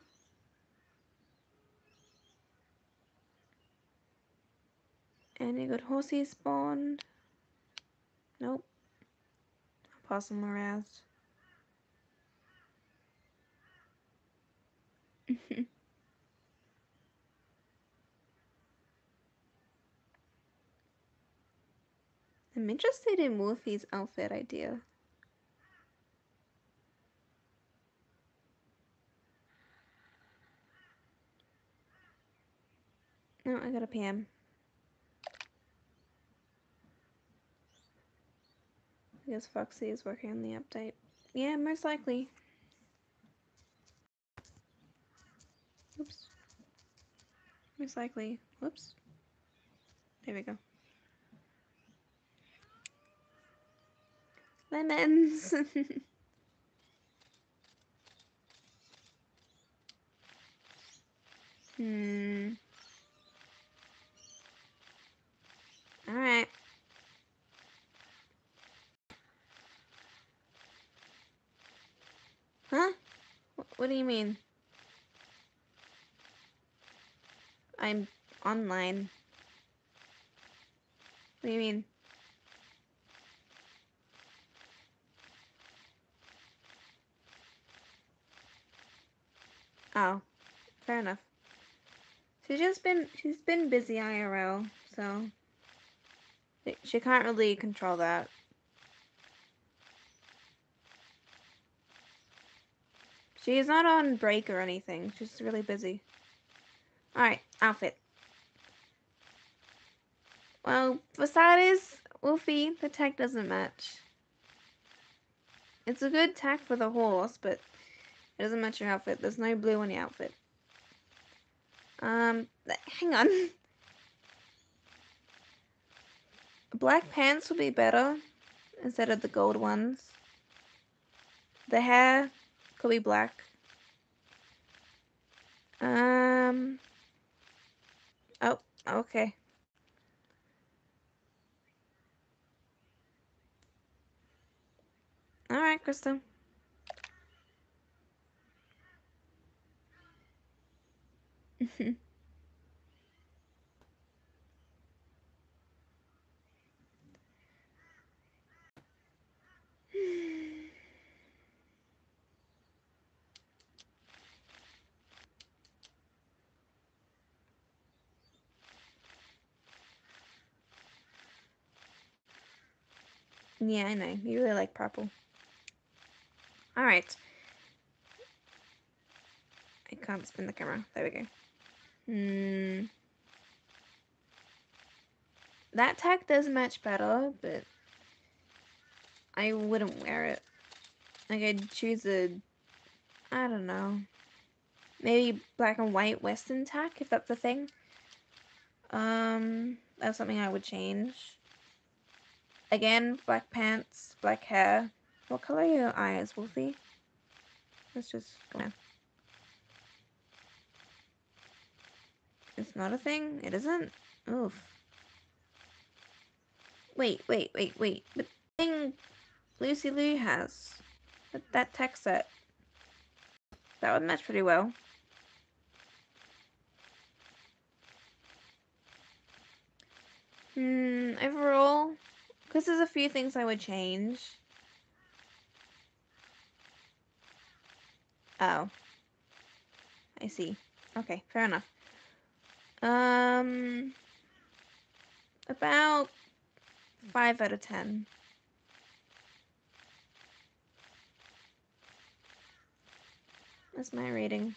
Any good horses spawned? Nope. Possum harassed. I'm interested in Wolfie's outfit idea. No, I got a Pam. I guess Foxy is working on the update. Yeah, most likely. Oops. Most likely. Whoops. There we go. Lemons! hmm. Alright. Huh? What do you mean? I'm online. What do you mean? Oh, fair enough. She's just been she's been busy IRL, so she can't really control that. She's not on break or anything. She's really busy. Alright, outfit. Well, for starters, Wolfie, the tack doesn't match. It's a good tack for the horse, but it doesn't match your outfit. There's no blue on the outfit. Um, hang on. Black pants would be better instead of the gold ones. The hair could be black. Um. Oh, okay. All right, Crystal. Mm-hmm. Yeah, I know. You really like purple. Alright. I can't spin the camera. There we go. Hmm. That tag does match better, but I wouldn't wear it. Like, I'd choose a, I don't know, maybe black and white western tack, if that's a thing. Um, that's something I would change. Again, black pants, black hair. What color are your eyes, Wolfie? Let's just go. It's not a thing? It isn't? Oof. Wait, wait, wait, wait. The thing Lucy Lou has. That, that tack set. That would match pretty well. Hmm, overall, because there's a few things I would change. Oh. I see. Okay, fair enough. Um, about 5 out of 10. That's my rating.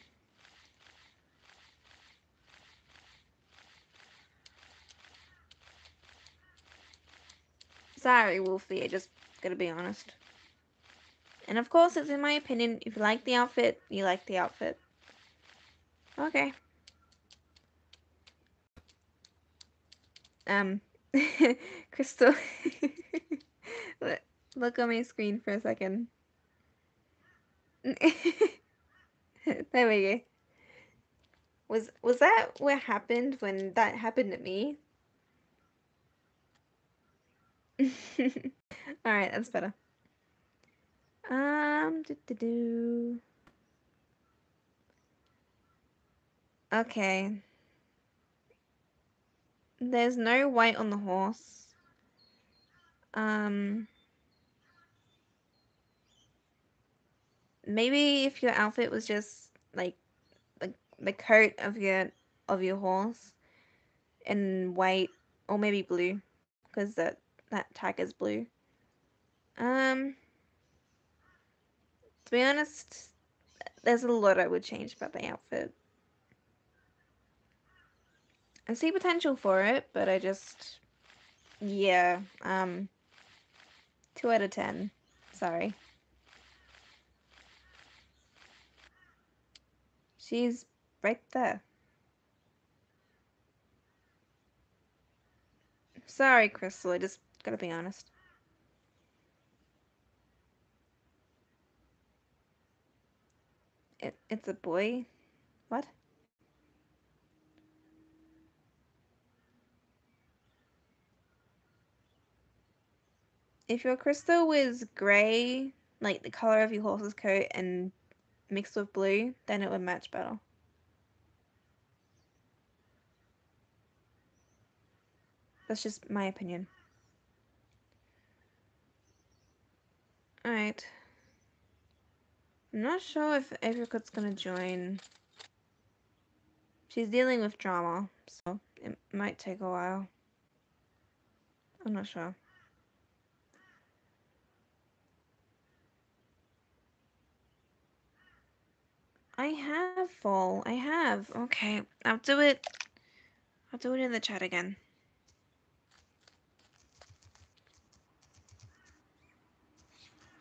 Sorry, Wolfie, I just gotta be honest. And of course, it's in my opinion. If you like the outfit, you like the outfit. Okay. Um, Crystal, look on my screen for a second. there we go. Was was that what happened when that happened to me? Alright, that's better. Um, do, do, do. Okay. There's no white on the horse. Um, maybe if your outfit was just like the the coat of your of your horse in white or maybe blue, because that that tag is blue. Um, to be honest, there's a lot I would change about the outfit. I see potential for it, but I just, yeah, um, 2 out of 10. Sorry. She's right there. Sorry, Crystal, I just gotta be honest. It, it's a boy? What? If your crystal was grey, like the color of your horse's coat, and mixed with blue, then it would match better. That's just my opinion. Alright. I'm not sure if Apricot's gonna join. She's dealing with drama, so it might take a while. I'm not sure. I have full. I have. Okay. I'll do it. I'll do it in the chat again.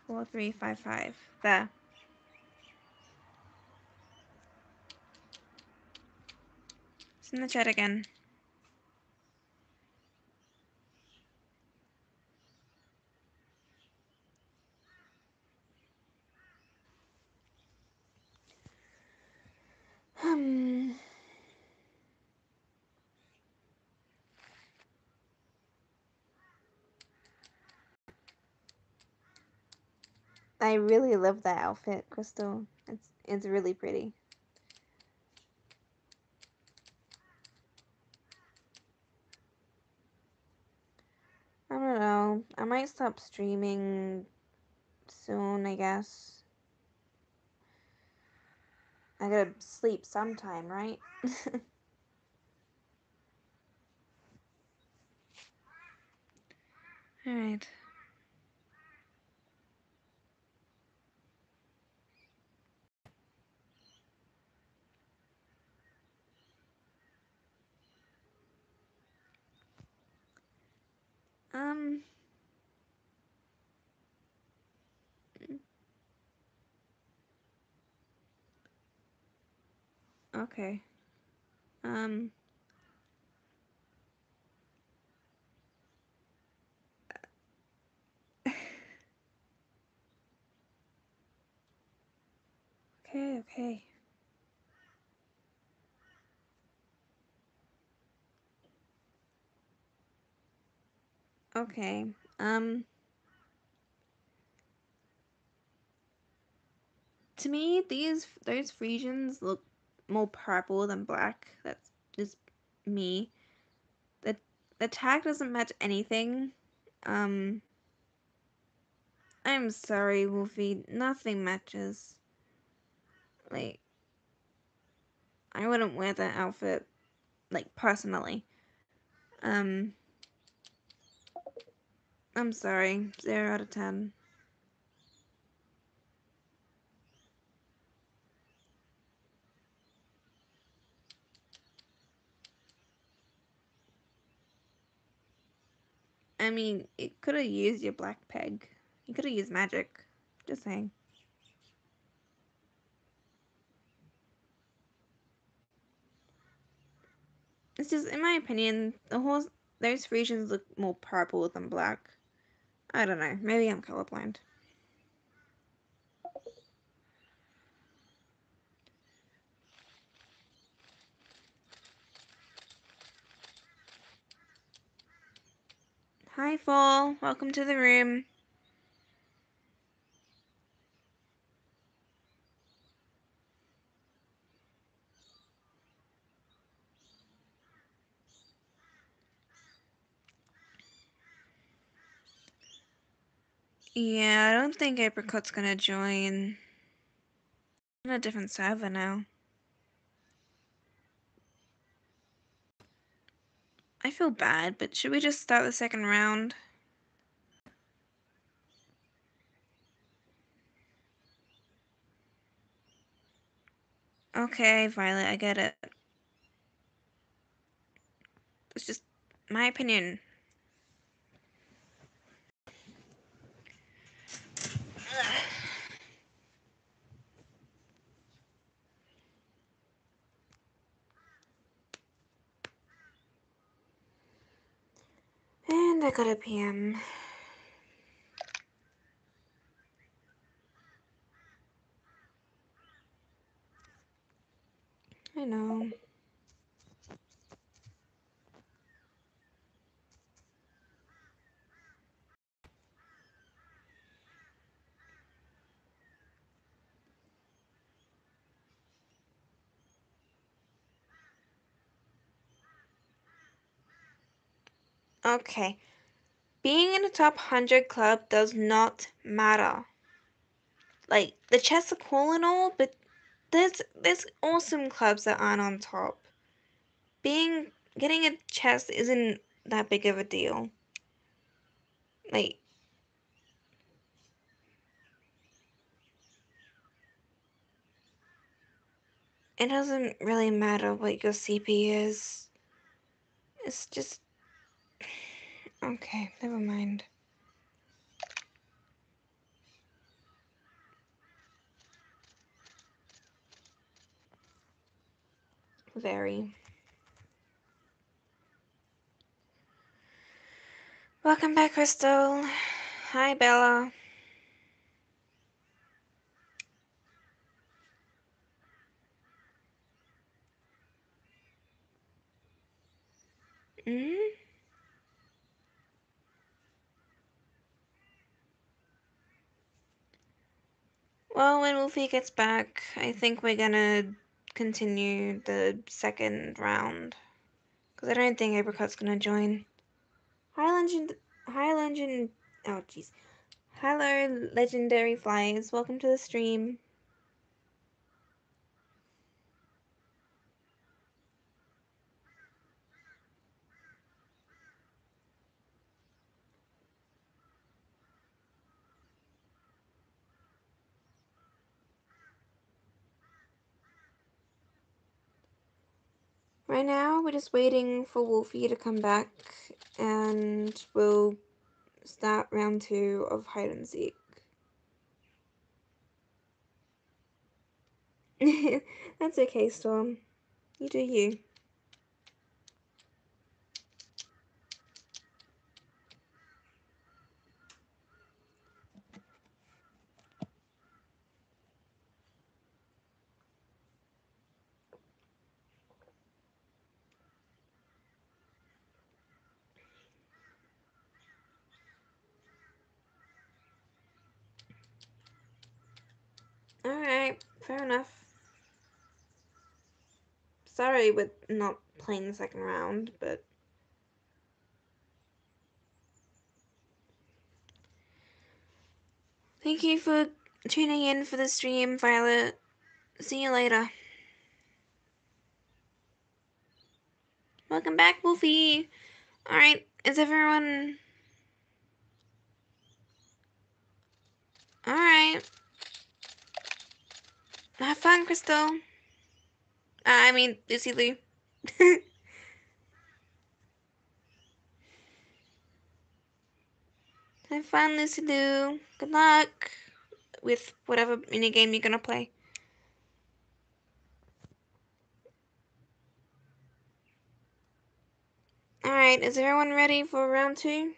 Four, three, five, five. There. It's in the chat again. I really love that outfit, Crystal. It's it's really pretty. I don't know. I might stop streaming soon, I guess. I gotta sleep sometime, right? Alright. Um. Okay. Um. okay, okay. Okay. Um. To me, these those Friesians look more purple than black. That's just me. The the tack doesn't match anything. Um. I'm sorry, Wolfie. Nothing matches. Like, I wouldn't wear that outfit, like, personally. Um, I'm sorry. Zero out of ten. I mean, it could have used your black peg. You could have used magic. Just saying. It's just, in my opinion, the whole those Friesians look more purple than black. I don't know. Maybe I'm colorblind. Hi, Fall. Welcome to the room. Yeah, I don't think Apricot's gonna join. On a different server now. I feel bad, but should we just start the second round? Okay, Violet, I get it. It's just my opinion. And I got a PM. I know. Okay. Being in the top 100 club does not matter. Like, the chests are cool and all, but there's there's awesome clubs that aren't on top. Being getting a chest isn't that big of a deal. Like it doesn't really matter what your CP is. It's just okay, never mind. Very. Welcome back, Crystal. Hi, Bella. Mm? Well, when Wolfie gets back, I think we're gonna continue the second round. Because I don't think Apricot's gonna join. Hi, Legend. Hi, Legend. Oh, jeez. Hello, Legendary Flyers. Welcome to the stream. Right now, we're just waiting for Wolfie to come back and we'll start round two of hide and seek. That's okay, Storm. You do you. Alright, fair enough. Sorry with not playing the second round, but Thank you for tuning in for the stream, Violet. See you later. Welcome back, Wolfie. Alright, is everyone... Alright. Have fun, Crystal. I mean, Lucy Lou. Have fun, Lucy Lou. Good luck with whatever mini game you're gonna play. Alright, is everyone ready for round two?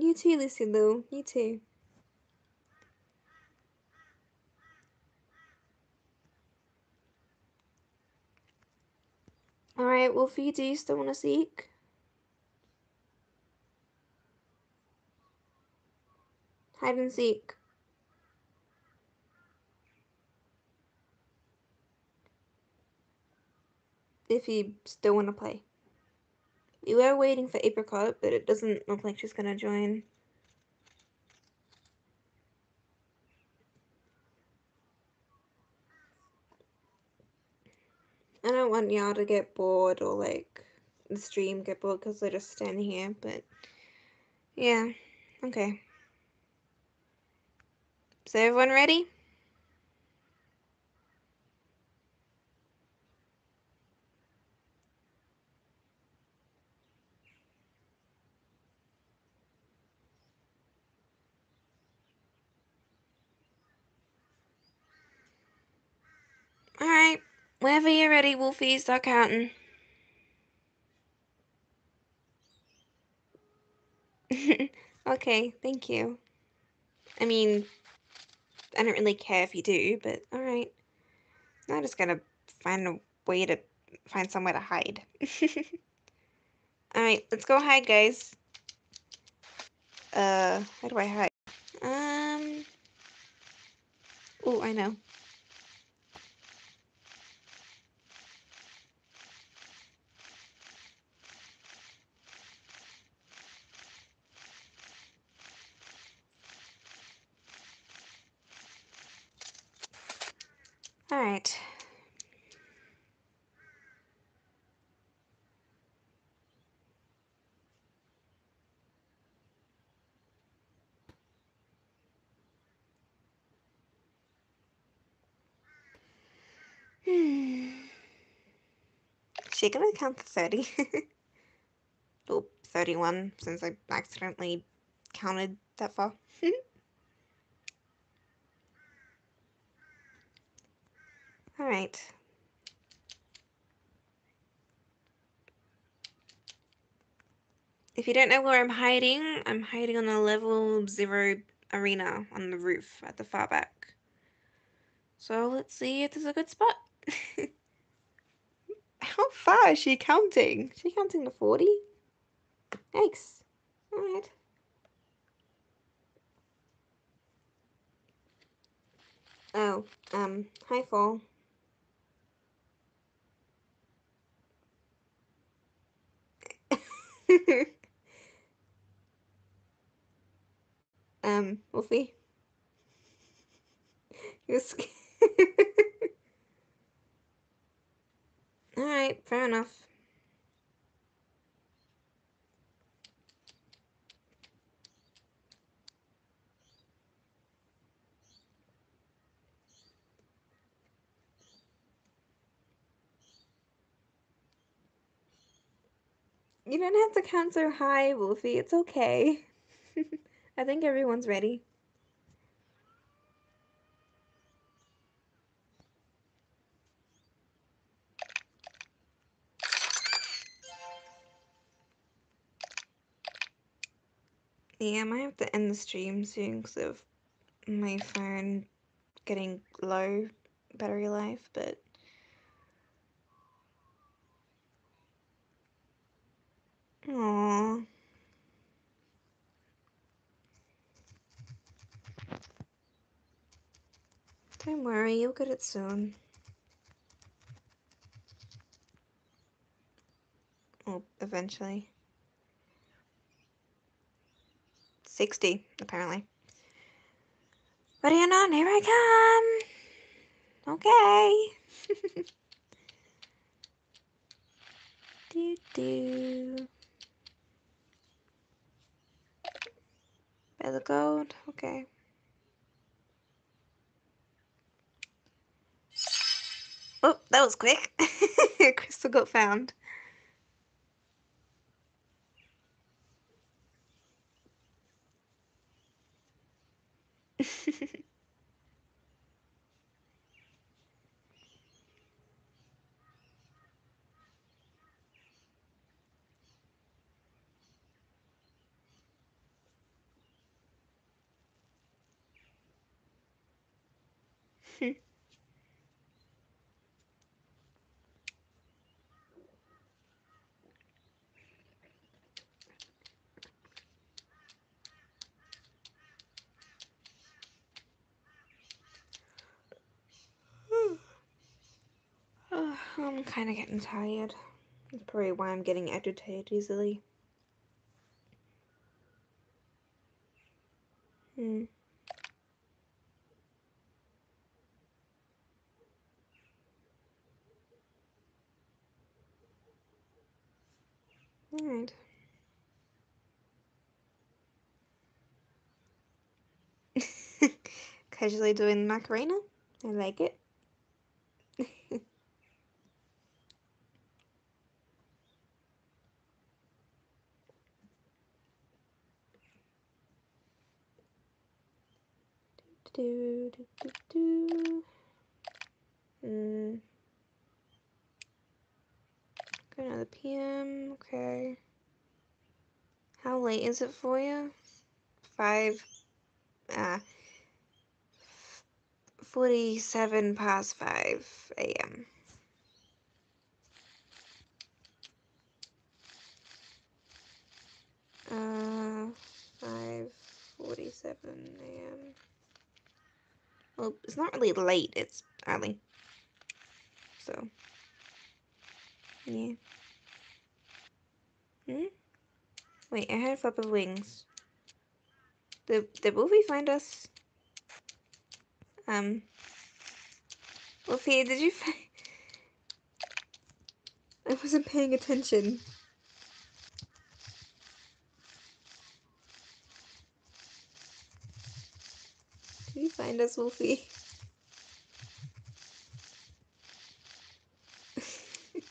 You too, Lucy Lou. You too. Alright, Wolfie, do you still want to seek? Hide and seek. If you still want to play. We were waiting for Apricot, but it doesn't look like she's to join. I don't want y'all to get bored or like the stream get bored because they're just standing here, but yeah, okay. Is everyone ready? Alright, whenever you're ready, Wolfie, start counting. okay, thank you. I mean, I don't really care if you do, but alright. I'm just gonna find a way to find somewhere to hide. alright, let's go hide, guys. Uh, how do I hide? Um, oh, I know. All right. Hmm. She gonna count to 30? oh, 31, since I accidentally counted that far. Alright. If you don't know where I'm hiding, I'm hiding on a level zero arena on the roof at the far back. So let's see if there's a good spot. How far is she counting? Is she counting to 40? Thanks. Alright. Oh, um, hi, Fall. um, Wolfie. You're scared. Alright, fair enough. You don't have to count so high, Wolfie. It's okay. I think everyone's ready. Yeah, I might have to end the stream soon because of my phone getting low battery life, but Don't worry, you'll get it soon. Oh, eventually. 60, apparently. Ready or not, here I come! Okay. do do. By the gold, okay. Oh, that was quick. Crystal got found. I'm kind of getting tired. That's probably why I'm getting agitated easily. Hmm. Alright. Casually doing Macarena. I like it. do, do, do, do. Hmm. Go another PM. Okay. How late is it for you? Five. Ah. 47 past 5 a.m. Uh, 5.47 a.m. Well, it's not really late, it's early. So, yeah. Hmm? Wait, I flap of wings. Did, did Wolfie find us? Um, Wolfie, did you find... I wasn't paying attention. Did you find us, Wolfie?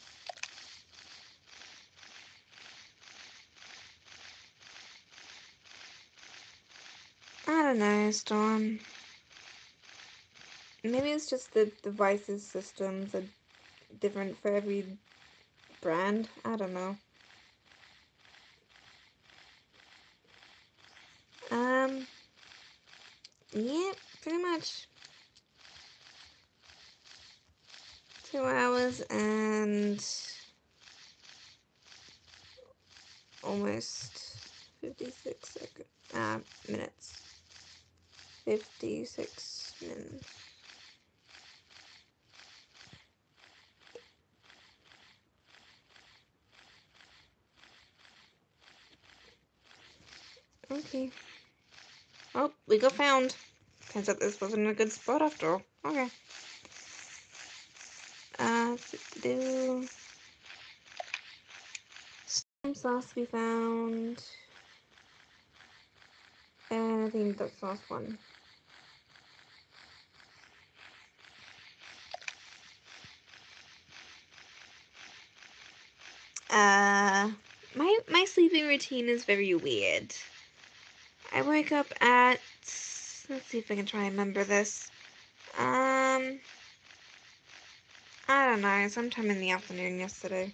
I don't know, Storm. Maybe it's just the devices systems are different for every brand. I don't know. Um, yeah, pretty much. Two hours and almost 56 seconds, uh, minutes. 56 minutes. Okay. Oh, we got found. Turns out this wasn't a good spot after all. Okay. Uh, do some sauce we found. And I think that's the last one. Uh, my my sleeping routine is very weird. I wake up at let's see if I can try and remember this. Um I don't know, sometime in the afternoon yesterday.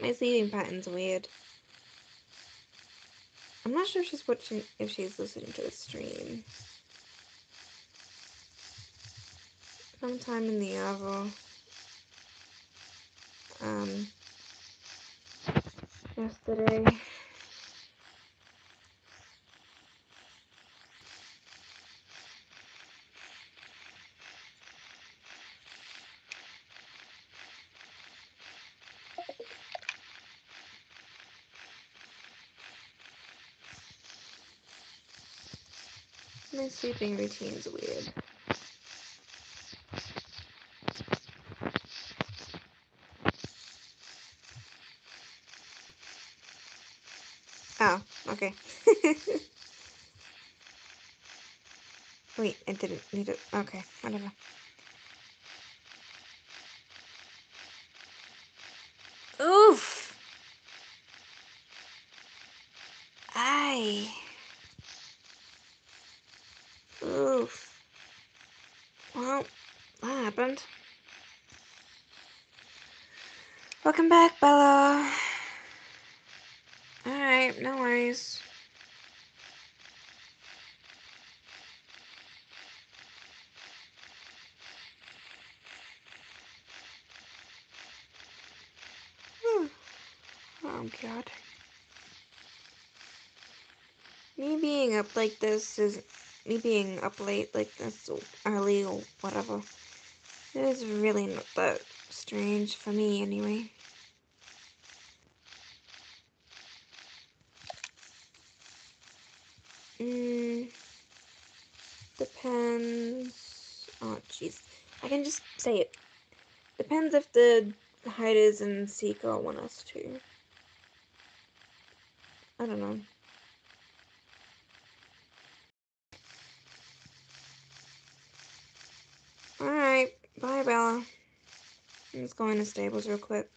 My sleeping pattern's weird. I'm not sure if she's watching if she's listening to the stream. Sometime in the hour. Um yesterday. My sleeping routine's weird. Oh, okay. Wait, it didn't need it. Okay, whatever. Oof! Aye. Oof. Well, that happened. Welcome back, Bella. Alright, no worries. Oh god. Me being up like this is me being up late like this early or whatever. It is really not that strange for me anyway. Mm, depends. Oh, jeez. I can just say it. Depends if the hiders and seeker want us to. I don't know. Alright, bye Bella. I'm just going to stables real quick.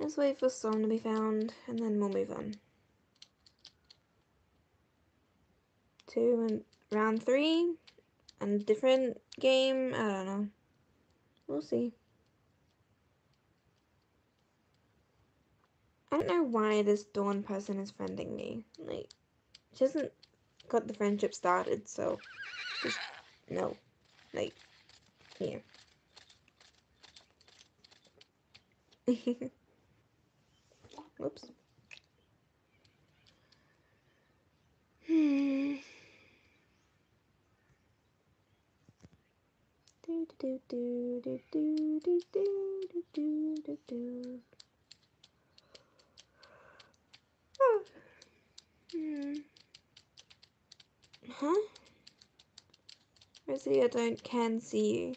Let's wait for Storm to be found, and then we'll move on. To and round three, and different game, I don't know. We'll see. I don't know why this Dawn person is friending me. Like, she hasn't got the friendship started, so just no. Like, yeah. Whoops. Hmm. Do do do do do do do do do do do. Oh. Hmm. Huh? Don't can see you.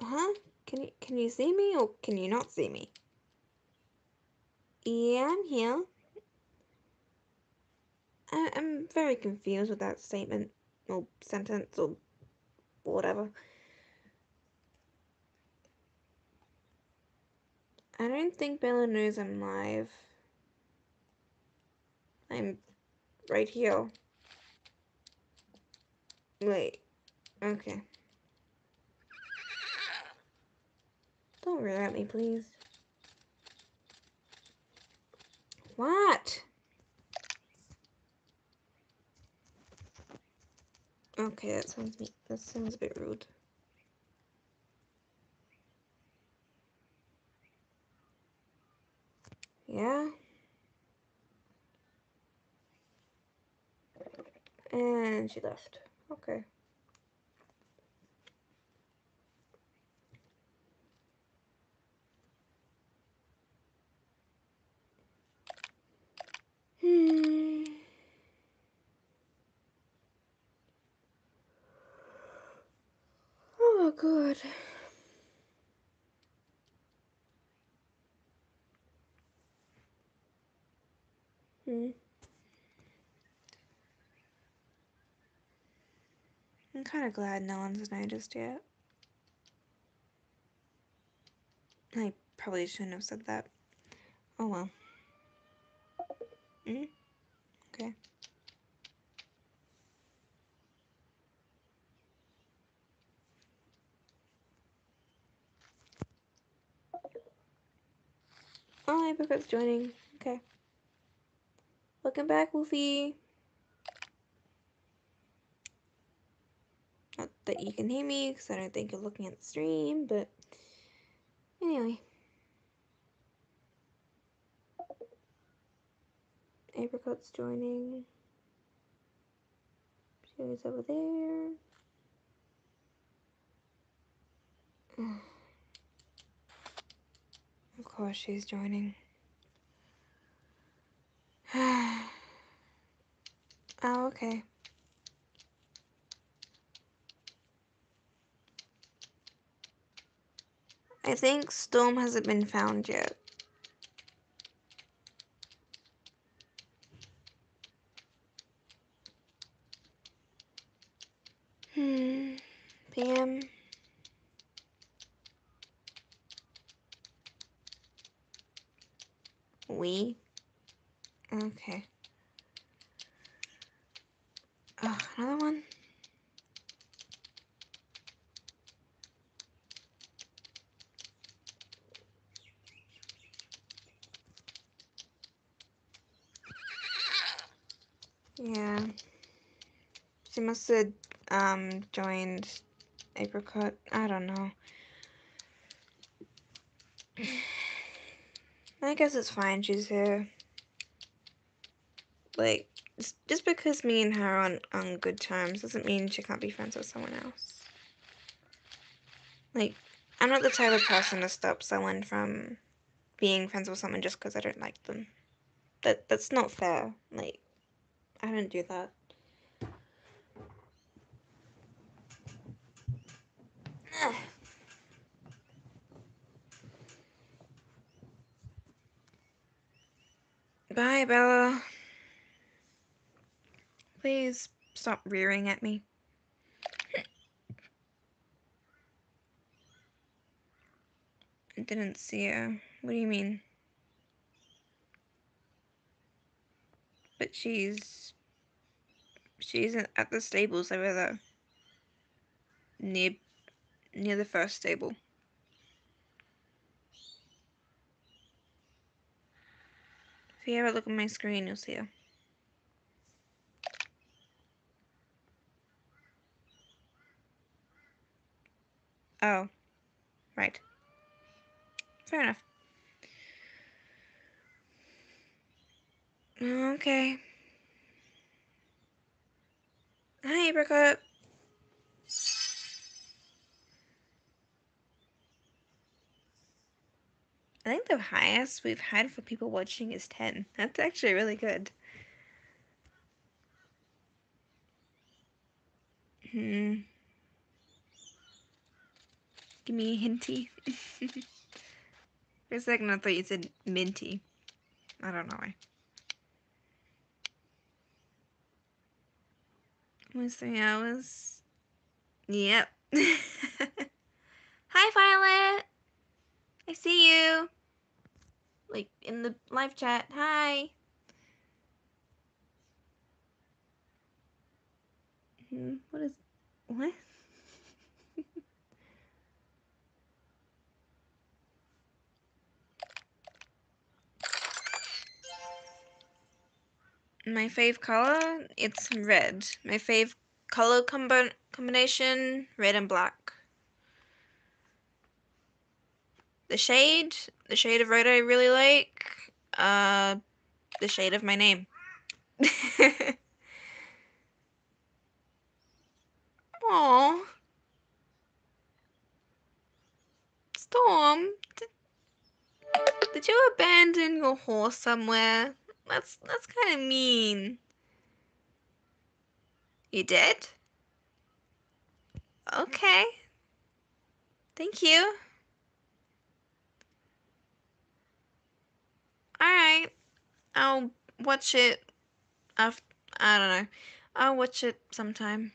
Huh? Can you can you see me or can you not see me? Yeah, I'm here. I, I'm very confused with that statement or sentence or whatever. I don't think Bella knows I'm live. I'm right here. Wait. Okay. Don't rear at me, please. What? Okay, that sounds me. That sounds a bit rude. Yeah. And she left. Okay. Hmm. Oh, good. Hmm. I'm kind of glad no one's noticed yet. I probably shouldn't have said that. Oh well. Hmm. Okay. Oh, I joining. Okay. Welcome back, Wolfie. Not that you can hear me, because I don't think you're looking at the stream, but anyway. Apricot's joining. She's over there. Of course she's joining. oh, okay. I think Storm hasn't been found yet. Hmm. PM. We. Okay. Oh, another one. Yeah. She must have um joined Apricot. I don't know. I guess it's fine she's here. Like, just just because me and her are on, on good terms doesn't mean she can't be friends with someone else. Like, I'm not the type of person to stop someone from being friends with someone just because I don't like them. That That's not fair. Like, I don't do that. Bye, Bella. Please stop rearing at me. I didn't see her. What do you mean? But she's... She's at the stables over there. Near... Near the first stable. If you ever look at my screen, you'll see her. Oh. Right. Fair enough. Okay. Hi, Apricot. I think the highest we've had for people watching is 10. That's actually really good. Hmm. Give me a hinty. For a second, I thought you said minty. I don't know why. Almost three hours. Yep. Hi, Violet. I see you like in the live chat. Hi. Hmm, what is what? My fave color, it's red. My fave color combo combination, red and black. The shade, the shade of red I really like. Uh, the shade of my name. Aww. Storm, did, did you abandon your horse somewhere? That's that's kind of mean. You did? Okay. Thank you. Alright. I'll watch it. After, I don't know. I'll watch it sometime.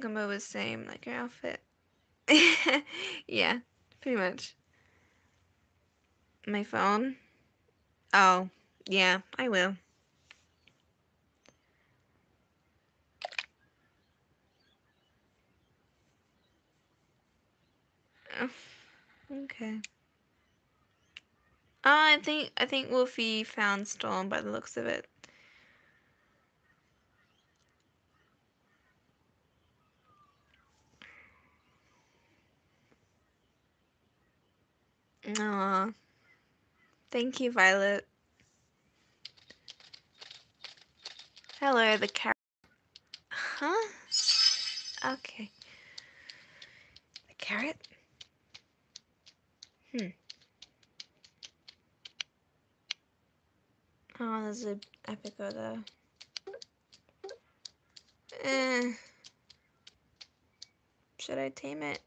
Gumbo was saying, like your outfit. yeah, pretty much. My phone? Oh, yeah, I will. Oh, okay. Uh, I think I think Wolfie found Storm by the looks of it. Aw. Thank you, Violet. Hello, the carrot. Huh? Okay. The carrot? Hmm. Oh, there's an epic though. Eh. Should I tame it?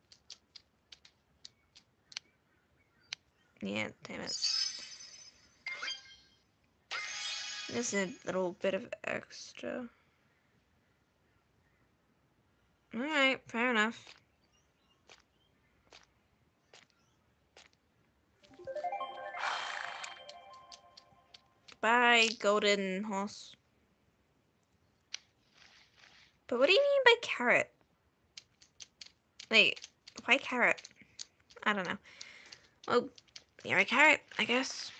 Yeah, tame it. Just a little bit of extra. Alright, fair enough. Bye, golden horse. But what do you mean by carrot? Wait, why carrot? I don't know. Well, you're a carrot, I guess.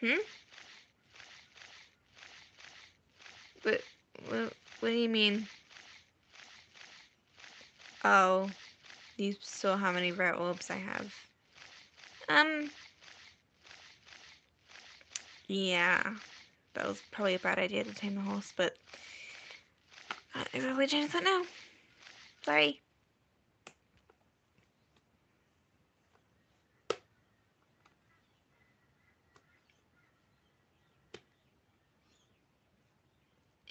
Hmm? What, what, what do you mean? Oh. You saw how many rare orbs I have. Um. Yeah. That was probably a bad idea to tame the horse, but I don't exactly change that now. Sorry.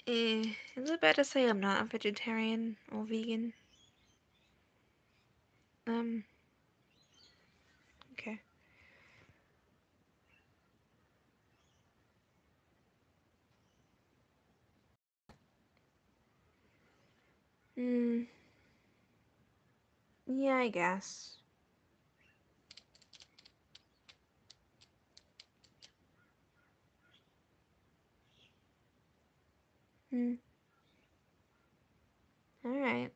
Eh, is it better to say I'm not a vegetarian or vegan? Um. Okay. Hmm. Yeah, I guess. Hmm. Alright.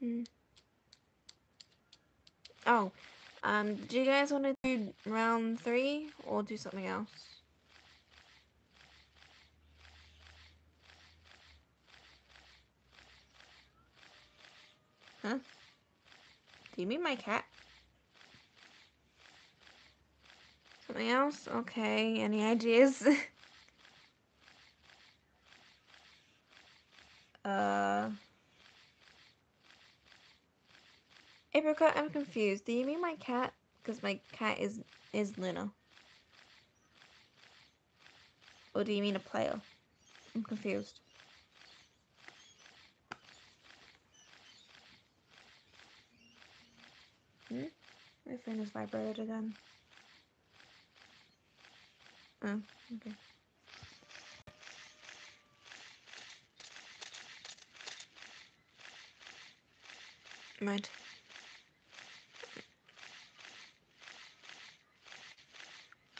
Hmm. Oh, um, do you guys want to do round three or do something else? Huh? Do you mean my cat? Something else? Okay, any ideas? uh... Apricot, I'm confused. Do you mean my cat? Because my cat is is Luna. Or do you mean a player? I'm confused. Hmm? My phone is vibrated again. Oh, okay. Right.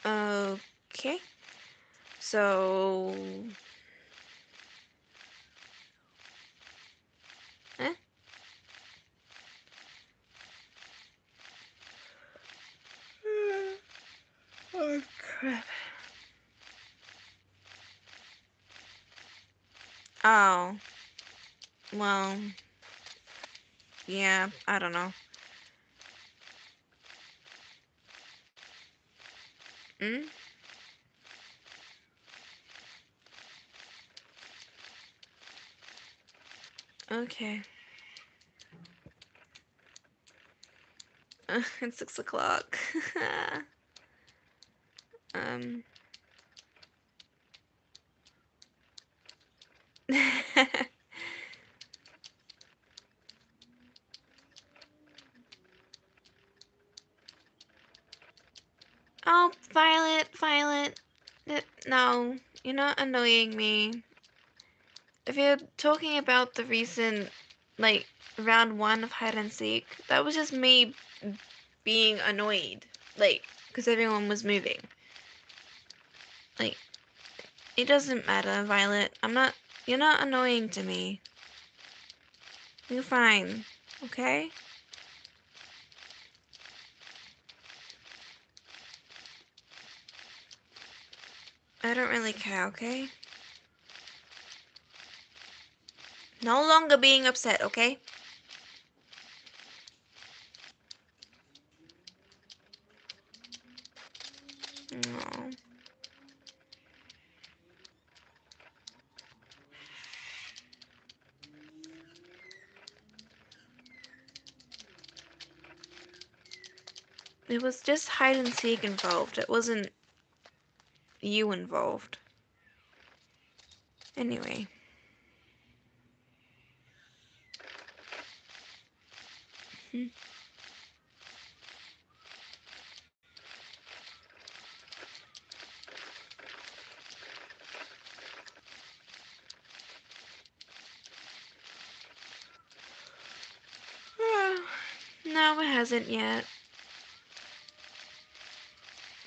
Okay. So... Eh? Oh, crap. Oh. Well... Yeah, I don't know. Hmm? Okay. Uh, it's six o'clock. Um. oh, Violet, Violet. No, you're not annoying me. If you're talking about the recent, like, round one of hide and seek, that was just me being annoyed. Like, because everyone was moving. It doesn't matter, Violet. I'm not, you're not annoying to me. You're fine, okay? I don't really care, okay? No longer being upset, okay? Aww. It was just hide and seek involved. It wasn't you involved. Anyway. Hmm. no, it hasn't yet.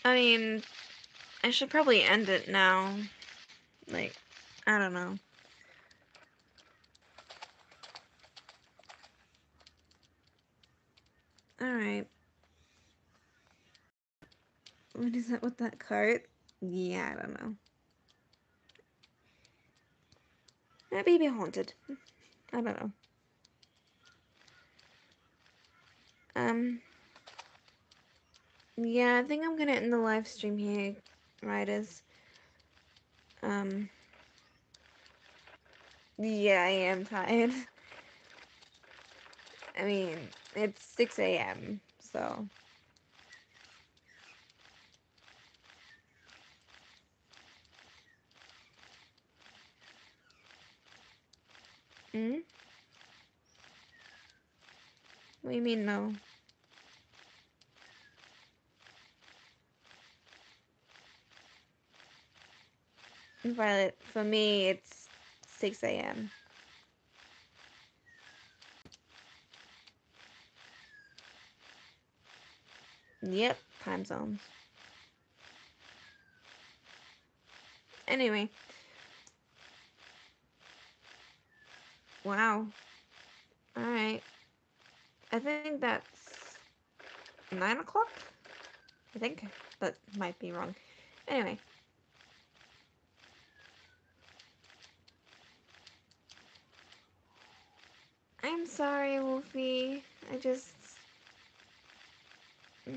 I mean, I should probably end it now. Like, I don't know. Alright. What is that with that cart? Yeah, I don't know. Maybe haunted. I don't know. Um. Yeah, I think I'm gonna end the live stream here, Riders. Um. Yeah, I am tired. I mean, it's 6 a.m., so. Hmm? What do you mean, no? Violet, for me, it's 6 a.m. Yep, time zones. Anyway. Wow. Alright. I think that's 9 o'clock? I think. That might be wrong. Anyway. I'm sorry, Wolfie. I just...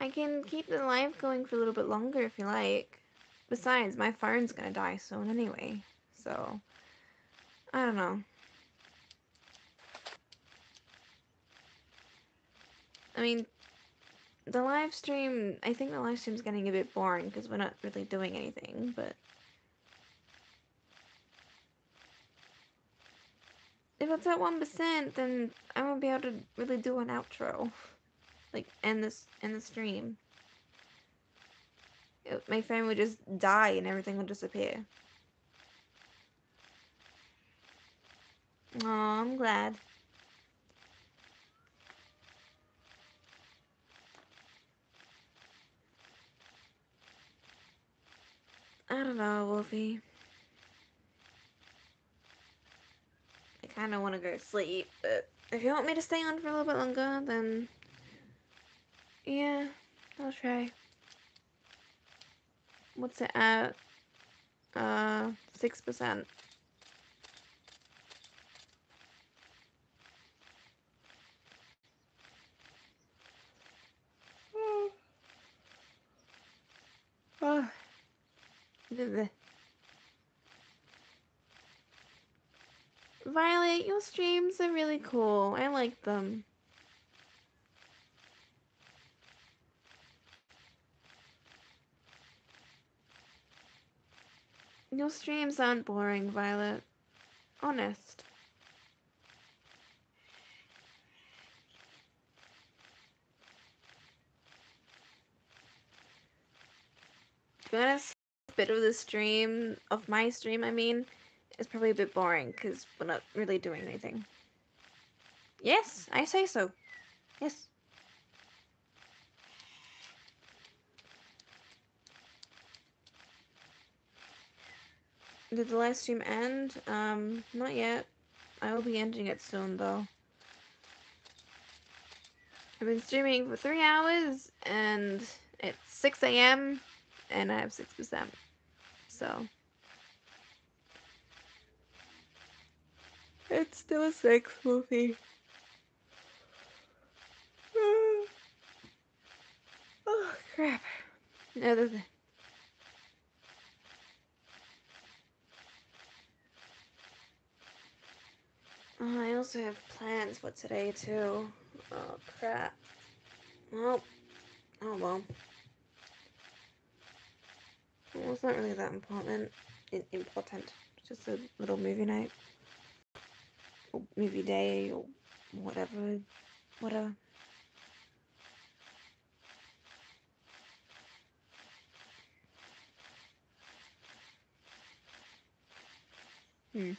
I can keep the live going for a little bit longer if you like. Besides, my phone's gonna die soon anyway, so... I don't know. I mean, the live stream, I think the live stream's getting a bit boring because we're not really doing anything, but... if it's at one percent, then I won't be able to really do an outro, like end this end the stream. It, my phone would just die and everything would disappear. Oh, I'm glad. I don't know, Wolfie. Kind of want to go to sleep, but if you want me to stay on for a little bit longer, then yeah, I'll try. What's it at? Uh, 6%. Oh. Violet, your streams are really cool. I like them. Your streams aren't boring, Violet. Honest. To be honest, a bit of the stream, of my stream, I mean, is probably a bit boring because we're not really doing anything. Yes, I say so. Yes. Did the live stream end? Um, not yet. I will be ending it soon though. I've been streaming for three hours and it's 6 a.m. and I have 6%. So. It's still a 6 movie. Oh, crap. Another thing. Oh, I also have plans for today too. Oh crap. Well, oh well. Well, it's not really that important. Important. Just a little movie night. Or movie day or whatever. Whatever. Hmm.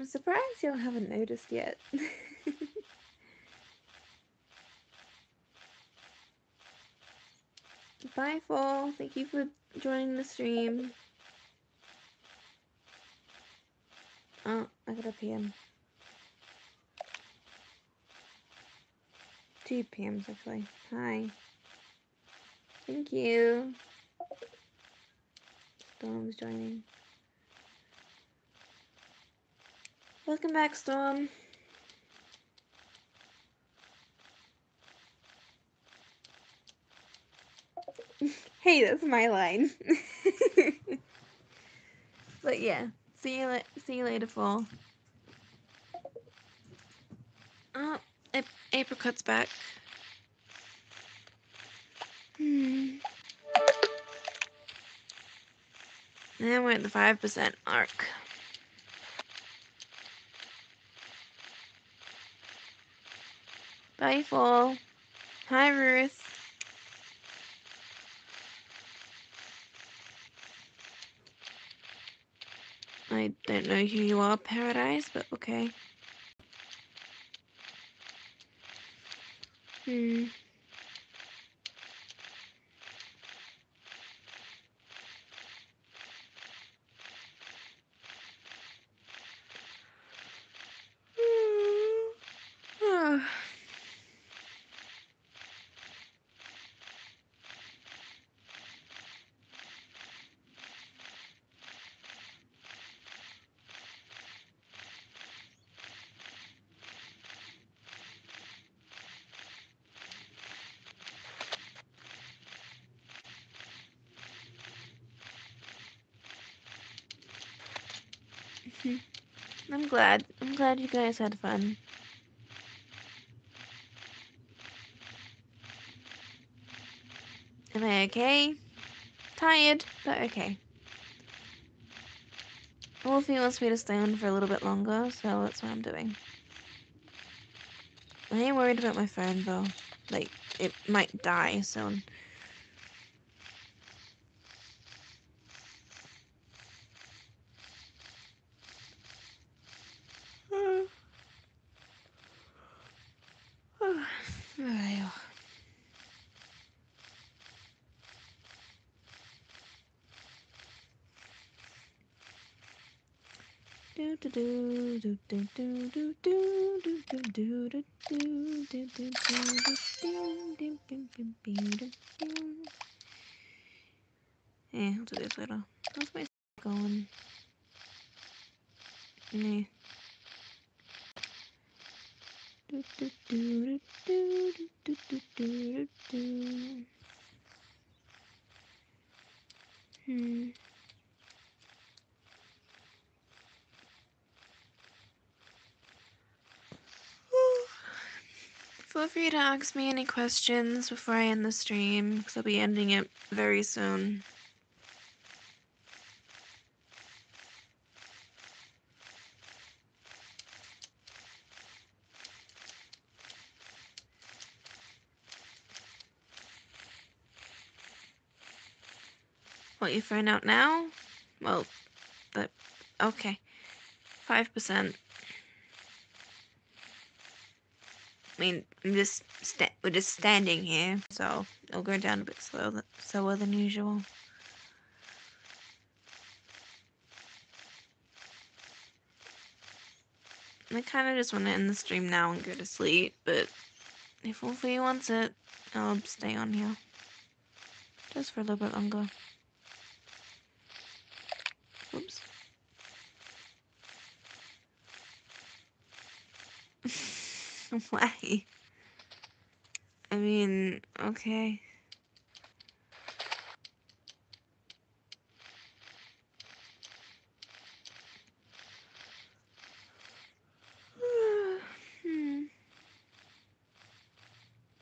I'm surprised y'all haven't noticed yet. Bye, Fall. Thank you for joining the stream. Oh, I got a PM. Two PMs, actually. Hi. Thank you. Storm's joining. Welcome back, Storm. hey, that's my line. but yeah, see you, see you later, fall. Oh, ap apricot's back. Hmm. And we're at the 5% arc. Bye, Fall. Hi, Ruth. I don't know who you are, Paradise, but okay. Hmm. I'm glad. I'm glad you guys had fun. Am I okay? Tired, but okay. Wolfie wants me to stay on for a little bit longer, so that's what I'm doing. I ain't worried about my phone though. Like, it might die soon. free to ask me any questions before I end the stream, because I'll be ending it very soon. What, you find out now? Well, but okay. 5%. Mean, I'm just we're just standing here, so it'll go down a bit slow slower than usual. I kind of just want to end the stream now and go to sleep, but if Wolfie wants it, I'll stay on here. Just for a little bit longer. Oops. Why? I mean, okay. hmm.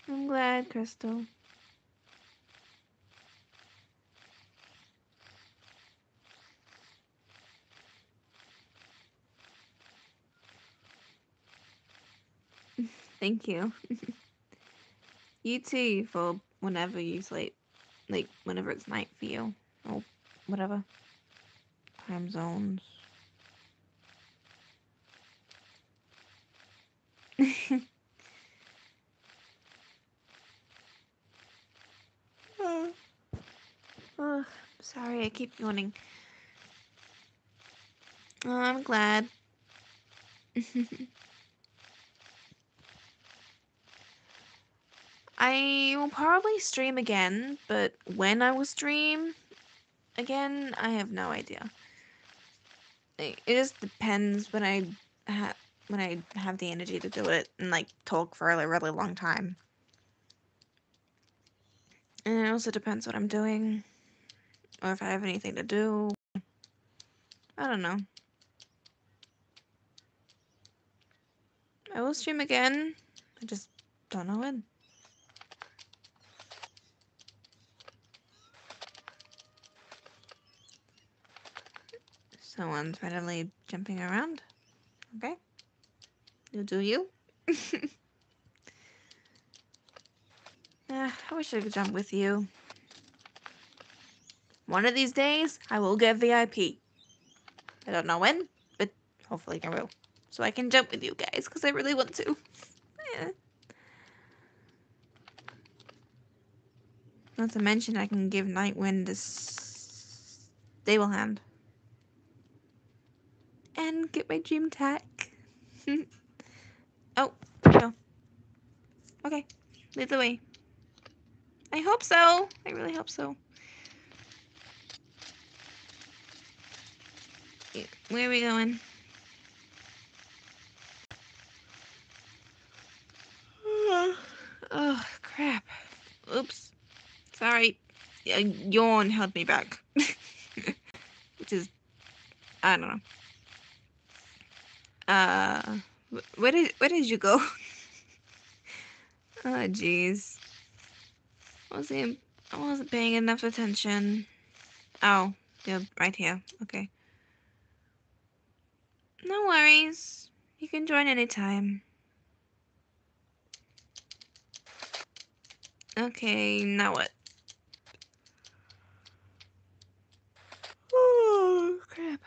I'm glad, Crystal. Thank you. you too for whenever you sleep. Like, whenever it's night for you. Or whatever. Time zones. oh. oh, sorry, I keep yawning. Oh, I'm glad. I will probably stream again, but when I will stream again, I have no idea. It just depends when I ha- when I have the energy to do it and like talk for a really, really long time. And it also depends what I'm doing or if I have anything to do. I don't know. I will stream again. I just don't know when. Someone's randomly jumping around. Okay. You do you. uh, I wish I could jump with you. One of these days, I will get VIP. I don't know when, but hopefully I will. So I can jump with you guys, because I really want to. yeah. Not to mention I can give Nightwind this stable hand and get my dream tack. oh, no. Okay, lead the way. I hope so. I really hope so. Where are we going? Oh, crap. Oops. Sorry. A yawn held me back. Which is, I don't know. Uh, where did where did you go? oh, jeez. Wasn't I wasn't paying enough attention. Oh, you're right here. Okay. No worries. You can join anytime. Okay, now what? Oh, crap.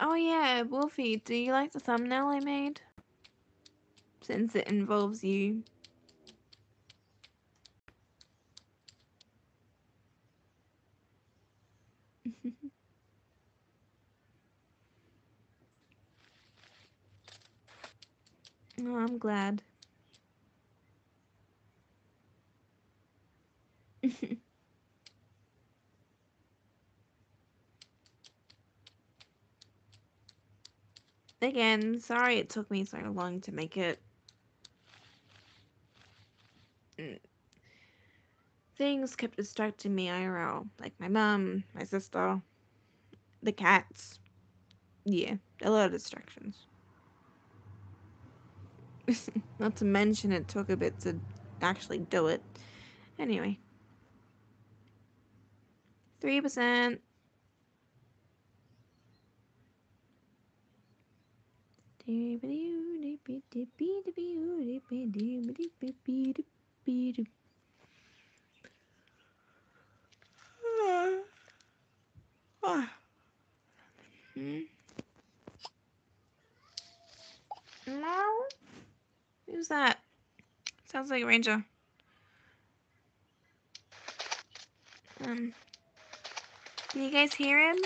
Oh yeah, Wolfie, do you like the thumbnail I made? Since it involves you. oh, I'm glad. Again, sorry it took me so long to make it. Mm. Things kept distracting me IRL, like my mom, my sister, the cats. Yeah, a lot of distractions. Not to mention it took a bit to actually do it. Anyway. 3%. Okay. Oh. Hmm. Who's that? Sounds like a ranger. Um. Can you guys hear him?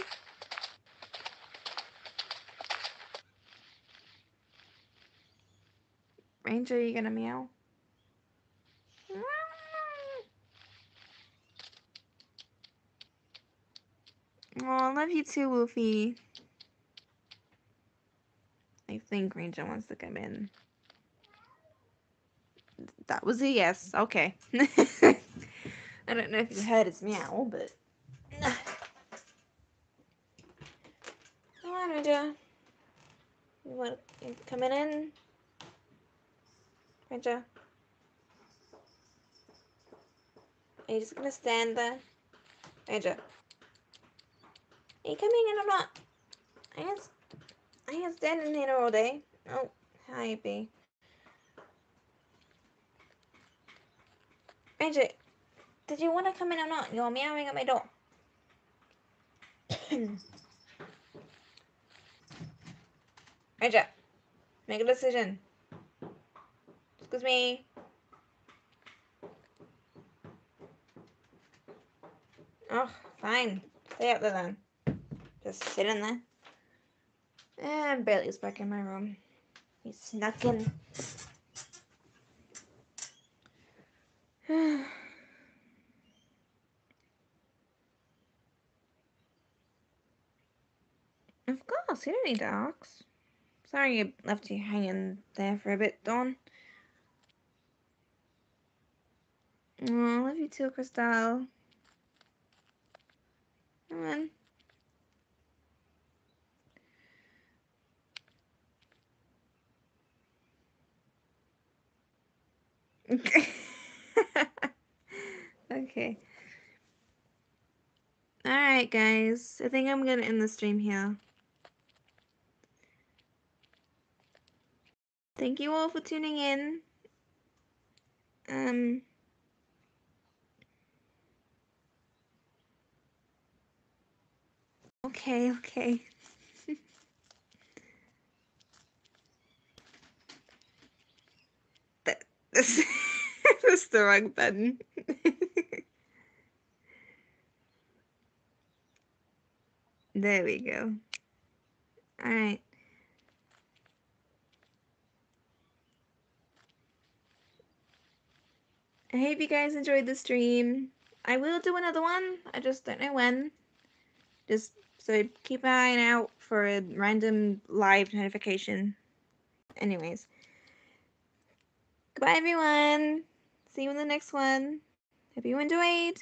Ranger, are you gonna meow? Oh, I love you too, Wolfie. I think Ranger wants to come in. That was a yes. Okay. I don't know if you heard his meow, but. Come on, Ranger. You want you coming in? Ranger. Are you just gonna stand there? Ranger. Are you coming in or not? I ain't, I ain't standing here all day. Oh, hi, B. Ranger, did you want to come in or not? You're meowing at my door. Ranger, make a decision. Excuse me. Oh, fine. Stay up there then. Just sit in there. And Bailey's back in my room. He snuck in. of course, you don't need dogs. Sorry I left you hanging there for a bit, Dawn. Oh, I love you too, Crystal. Come on. okay. Alright, guys. I think I'm gonna end the stream here. Thank you all for tuning in. Um... Okay, okay. that, that's the wrong button. there we go. Alright. I hope you guys enjoyed the stream. I will do another one. I just don't know when. Just so keep an eye out for a random live notification. Anyways. Goodbye, everyone. See you in the next one. Hope you enjoyed.